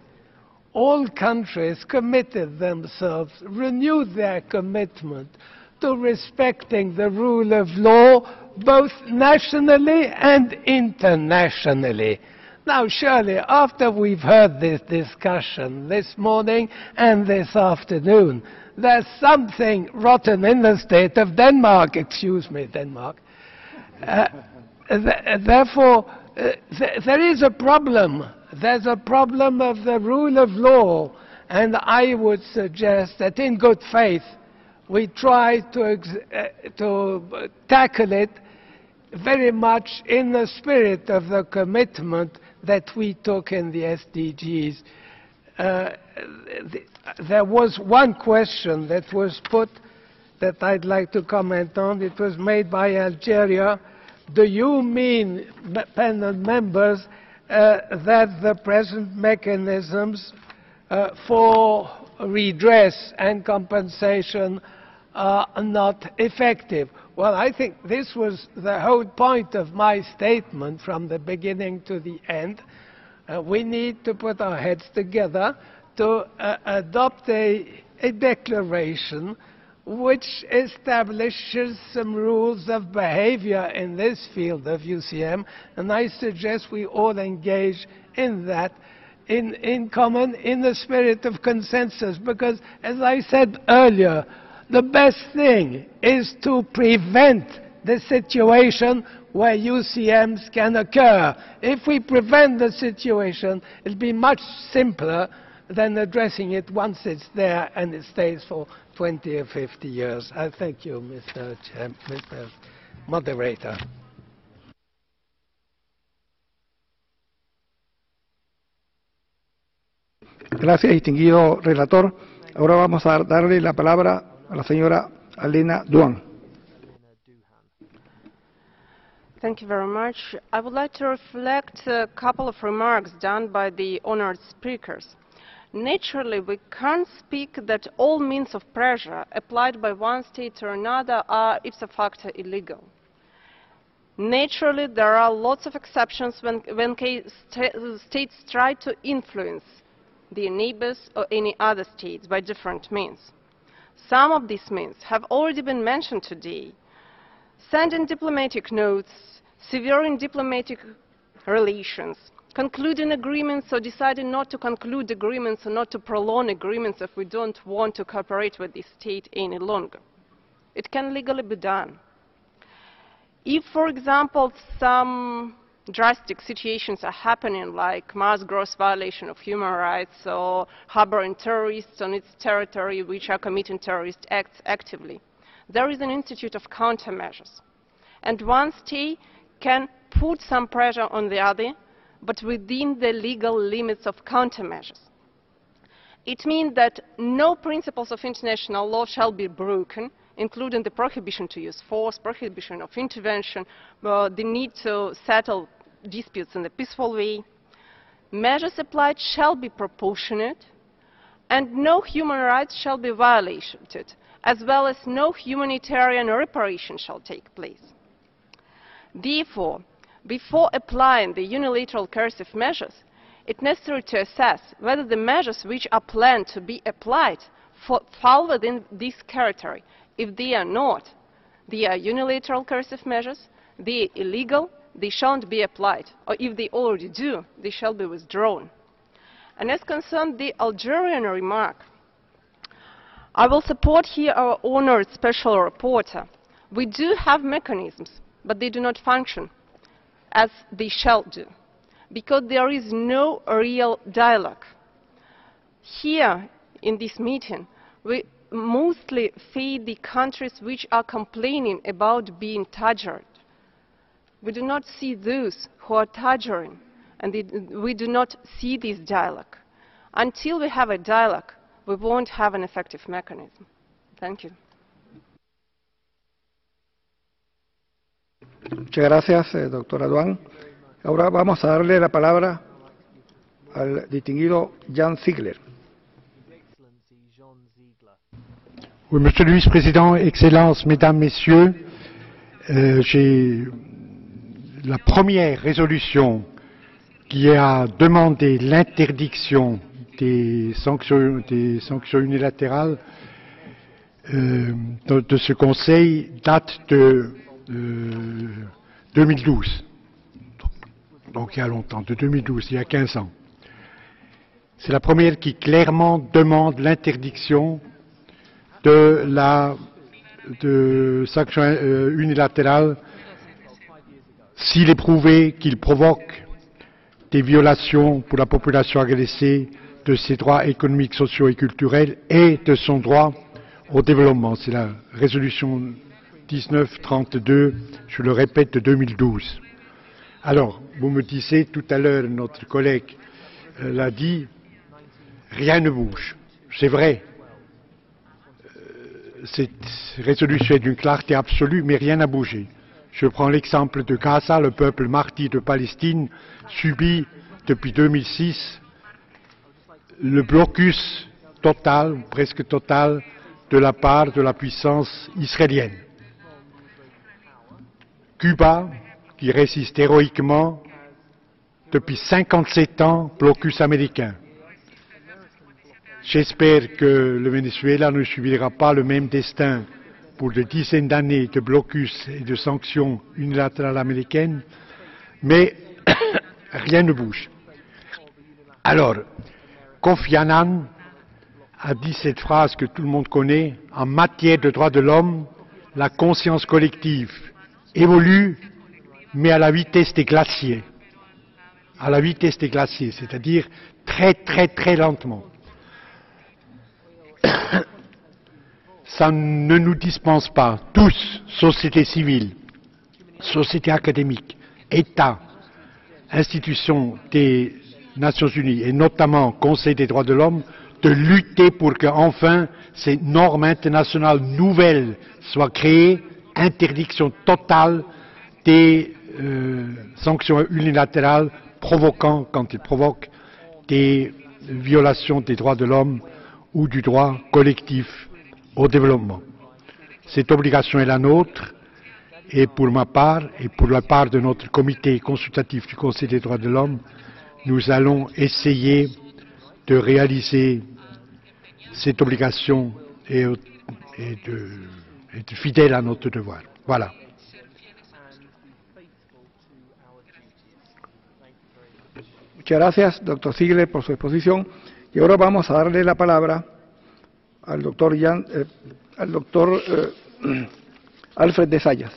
all countries committed themselves, renewed their commitment to respecting the rule of law both nationally and internationally. Now, surely, after we've heard this discussion this morning and this afternoon, there's something rotten in the state of Denmark, excuse me, Denmark. Uh, th therefore, uh, th there is a problem. There's a problem of the rule of law, and I would suggest that in good faith we try to, uh, to tackle it very much in the spirit of the commitment that we took in the SDGs. Uh, th there was one question that was put that I'd like to comment on. It was made by Algeria. Do you mean, panel members, uh, that the present mechanisms uh, for redress and compensation are not effective? Well, I think this was the whole point of my statement from the beginning to the end. Uh, we need to put our heads together to uh, adopt a, a declaration which establishes some rules of behavior in this field of UCM, and I suggest we all engage in that in, in common, in the spirit of consensus, because as I said earlier, the best thing is to prevent the situation where UCMs can occur. If we prevent the situation, it'll be much simpler than addressing it once it's there and it stays for 20 or 50 years. I thank you, Mr. Chair, Mr. Moderator. Gracias, distinguido relator. Ahora vamos a darle la palabra a la señora Douhan. Thank you very much. I would like to reflect a couple of remarks done by the honored speakers. Naturally, we can't speak that all means of pressure applied by one state or another are ipso facto illegal. Naturally, there are lots of exceptions when, when states try to influence their neighbors or any other states by different means. Some of these means have already been mentioned today. Sending diplomatic notes, severing diplomatic relations, concluding agreements or deciding not to conclude agreements or not to prolong agreements if we don't want to cooperate with the state any longer. It can legally be done. If, for example, some drastic situations are happening, like mass gross violation of human rights or harboring terrorists on its territory which are committing terrorist acts actively. There is an institute of countermeasures. And one state can put some pressure on the other, but within the legal limits of countermeasures. It means that no principles of international law shall be broken, including the prohibition to use force, prohibition of intervention, uh, the need to settle disputes in a peaceful way. Measures applied shall be proportionate, and no human rights shall be violated, as well as no humanitarian reparation shall take place. Therefore, before applying the unilateral coercive measures, it is necessary to assess whether the measures which are planned to be applied fall within this category. If they are not, they are unilateral coercive measures, they are illegal, they shan't be applied, or if they already do, they shall be withdrawn. And as concerns the Algerian remark, I will support here our honored special reporter. We do have mechanisms, but they do not function as they shall do, because there is no real dialogue. Here, in this meeting, we mostly feed the countries which are complaining about being tortured we do not see those who are targeting, and we do not see this dialogue. Until we have a dialogue, we won't have an effective mechanism. Thank you. Muchas gracias, eh, doctora Douhan. Ahora vamos a darle la palabra al distinguido Jean Ziegler. Oui, Monsieur le Vice-président, Excellences, Mesdames, Messieurs, euh, j'ai la première résolution qui a demandé l'interdiction des sanctions, unilatérales euh, de, ce Conseil date de euh, 2012. Donc il y a longtemps, de 2012, il y a 15 ans. C'est la première qui clairement demande l'interdiction de la de sanctions euh, unilatérales s'il est prouvé qu'il provoque des violations pour la population agressée de ses droits économiques, sociaux et culturels et de son droit au développement. C'est la résolution 1932, je le répète, de 2012. Alors, vous me disiez tout à l'heure, notre collègue euh, l'a dit, rien ne bouge. C'est vrai. Euh, cette résolution est d'une clarté absolue, mais rien n'a bougé. Je prends l'exemple de Gaza, le peuple martyr de Palestine subit depuis 2006 le blocus total, presque total, de la part de la puissance israélienne. Cuba, qui résiste héroïquement depuis 57 ans, blocus américain. J'espère que le Venezuela ne subira pas le même destin pour des dizaines d'années de blocus et de sanctions unilatérales américaines, mais rien ne bouge. Alors, Kofi Annan a dit cette phrase que tout le monde connaît, en matière de droits de l'homme, la conscience collective évolue, mais à la vitesse des glaciers. À la vitesse des glaciers, c'est-à-dire très très très lentement. Ça ne nous dispense pas, tous, société civile, société académique, État, institutions des Nations Unies et notamment Conseil des droits de l'homme, de lutter pour que enfin ces normes internationales nouvelles soient créées, interdiction totale des euh, sanctions unilatérales provoquant, quand elles provoquent, des violations des droits de l'homme ou du droit collectif au développement. Cette obligation est la nôtre et pour ma part et pour la part de notre comité consultatif du Conseil des droits de l'homme, nous allons essayer de réaliser cette obligation et, d'être fidèle à notre devoir. Voilà. Muchas gracias, Sigle, por su exposición. Y ahora vamos a darle la palabra al doctor, eh, eh, Alfred de Sayas.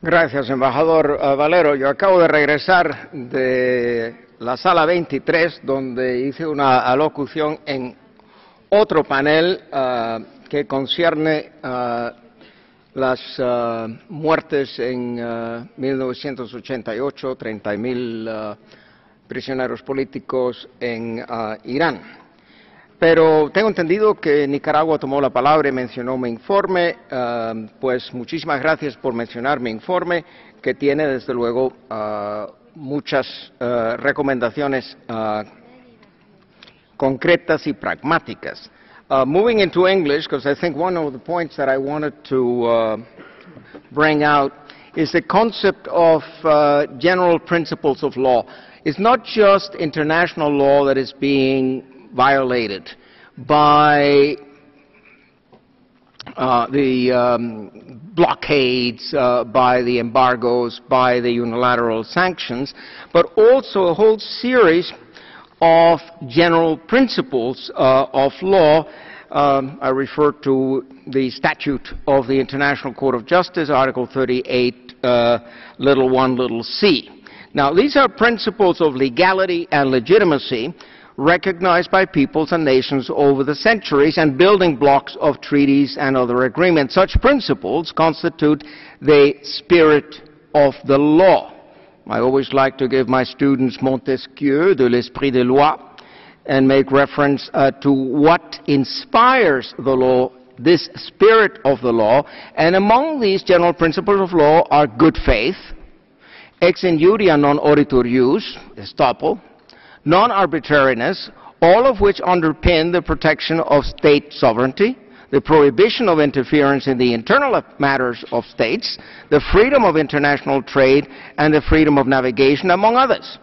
Gracias, embajador uh, Valero. Yo acabo de regresar de la sala 23, donde hice una alocución en otro panel uh, que concierne uh, las muertes en 1988, 30.000 prisioneros políticos en Irán. Pero tengo entendido que Nicaragua tomó la palabra y mencionó mi informe, eh, pues muchísimas gracias por mencionar mi informe, que tiene desde luego eh, muchas recomendaciones concretas y pragmáticas. Uh, moving into English, because I think one of the points that I wanted to uh, bring out is the concept of uh, general principles of law. It's not just international law that is being violated by uh, the um, blockades, uh, by the embargoes, by the unilateral sanctions, but also a whole series of general principles uh, of law. Um, I refer to the statute of the International Court of Justice, Article 38, uh, little 1, little c. Now, these are principles of legality and legitimacy recognized by peoples and nations over the centuries and building blocks of treaties and other agreements. Such principles constitute the spirit of the law. I always like to give my students Montesquieu de l'esprit des lois and make reference uh, to what inspires the law, this spirit of the law. And among these general principles of law are good faith, ex injuria non oritur ius, estoppel, non-arbitrariness, all of which underpin the protection of state sovereignty, the prohibition of interference in the internal matters of states, the freedom of international trade, and the freedom of navigation, among others.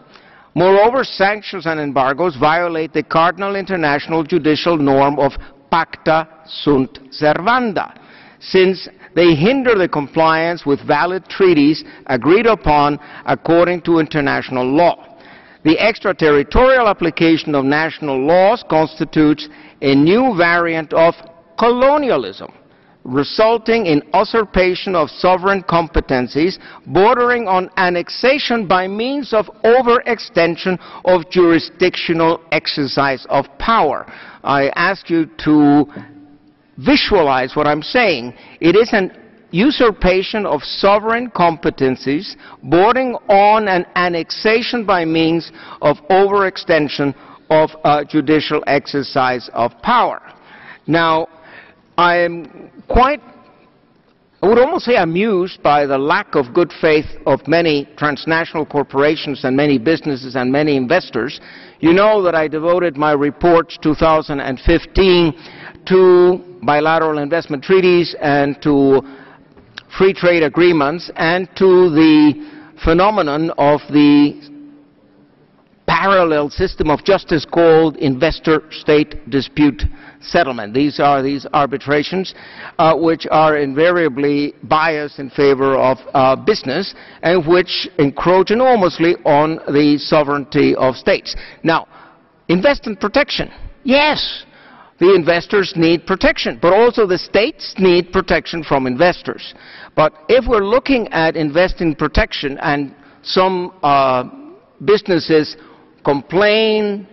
Moreover, sanctions and embargoes violate the cardinal international judicial norm of pacta sunt servanda, since they hinder the compliance with valid treaties agreed upon according to international law. The extraterritorial application of national laws constitutes a new variant of colonialism, resulting in usurpation of sovereign competencies bordering on annexation by means of overextension of jurisdictional exercise of power. I ask you to visualize what I'm saying. It is an usurpation of sovereign competencies bordering on an annexation by means of overextension of judicial exercise of power. Now, I am quite, I would almost say amused by the lack of good faith of many transnational corporations and many businesses and many investors. You know that I devoted my report 2015 to bilateral investment treaties and to free trade agreements and to the phenomenon of the parallel system of justice called investor-state dispute settlement. These are these arbitrations uh, which are invariably biased in favor of uh, business and which encroach enormously on the sovereignty of states. Now, investment protection. Yes, the investors need protection, but also the states need protection from investors. But if we're looking at investing protection and some uh, businesses complain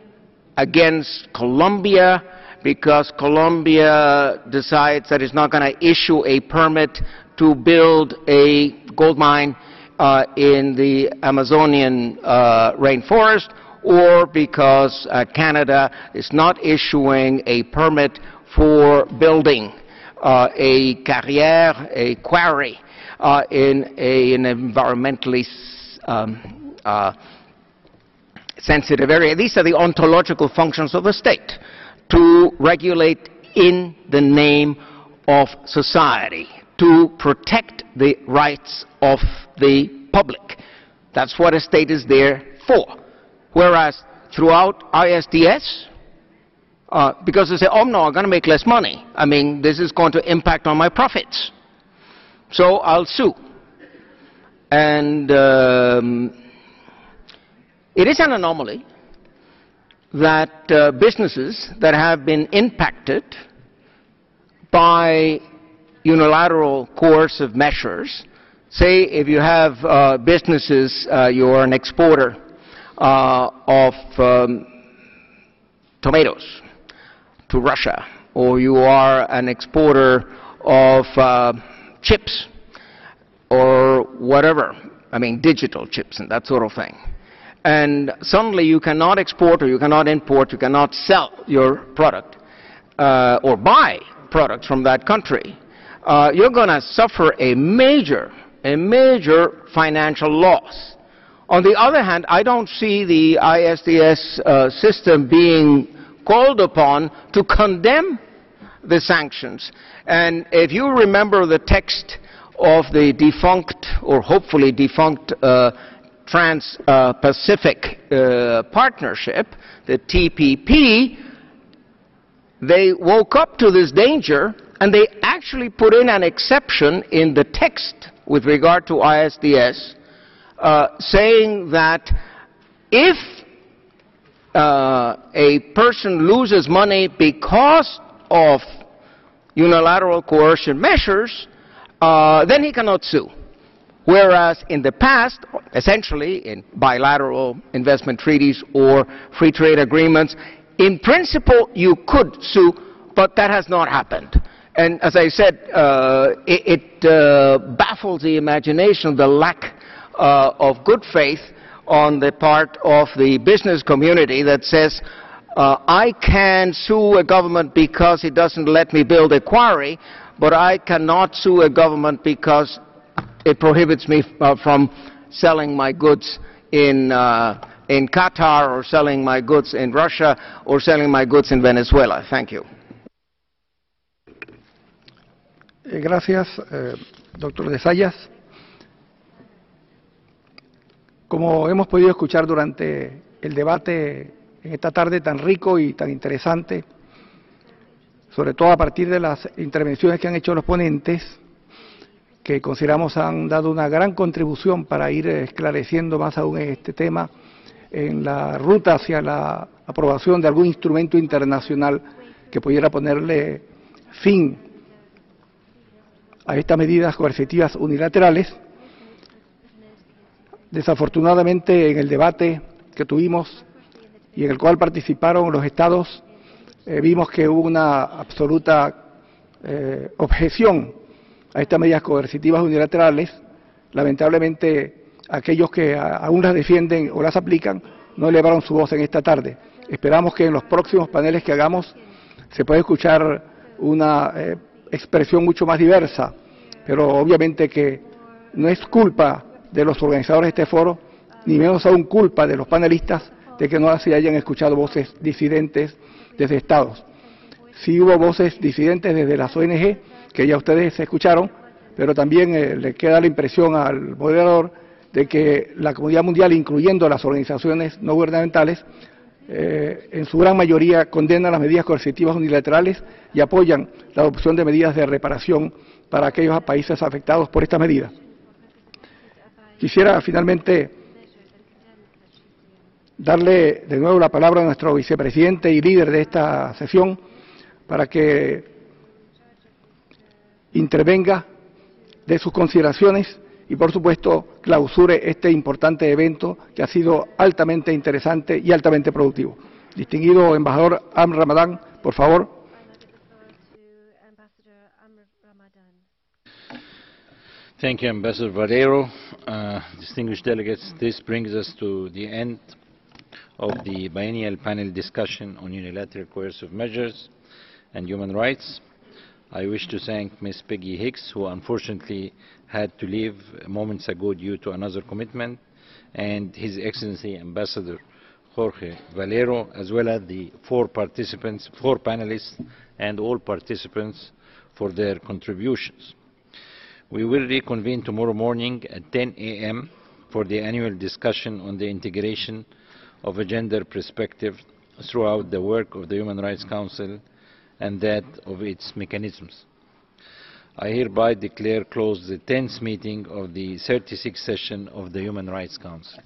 against Colombia because Colombia decides that it's not going to issue a permit to build a gold mine uh, in the Amazonian uh, rainforest, or because uh, Canada is not issuing a permit for building uh, a carrière, a quarry, uh, in a, an environmentally um, uh, sensitive area. These are the ontological functions of the state to regulate in the name of society, to protect the rights of the public. That's what a state is there for. Whereas throughout ISDS, uh, because they say, oh no, I'm going to make less money. I mean, this is going to impact on my profits. So I'll sue. And um, it is an anomaly that uh, businesses that have been impacted by unilateral coercive measures, say if you have uh, businesses, uh, you're an exporter uh, of um, tomatoes to Russia, or you are an exporter of uh, chips, or whatever, I mean digital chips and that sort of thing. And suddenly you cannot export or you cannot import, you cannot sell your product uh, or buy products from that country, uh, you're going to suffer a major, a major financial loss. On the other hand, I don't see the ISDS uh, system being called upon to condemn the sanctions. And if you remember the text of the defunct, or hopefully defunct, uh, Trans-Pacific uh, Partnership, the TPP, they woke up to this danger and they actually put in an exception in the text with regard to ISDS, uh, saying that if uh, a person loses money because of unilateral coercion measures, uh, then he cannot sue. Whereas in the past, essentially in bilateral investment treaties or free trade agreements, in principle you could sue, but that has not happened. And as I said, uh, it, it uh, baffles the imagination, the lack uh, of good faith on the part of the business community that says, uh, I can sue a government because it doesn't let me build a quarry, but I cannot sue a government because it prohibits me uh, from selling my goods in, uh, in Qatar or selling my goods in Russia or selling my goods in Venezuela. Thank you. Eh, gracias, eh, doctor de Zayas. Como hemos podido escuchar durante el debate en esta tarde tan rico y tan interesante, sobre todo a partir de las intervenciones que han hecho los ponentes, que consideramos han dado una gran contribución para ir esclareciendo más aún este tema en la ruta hacia la aprobación de algún instrumento internacional que pudiera ponerle fin a estas medidas coercitivas unilaterales. Desafortunadamente, en el debate que tuvimos y en el cual participaron los estados, eh, vimos que hubo una absoluta eh, objeción a estas medidas coercitivas unilaterales. Lamentablemente, aquellos que aún las defienden o las aplican no elevaron su voz en esta tarde. Esperamos que en los próximos paneles que hagamos se pueda escuchar una eh, expresión mucho más diversa, pero obviamente que no es culpa de los organizadores de este foro, ni menos aún culpa de los panelistas de que no se hayan escuchado voces disidentes desde Estados. Sí hubo voces disidentes desde las ONG, que ya ustedes escucharon, pero también eh, le queda la impresión al moderador de que la comunidad mundial, incluyendo las organizaciones no gubernamentales, eh, en su gran mayoría condenan las medidas coercitivas unilaterales y apoyan la adopción de medidas de reparación para aquellos países afectados por estas medidas. Quisiera finalmente darle de nuevo la palabra a nuestro vicepresidente y líder de esta sesión para que intervenga de sus consideraciones y, por supuesto, clausure este importante evento que ha sido altamente interesante y altamente productivo. Distinguido embajador Am Ramadán, por favor. Thank you, Valero. Uh, distinguished delegates, this brings us to the end of the biennial panel discussion on unilateral coercive measures and human rights. I wish to thank Ms. Peggy Hicks, who unfortunately had to leave moments ago due to another commitment, and His Excellency Ambassador Jorge Valero, as well as the four participants, four panelists, and all participants for their contributions. We will reconvene tomorrow morning at 10 a.m. for the annual discussion on the integration of a gender perspective throughout the work of the Human Rights Council and that of its mechanisms. I hereby declare closed the 10th meeting of the 36th session of the Human Rights Council.